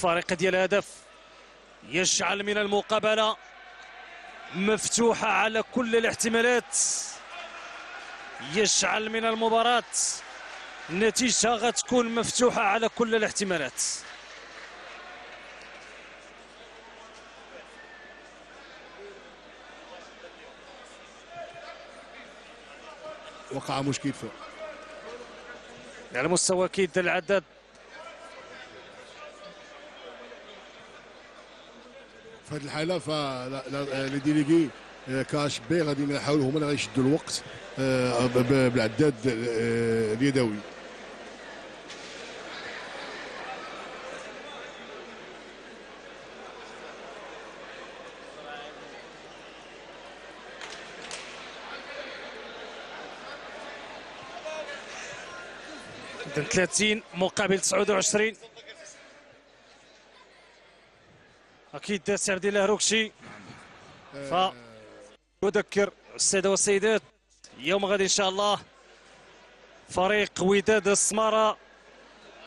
فارق ديال الهدف يجعل من المقابلة مفتوحة على كل الاحتمالات. يجعل من المباراة النتيجة غتكون مفتوحة على كل الاحتمالات. وقع مشكل في على مستوى أكيد العدد في هذه الحالة فلي ديليغي آه، كاش بي غادي نحاولوا هما اللي غيشدوا الوقت آه، بالعداد آه، اليدوي. إذن 30 مقابل 29 أكيد سعد الله روكشي. ف يذكر الساده والسيدات يوم غد إن شاء الله فريق وداد السمارة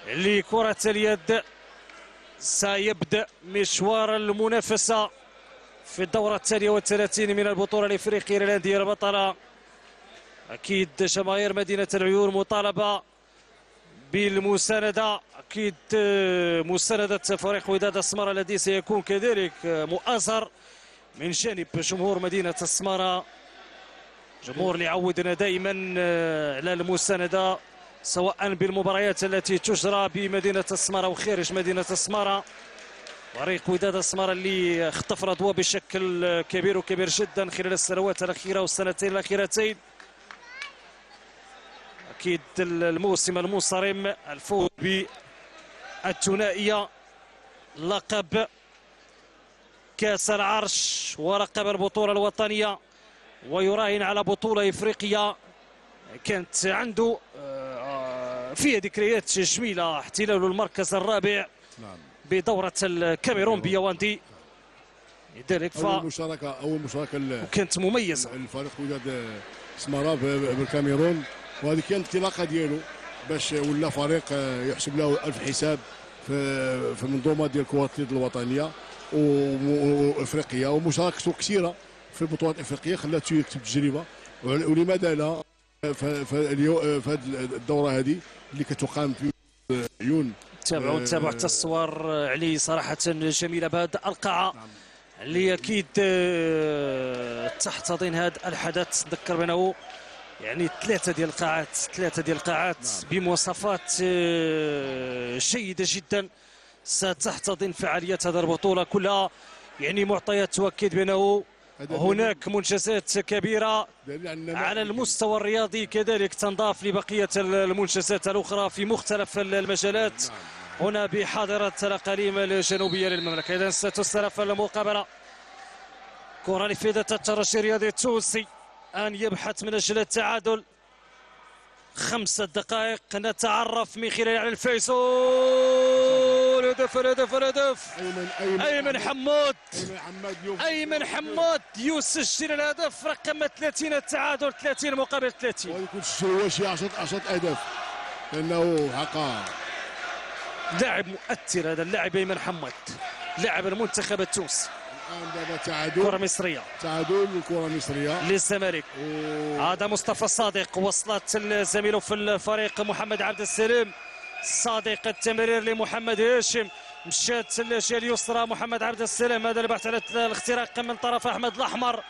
لكره اليد سيبدأ مشوار المنافسة في الدورة الثانية والثلاثين من البطولة الإفريقية للانديه البطلة. أكيد جماهير مدينة العيون مطالبة بالمساندة. أكيد آه، مساندة فريق وداد السمارة الذي سيكون كذلك آه، مؤازر من جانب جمهور مدينة السمارة. جمهور اللي يعودنا دائما آه، على المساندة سواء بالمباريات التي تجرى بمدينة السمارة وخارج مدينة السمارة. فريق وداد السمارة اللي خطف الأضواء بشكل آه، كبير وكبير جدا خلال السنوات الأخيرة والسنتين الأخيرتين. أكيد الموسم المنصرم الفوز بالثنائيه لقب كأس العرش ولقب البطولة الوطنية ويراهن على بطولة إفريقية. كانت عنده آه، فيها ذكريات جميلة احتلال المركز الرابع نعم. بدورة الكاميرون بيواندي لذلك أول مشاركة أول مشاركة فكانت مميزة. الفريق وداد سمارة ب- بالكاميرون وهذه كانت الانطلاقه ديالو. باش ولا فريق يحسب له ألف حساب في في المنظومة ديال كرة اليد الوطنية وافريقيا ومشاركته كثيرة في البطولات الافريقيه خلاته يكتب تجربة. ول- ولماذا لا؟ في هذه الدورة هذه اللي كتقام في عيون تابعوا آه، تابعوا حتى الصور علي صراحة جميلة. بهذه القاعة اللي أكيد آه، تحتضن هذا الحدث. نذكر بأنه يعني ثلاثة ديال القاعات ثلاثة ديال القاعات بمواصفات آه، جيدة جدا. ستحتضن فعاليات هذه البطولة كلها. يعني معطيات تؤكد بأنه هذا هناك منجزات كبيرة دليل على المستوى الرياضي. كذلك تنضاف لبقية المنجزات الأخرى في مختلف المجالات. هنا بحاضرة الأقاليم الجنوبية للمملكة. إذا ستستلف المقابلة. كرة لفائدة الترجي الرياضي التونسي. أن يبحث من أجل التعادل. خمسة دقائق نتعرف من خلال على الفيصل هدف الهدف الهدف أيمن أيمن أيمن حمود. أيمن حمود يسجل الهدف رقم 30 التعادل 30 مقابل 30 ويكون هو شي 10 10 أهداف. لأنه حقا. لاعب مؤثر هذا اللاعب أيمن حمود. لاعب المنتخب التونسي. دابا كرة تعادل مصرية. تعادل الكره المصريه للزمالك. هذا مصطفى الصادق وصلت زميله في الفريق محمد عبد السلام صادق التمرير لمحمد هاشم. مشات الجهه اليسرى محمد عبد السلام هذا البحث على الاختراق من طرف أحمد الأحمر.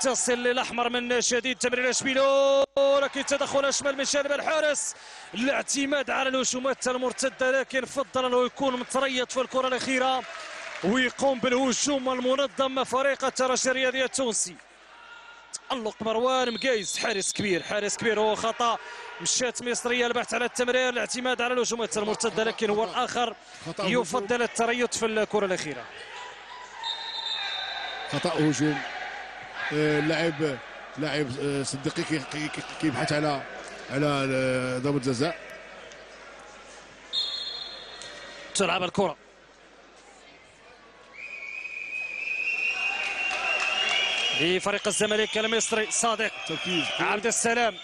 تصل للأحمر من شديد تمرير شبيلو لكن تدخل اشمل من جانب الحارس. الاعتماد على الهجومات المرتدة لكن فضل انه يكون متريط في الكرة الأخيرة. ويقوم بالهجوم المنظم فريق الترجي الرياضي التونسي تألق مروان مقايس حارس كبير حارس كبير هو خطأ. مشات مصرية البحث على التمرير الاعتماد على الهجومات المرتدة لكن هو الآخر خطأ. يفضل التريث في الكرة الأخيرة. خطأ هجوم. آه، اللاعب لاعب آه، صديقي كي- كي- كي- كيبحث على على آه، ضربة جزاء. تلعب الكرة. لفريق الزمالك المصري صادق. تركيز. عبد السلام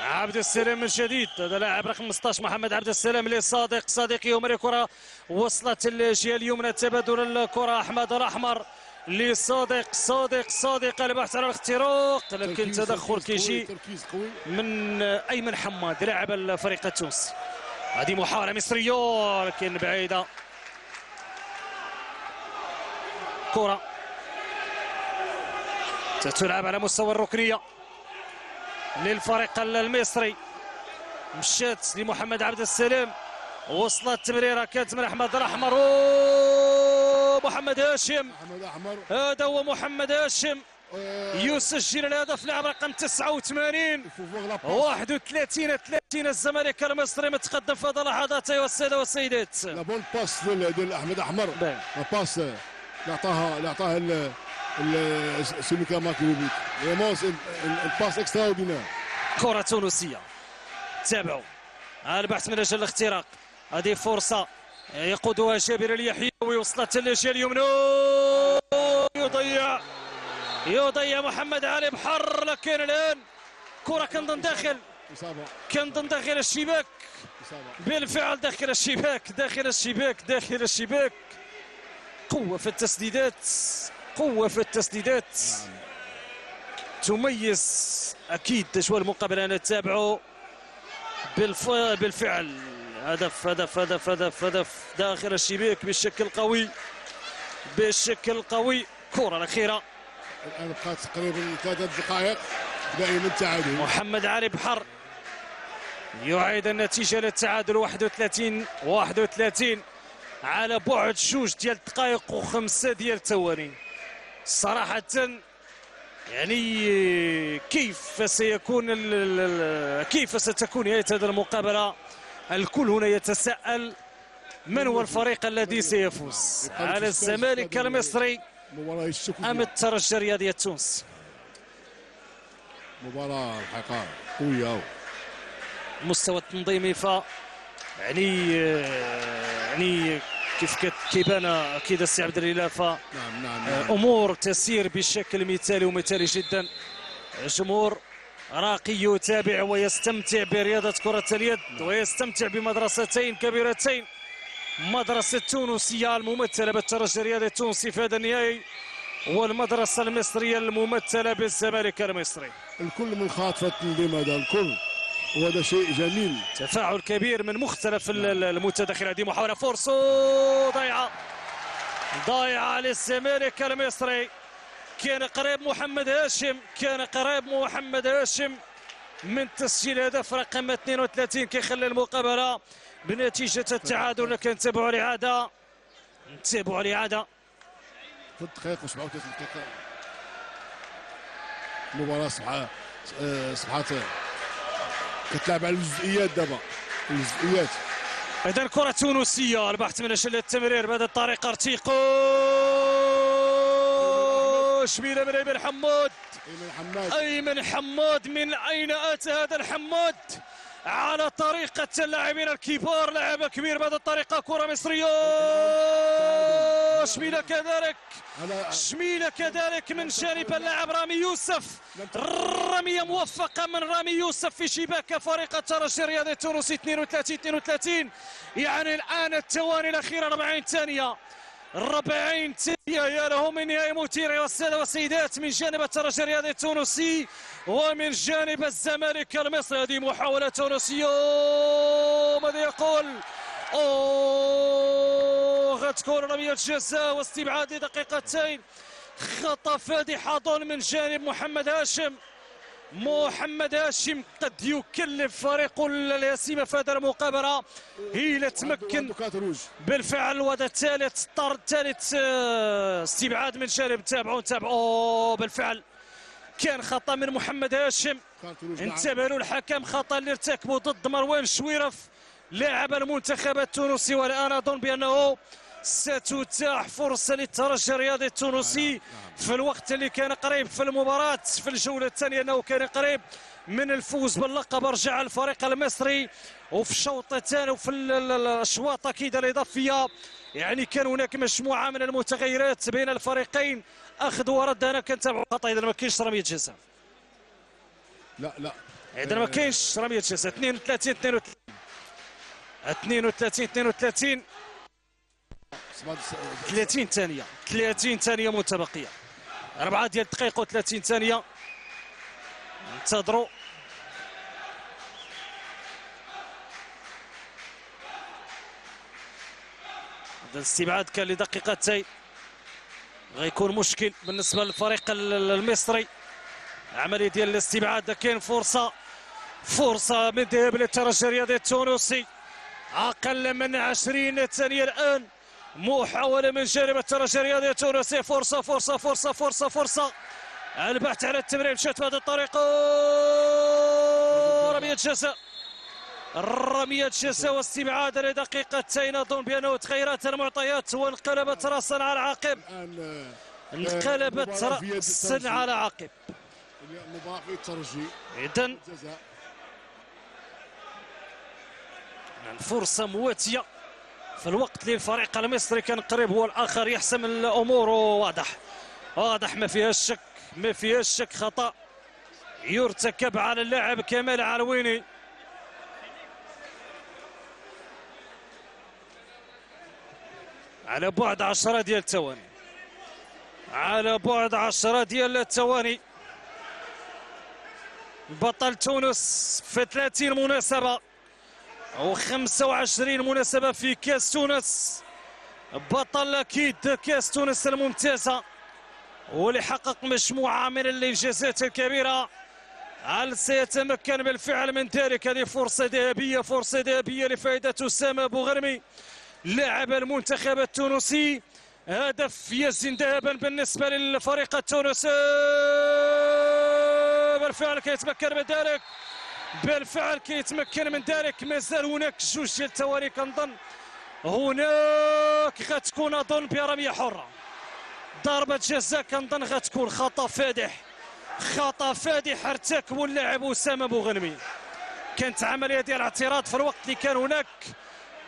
عبد السلام من جديد. هذا لاعب رقم 15 محمد عبد السلام لصادق صادق. يمر الكرة وصلت الجهة اليمنى تبادل الكرة. أحمد الأحمر لصادق صادق صادق البحث على الاختراق. لكن تدخل كيجي من أيمن حماد لاعب الفريق التونسي. هذه محاولة مصرية لكن بعيدة. كرة. تلعب على مستوى الركنية. للفريق المصري. مشات لمحمد عبد السلام وصلت تمريرة كانت من أحمد الأحمر. محمد هاشم. أحمر. هذا هو محمد هاشم. يسجل الهدف لاعب رقم 89 فوق la passe. 31 30 الزمالك المصري متقدم في هذه اللحظات. أيها السادة والسيدات. la bonne passe ديال احمد أحمر. passe. اللي عطاها اللي عطاها vraiment c'est la passe extraordinaire كرة تونسية. تابعوا. البحث من أجل الاختراق. هذه فرصة يقودها جابر اليحيى ويوصلت للجهة اليمنى. يضيع. يضيع محمد علي بحر. لكن الآن كرة كنظن داخل. كنظن داخل الشباك. بالفعل داخل الشباك. داخل الشباك. داخل الشباك. قوة في التسديدات. قوة في التسديدات. تميز أكيد أجواء المقابلة نتابعه بالف... بالفعل. هدف هدف هدف هدف هدف. داخل الشباك بشكل قوي بشكل قوي. كرة الأخيرة. الان بقات تقريبا ثلاث دقائق. دائما التعادل. محمد علي بحر. يعيد النتيجة للتعادل. 31 31 على بعد جوج ديال الدقائق وخمسة ديال الثواني صراحة يعني كيف سيكون كيف ستكون نهاية هذه المقابلة؟ الكل هنا يتساءل من هو الفريق الذي سيفوز؟ على الزمالك المصري أم الترجي الرياضي التونسي مباراة الحقيقة قوية. المستوى التنظيمي ف يعني يعني كيف كيبان أكيد السي عبد الاله ف نعم نعم, نعم. أمور تسير بشكل مثالي ومثالي جدا. الجمهور راقي يتابع ويستمتع برياضة كرة اليد ويستمتع بمدرستين كبيرتين. مدرسة التونسيه الممثلة بالترجي الرياضي التونسي في هذا النهائي والمدرسة المصرية الممثلة بالزمالك المصري. الكل من خاطفة التنظيم هذا الكل. وهذا شيء جميل. تفاعل كبير من مختلف ال- ال- المتدخلين. هذه محاولة فرصة ضيعة ضيعة للزمالك المصري كان قريب محمد هاشم. كان قريب محمد هاشم. من تسجيل هدف رقم 32 كيخلي المقابلة بنتيجة التعادل. لكن نتابعوا الإعادة نتابعوا الإعادة ثلاث دقائق و37 دقيقه المباراه صبحات آه، صبحات كتلعب على الجزئيات دابا. الجزئيات. إذا كرة تونسية البحث من أجل التمرير بهذه الطريقة ارتيقو! شبيلة من أيمن حمود. أيمن حماد. أيمن حماد من أين أتى هذا الحماد على طريقة اللاعبين الكبار لاعب كبير بهذه الطريقة كرة مصرية. شميلة كذلك. شميلة كذلك من جانب اللاعب رامي يوسف. رمية موفقة من رامي يوسف في شباك فريق الترجي الرياضي التونسي 32 32 يعني الآن الثواني الأخيرة 40 ثانية. 40 ثانية يا له من نهاية مثيرة والسادة والسيدات من جانب الترجي الرياضي التونسي ومن جانب الزمالك المصري هذه محاولة تونسية. ماذا يقول؟ أوه غتكون رمية جزاء واستبعاد لدقيقتين خطأ فادح أظن من جانب محمد هاشم. محمد هاشم قد يكلف فريق الياسيمة في هذه المقابلة هي تمكن بالفعل وهذا الثالث الطرد الثالث آه، استبعاد من جانب تابعوا تابعوا بالفعل كان خطأ من محمد هاشم. انتبه له الحكم خطأ اللي ارتكبه ضد مروان الشويرف لاعب المنتخب التونسي والآن أظن بأنه ستتاح فرصة للترجي الرياضي التونسي في الوقت اللي كان قريب في المباراة في الجولة الثانية أنه كان قريب من الفوز باللقب رجع الفريق المصري وفي الشوط الثاني وفي ال- ال- ال- الأشواط أكيد الإضافية. يعني كان هناك مجموعة من المتغيرات بين الفريقين. أخذ ورد أنا كنتابع خطا اذا ما كاينش رميه جزاء لا لا. اذا ما كاينش رميه جزاء 32 32 32 32 سمعت- 30 ثانية. 30 ثانية متبقية. 4 ديال الدقائق و30 ثانية. انتظروا. هذا الاستبعاد كان لدقيقتين غيكون مشكل بالنسبة للفريق ال- المصري. عملية ديال الاستبعاد كاين فرصة. فرصة من ذهاب للترجي الرياضي التونسي. أقل من 20 ثانية الآن. محاولة من جانب الترجي الرياضي التونسي. فرصة فرصة فرصة فرصة فرصة البحث على التمرير مشات بهذه الطريقة. رمية جزاء. رمية جزاء واستبعاد لدقيقتين. أظن بأنه تغيرت المعطيات وانقلبت رأسا على عقب انقلبت الترجي. على عقب. جزاء فرصة مواتية. في الوقت اللي الفريق المصري كان قريب هو الآخر يحسم الأمور. واضح واضح ما فيهاش شك ما فيهاش شك خطأ. يرتكب على اللاعب كمال علويني. على بعد 10 ديال الثواني. على بعد 10 ديال الثواني. بطل تونس في 30 مناسبة. و25 مناسبة في كأس تونس. بطل أكيد كأس تونس الممتازة. واللي حقق مجموعة من الإنجازات الكبيرة. هل سيتمكن بالفعل من ذلك؟ هذه فرصة ذهبية فرصة ذهبية لفائدة أسامة بوغرمي لاعب المنتخب التونسي. هدف يزن ذهبا بالنسبة للفريق التونسي. بالفعل كيتمكن من ذلك. بالفعل كيتمكن من ذلك. مازال هناك جوج ديال التوالي كنظن. هناك غتكون أظن برميه حرة. ضربة جزاء كنظن غتكون. خطأ فادح. خطأ فادح ارتكبه اللاعب أسامة بوغنمي. كانت عملية ديال الاعتراض في الوقت اللي كان هناك.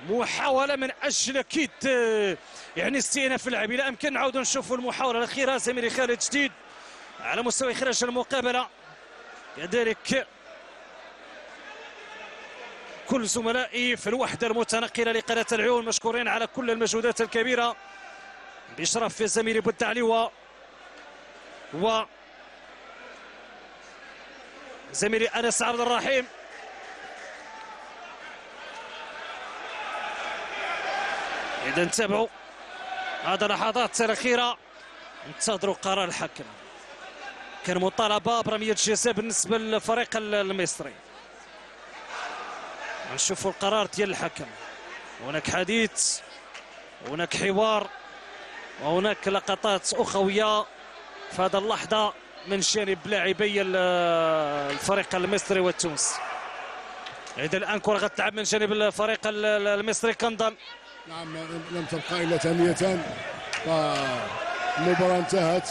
محاولة من أجل أكيد آه، يعني استئناف اللعب إلى أمكن نعاودوا نشوفوا المحاولة الأخيرة. زميلي خالد جديد على مستوى إخراج المقابلة. كذلك كل زملائي في الوحدة المتنقلة لقناة العيون مشكورين على كل المجهودات الكبيرة. بإشراف زميلي بودعلي و و زميلي أنس عبد الرحيم. إذا نتابعوا هذا اللحظات الأخيرة. انتظروا قرار الحكم. كان مطالبة برمية جزاء بالنسبة للفريق المصري. نشوفوا القرار ديال الحكم. هناك حديث هناك حوار وهناك لقطات أخوية في هذه اللحظة من جانب لاعبي ال- الفريق المصري والتونسي. إذا الآن كرة غتلعب من جانب الفريق ال- ال- المصري كنظن؟ نعم لم تبقى إلا ثانيتان فالمباراة انتهت.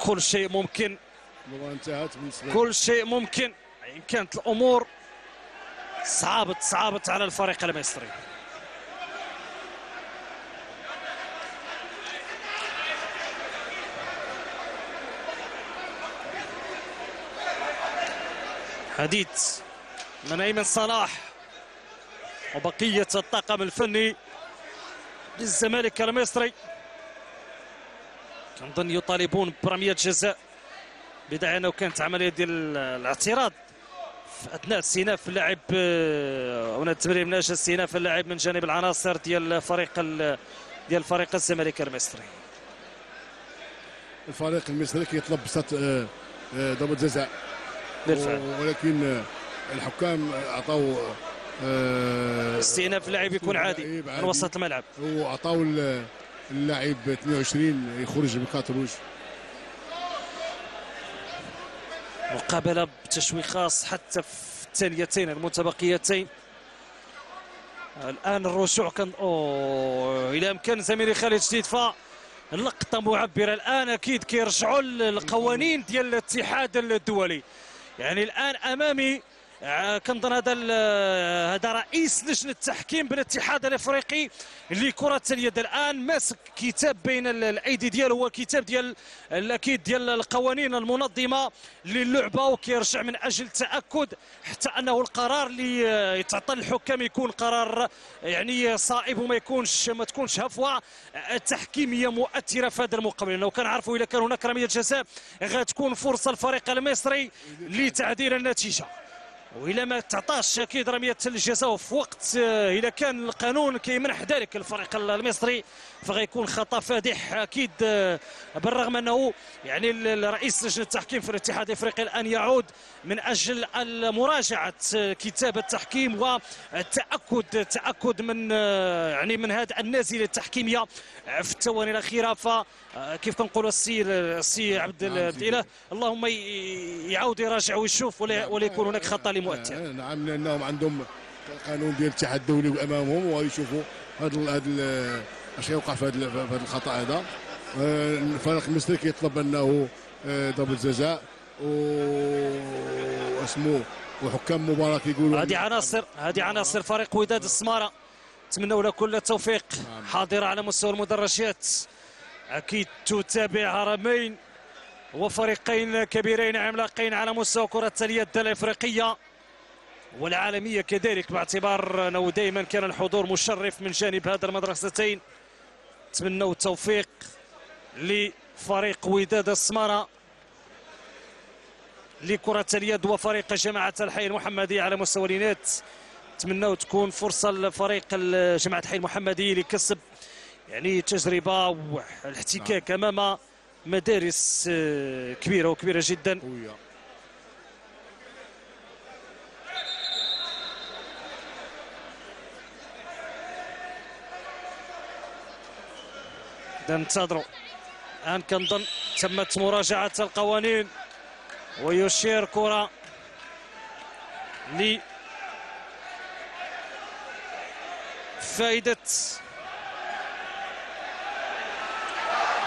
كل شيء ممكن. المباراة انتهت كل شيء ممكن. إن كانت الأمور صعبت صعبت على الفريق المصري. حديث من أيمن صلاح وبقية الطاقم الفني للزمالك المصري. كنظن يطالبون برمية جزاء بداية أنه كانت عملية ديال الاعتراض. في أثناء استئناف اللاعب آه، هنا التمرير من أجل استئناف اللاعب من جانب العناصر ديال فريق ال- ديال فريق الزمالك المصري. الفريق المصري كيطلب بسط آه، آه، ضربة جزاء. ولكن الحكام آه، استئناف اللاعب يكون عادي من وسط الملعب. وعطاو ال- اللاعب 22 يخرج بالكاتروج مقابلة بتشويق خاص حتى في الثانيتين المتبقيتين. الآن الرجوع كان أوه إلى أمكان زميلي خالد جديد ف لقطة معبرة. الآن أكيد كيرجعوا القوانين ديال الاتحاد الدولي. يعني الآن أمامي آه، كنظن هذا هذا رئيس لجنة التحكيم بالاتحاد الإفريقي لكرة اليد. الآن ماسك كتاب بين ال- الأيدي ديالو هو كتاب ديال الأكيد ديال القوانين المنظمة للعبة وكيرجع من أجل التاكد حتى أنه القرار اللي آه، يتعطى للحكام يكون قرار يعني صائب وما يكونش ما تكونش هفوة آه، تحكيمية مؤثرة في هذا المقابلة لو كنعرفوا إذا كان هناك رمية جزاء غتكون فرصة الفريق المصري لتعديل النتيجة. وإلا ما تعطاش أكيد رمية الجزاء في وقت آه، إذا كان القانون كيمنح ذلك الفريق المصري فغيكون خطأ فادح أكيد آه، بالرغم أنه يعني ال- رئيس لجنة التحكيم في الاتحاد الإفريقي الآن يعود من أجل مراجعه آه، كتاب التحكيم والتاكد التاكد من يعني من هذه النازله التحكيمية آه، في الثواني الأخيرة. ف آه، كيف كنقولوا السي السي عبد نعم، عبد الاله اللهم يعاود يراجع ويشوف ولا ولا يكون هناك خطأ لمؤثر آه، نعم لأنهم عندهم قانون ديال الاتحاد الدولي أمامهم ويشوفوا هذا هذا اش يوقع في هذا في هذا الخطأ هذا. آه، الفريق المصري كيطلب أنه آه، ضربة جزاء و اسمه وحكام مباراة كيقولوا هذه عناصر هذه عناصر فريق وداد السمارة. نتمنوا له كل التوفيق. حاضره على مستوى المدرجات. أكيد تتابع هرمين وفريقين كبيرين عملاقين على مستوى كرة اليد الإفريقية. والعالمية كذلك باعتبار أنه دائما كان الحضور مشرف من جانب هذه المدرستين. نتمنوا التوفيق لفريق وداد السمارة لكرة اليد وفريق جماعة الحي المحمدي على مستوى الإناث نتمنوا تكون فرصة لفريق جماعة الحي المحمدي لكسب يعني تجربة والاحتكاك أمام مدارس آه، كبيرة وكبيرة جدا. انتظروا الآن كنظن تمت مراجعة القوانين. ويشير كرة ل فائدة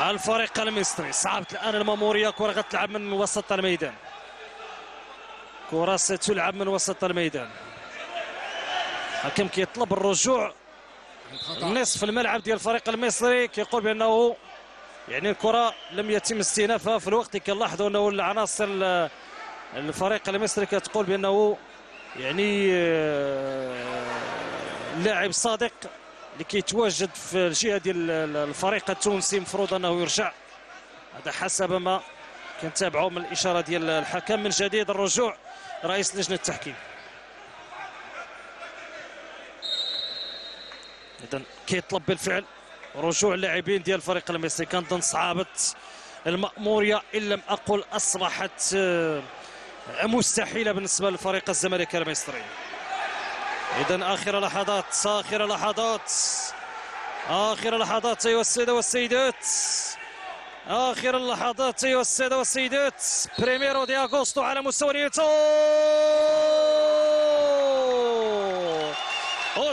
الفريق المصري. صعبت الآن المامورية. كرة غتلعب من وسط الميدان. كرة ستلعب من وسط الميدان. حكم كيطلب الرجوع نصف الملعب ديال الفريق المصري. كيقول بأنه يعني الكرة لم يتم استئنافها في الوقت. كنلاحظوا أنه العناصر ال- الفريق المصري كتقول بأنه يعني آه، لاعب صادق اللي كيتواجد في الجهة ديال الفريق التونسي. مفروض أنه يرجع. هذا حسب ما كنتابعوا من الإشارة ديال الحكم. من جديد الرجوع رئيس لجنة التحكيم. اذا كيطلب بالفعل رجوع اللاعبين ديال الفريق المصري كنظن صعبت المأمورية إن لم أقل أصبحت آه، مستحيلة بالنسبة لفريق الزمالك المصري. إذا آخر لحظات آخر لحظات آخر لحظات أيها السادة والسيدات آخر اللحظات أيها السادة والسيدات. بريميرو دي أغوستو على مستوى اليوتيوب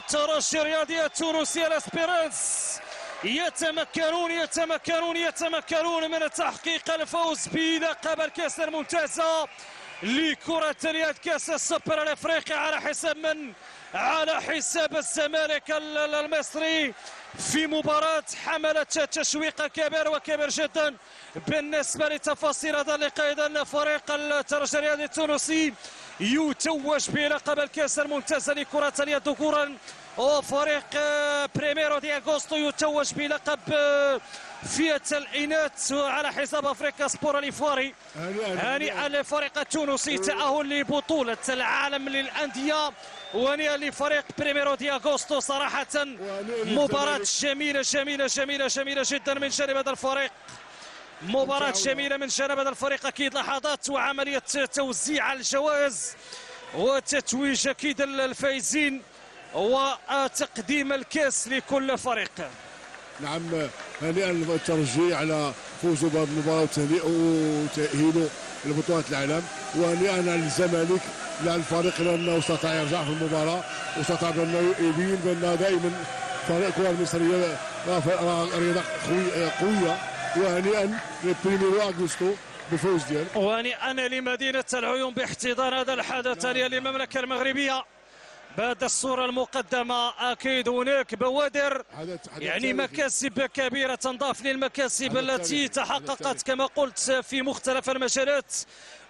والترجي الرياضي التونسي l'Espérance يتمكنون يتمكنون يتمكنون من تحقيق الفوز بلقب الكأس الممتازة لكرة اليد كأس السوبر الأفريقي على حساب من؟ على حساب الزمالك المصري في مباراة حملت تشويق كبير وكبير جدا بالنسبة لتفاصيل هذا اللقاء. إذا فريق الترجي الرياضي التونسي يتوج بلقب الكأس الممتازة لكرة اليد ذكورا وفريق بريميرو دي اغوستو يتوج بلقب فئة الإناث على حساب أفريقيا سبور الافواري هنيئا للفريق التونسي تأهل لبطولة العالم للأندية. وهنيئا لفريق بريميرو دي اغوستو صراحة مباراة جميلة جميلة جميلة جميلة جدا من جانب هذا الفريق. مباراة جميلة من جانب هذا الفريق أكيد لحظات وعملية توزيع الجوائز وتتويج أكيد الفائزين وتقديم الكاس لكل فريق. نعم هنيئا الترجي على فوزه بهذه المباراه وتاهيله لبطولة العالم. وهنيئا للزمالك. لا الفريق لأنه استطاع يرجع في المباراة واستطاع بانه يبين بأن دائما فريق الكره المصرية رياضة قوية وهنيئا لبريميرو اغوستو بالفوز ديالو. وهنيئا لمدينة العيون باحتضان هذا الحدث للمملكه المغربية. بعد الصورة المقدمة أكيد هناك بوادر يعني مكاسب كبيرة تنضاف للمكاسب التي تحققت كما قلت في مختلف المجالات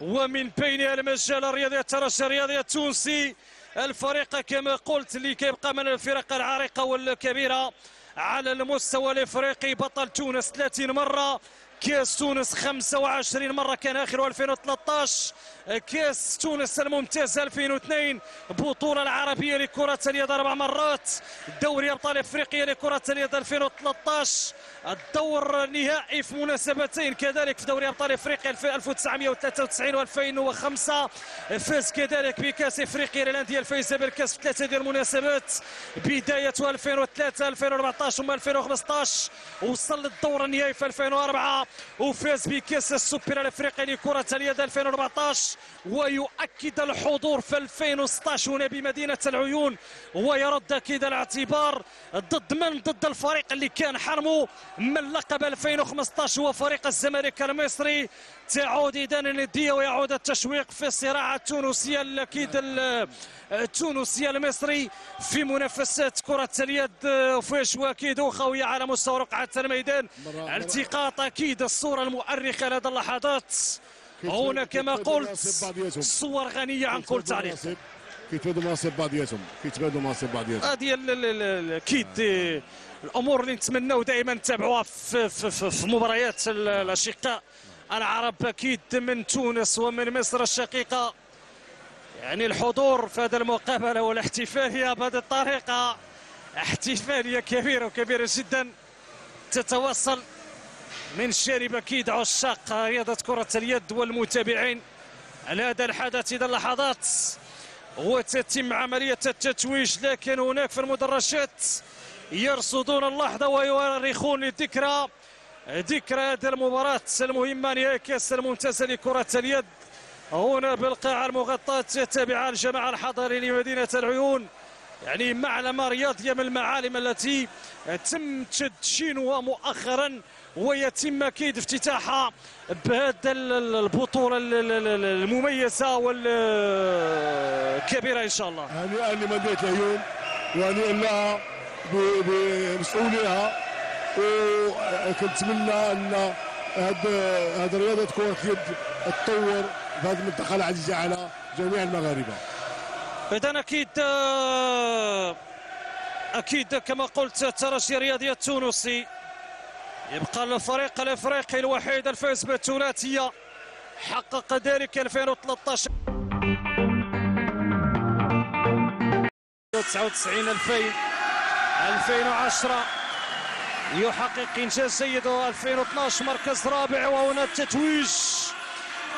ومن بينها المجال الرياضي الترجي الرياضي التونسي الفريق كما قلت اللي كيبقى من الفرق العريقة والكبيرة على المستوى الإفريقي بطل تونس 30 مرة كاس تونس 25 مرة كان آخر 2013 كاس تونس الممتاز 2002 بطولة العربية لكرة اليد أربع مرات. دوري أبطال إفريقيا لكرة اليد 2013 الدور النهائي في مناسبتين كذلك في دوري أبطال إفريقيا 1993 و2005 فاز كذلك بكأس إفريقيا للأندية الفائزة بالكأس في ثلاثة ديال المناسبات. بداية 2003 2014 ثم 2015 وصل للدور النهائي في 2004 وفاز بكاس السوبر الافريقي لكرة اليد 2014 ويؤكد الحضور في 2016 هنا بمدينه العيون ويرد أكيد الاعتبار ضد من؟ ضد الفريق اللي كان حرمه من لقب 2015 هو فريق الزمالك المصري. تعود اذا النديه ويعود التشويق في الصراع التونسي الأكيد التونسي المصري في منافسات كرة اليد. فيش وأكيد خويه على مستوى رقعة الميدان. التقاط أكيد الصورة المؤرخة لهذه اللحظات. هنا كما قلت صور غنية عن كل تعليق كيتبادوا مناصب بعضياتهم كيتبادوا مناصب بعضياتهم هذه أكيد الأمور اللي نتمناو دائما نتابعوها في, في, في, في مباريات الأشقاء. العرب أكيد من تونس ومن مصر الشقيقة. يعني الحضور في هذه المقابلة والاحتفالية بهذه الطريقة احتفالية كبيرة وكبيرة جدا تتوصل من شارب أكيد عشاق رياضة كرة اليد والمتابعين على هذا الحدث. إذا اللحظات وتتم عملية التتويج لكن هناك في المدرجات يرصدون اللحظة ويؤرخون للذكرى ذكرى هذه المباراة المهمة نهائي كأس الممتازة لكرة اليد. هنا بالقاعة المغطاة يتابعها الجماعة الحضري لمدينة العيون. يعني معلمة رياضية من المعالم التي تم تدشينها مؤخرا ويتم أكيد افتتاحها بهذا البطولة المميزة والكبيرة إن شاء الله. هنيئا لمدينة العيون وهنيئا لها بمسؤوليها وكنتمنى أن هذه الرياضة كره اليد تطور في هذه المنطقة العزيزة على جميع المغاربة. اذا أكيد أكيد كما قلت الترجي الرياضي التونسي يبقى الفريق الإفريقي الوحيد الفائز بالثلاثية. حقق ذلك 2013 99 2000 2010 يحقق إنجاز جيد 2012 مركز رابع وهنا التتويج.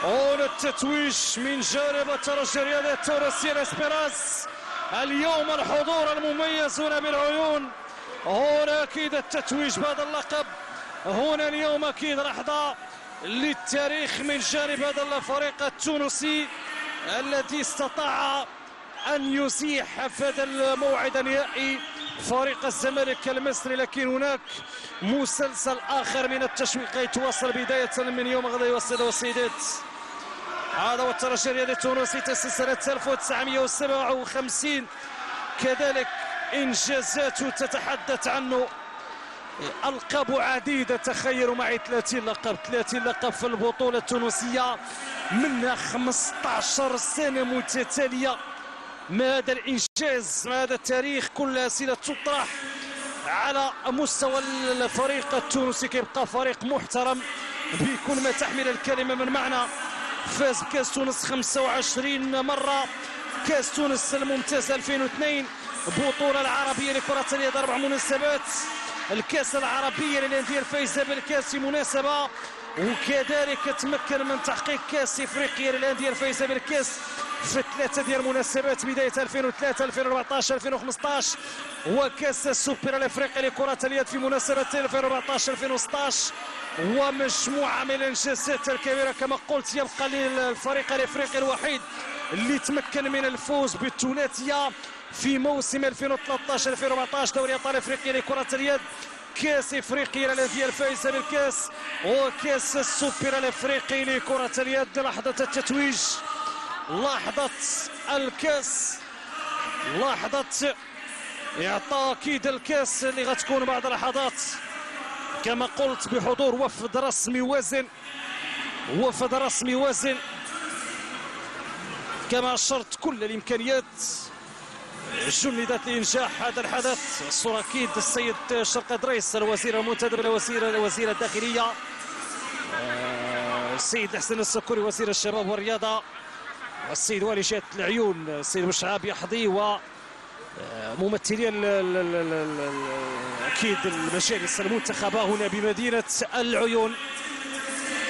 هنا التتويج من جانب الترجي الرياضي التونسي الاسبيراس اليوم الحضور المميز هنا بالعيون هنا أكيد التتويج بهذا اللقب. هنا اليوم أكيد لحظة للتاريخ من جانب هذا الفريق التونسي الذي استطاع أن يزيح هذا الموعد النهائي فريق الزمالك المصري لكن هناك مسلسل آخر من التشويق يتواصل بداية من يوم غدا والسادة والسيدات هذا هو الترجي الرياضي التونسي تأسيس سنة 1957 كذلك إنجازات تتحدث عنه ألقاب عديدة. تخيلوا معي 30 لقب 30 لقب في البطولة التونسية منها 15 سنة متتالية. ما هذا الإنجاز؟ ما هذا التاريخ؟ كل أسئلة تطرح على مستوى الفريق التونسي. كيبقى فريق محترم بكل ما تحمل الكلمة من معنى. فاز بكأس تونس 25 مرة. كأس تونس الممتاز 2002 بطولة العربية لكرة اليد أربع مناسبات. الكأس العربية للأندية الفايزة بالكأس في مناسبة. وكذلك تمكن من تحقيق كاس افريقيا للانديه الفايزه بالكاس في ثلاثة ديال المناسبات بداية 2003 2014 2015 وكاس السوبر الافريقي لكرة اليد في مناسبة 2014 2016 ومجموعة من الانجازات الكبيرة كما قلت يبقى للفريق الافريقي الوحيد اللي تمكن من الفوز بالثلاثيه في موسم 2013 2014 دوري أبطال افريقيا لكرة اليد. كاس افريقيا للانديه الفائزة بالكاس وكاس السوبر الإفريقي لكرة اليد لحظة التتويج لحظة الكاس لحظة إعطاء أكيد الكاس اللي غتكون بعد لحظات كما قلت بحضور وفد رسمي وزن وفد رسمي وزن كما أشرت كل الإمكانيات. جندت لإنجاح هذا الحدث. الصورة أكيد السيد شرق دريس الوزير المنتدب الوزير وزير الداخلية. آه، السيد حسن السكري وزير الشباب والرياضة. والسيد والي جهة العيون السيد مشعب يحضي و آه، ممثلين أكيد المجالس المنتخبة هنا بمدينة العيون.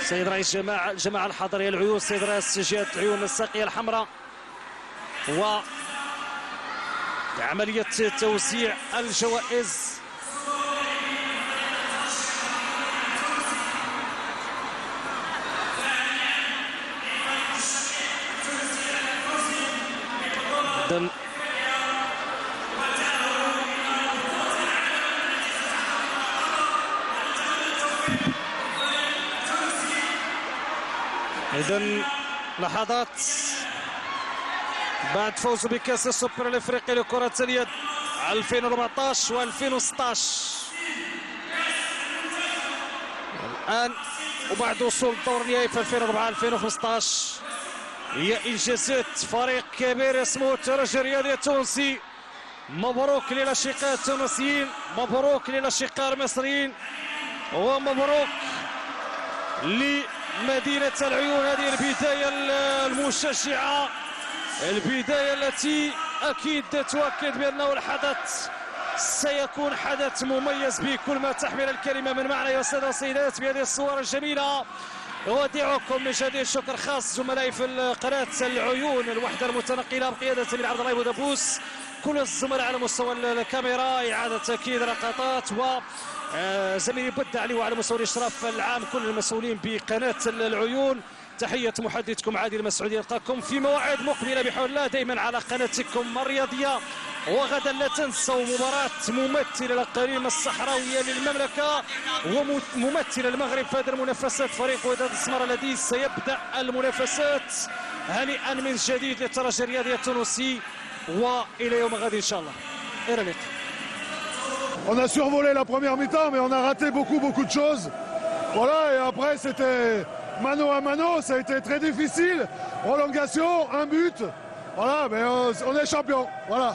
سيد رئيس جماعة الجماعة الحضرية العيون سيد رئيس جهة العيون الساقية الحمراء. و عملية توزيع الجوائز. إذن لحظات بعد فوزه بكأس السوبر الإفريقي لكرة اليد 2014 و2016 الآن وبعد وصول الدور النهائي في 2004 2015 هي انجازات فريق كبير اسمه الترجي الرياضي التونسي. مبروك للأشقاء التونسيين مبروك للأشقاء المصريين ومبروك لمدينة العيون. هذه البداية المشجعة. البداية التي أكيد تؤكد بأنه الحدث سيكون حدث مميز بكل ما تحمل الكلمة من معنى يا السادة والسيدات بهذه الصور الجميلة. أودعكم من جديد شكر خاص زملائي في قناة العيون الوحدة المتنقلة بقيادة من عبد الله بودبوس كل الزملاء على مستوى الكاميرا إعادة تأكيد لقطات و آه، زميلي بدع علي وعلى مستوى الإشراف العام كل المسؤولين بقناة العيون. تحية محدثكم عادل المسعودي يلقاكم في مواعيد مقبلة بحول الله دائما على قناتكم الرياضية. وغدا لا تنسوا مباراة ممثلة الأقاليم الصحراوية للمملكة وممثل المغرب في هذه المنافسات فريق وداد السمر الذي سيبدأ المنافسات هنيئا من جديد للترجي الرياضي التونسي. وإلى يوم غد إن شاء الله. إلى اللقاء. On a survolé la première mi-temps, mais on a raté beaucoup, beaucoup de choses. Voilà, et après, c'était mano à mano, ça a été très difficile. Prolongation, un but. Voilà, mais on est champion. Voilà.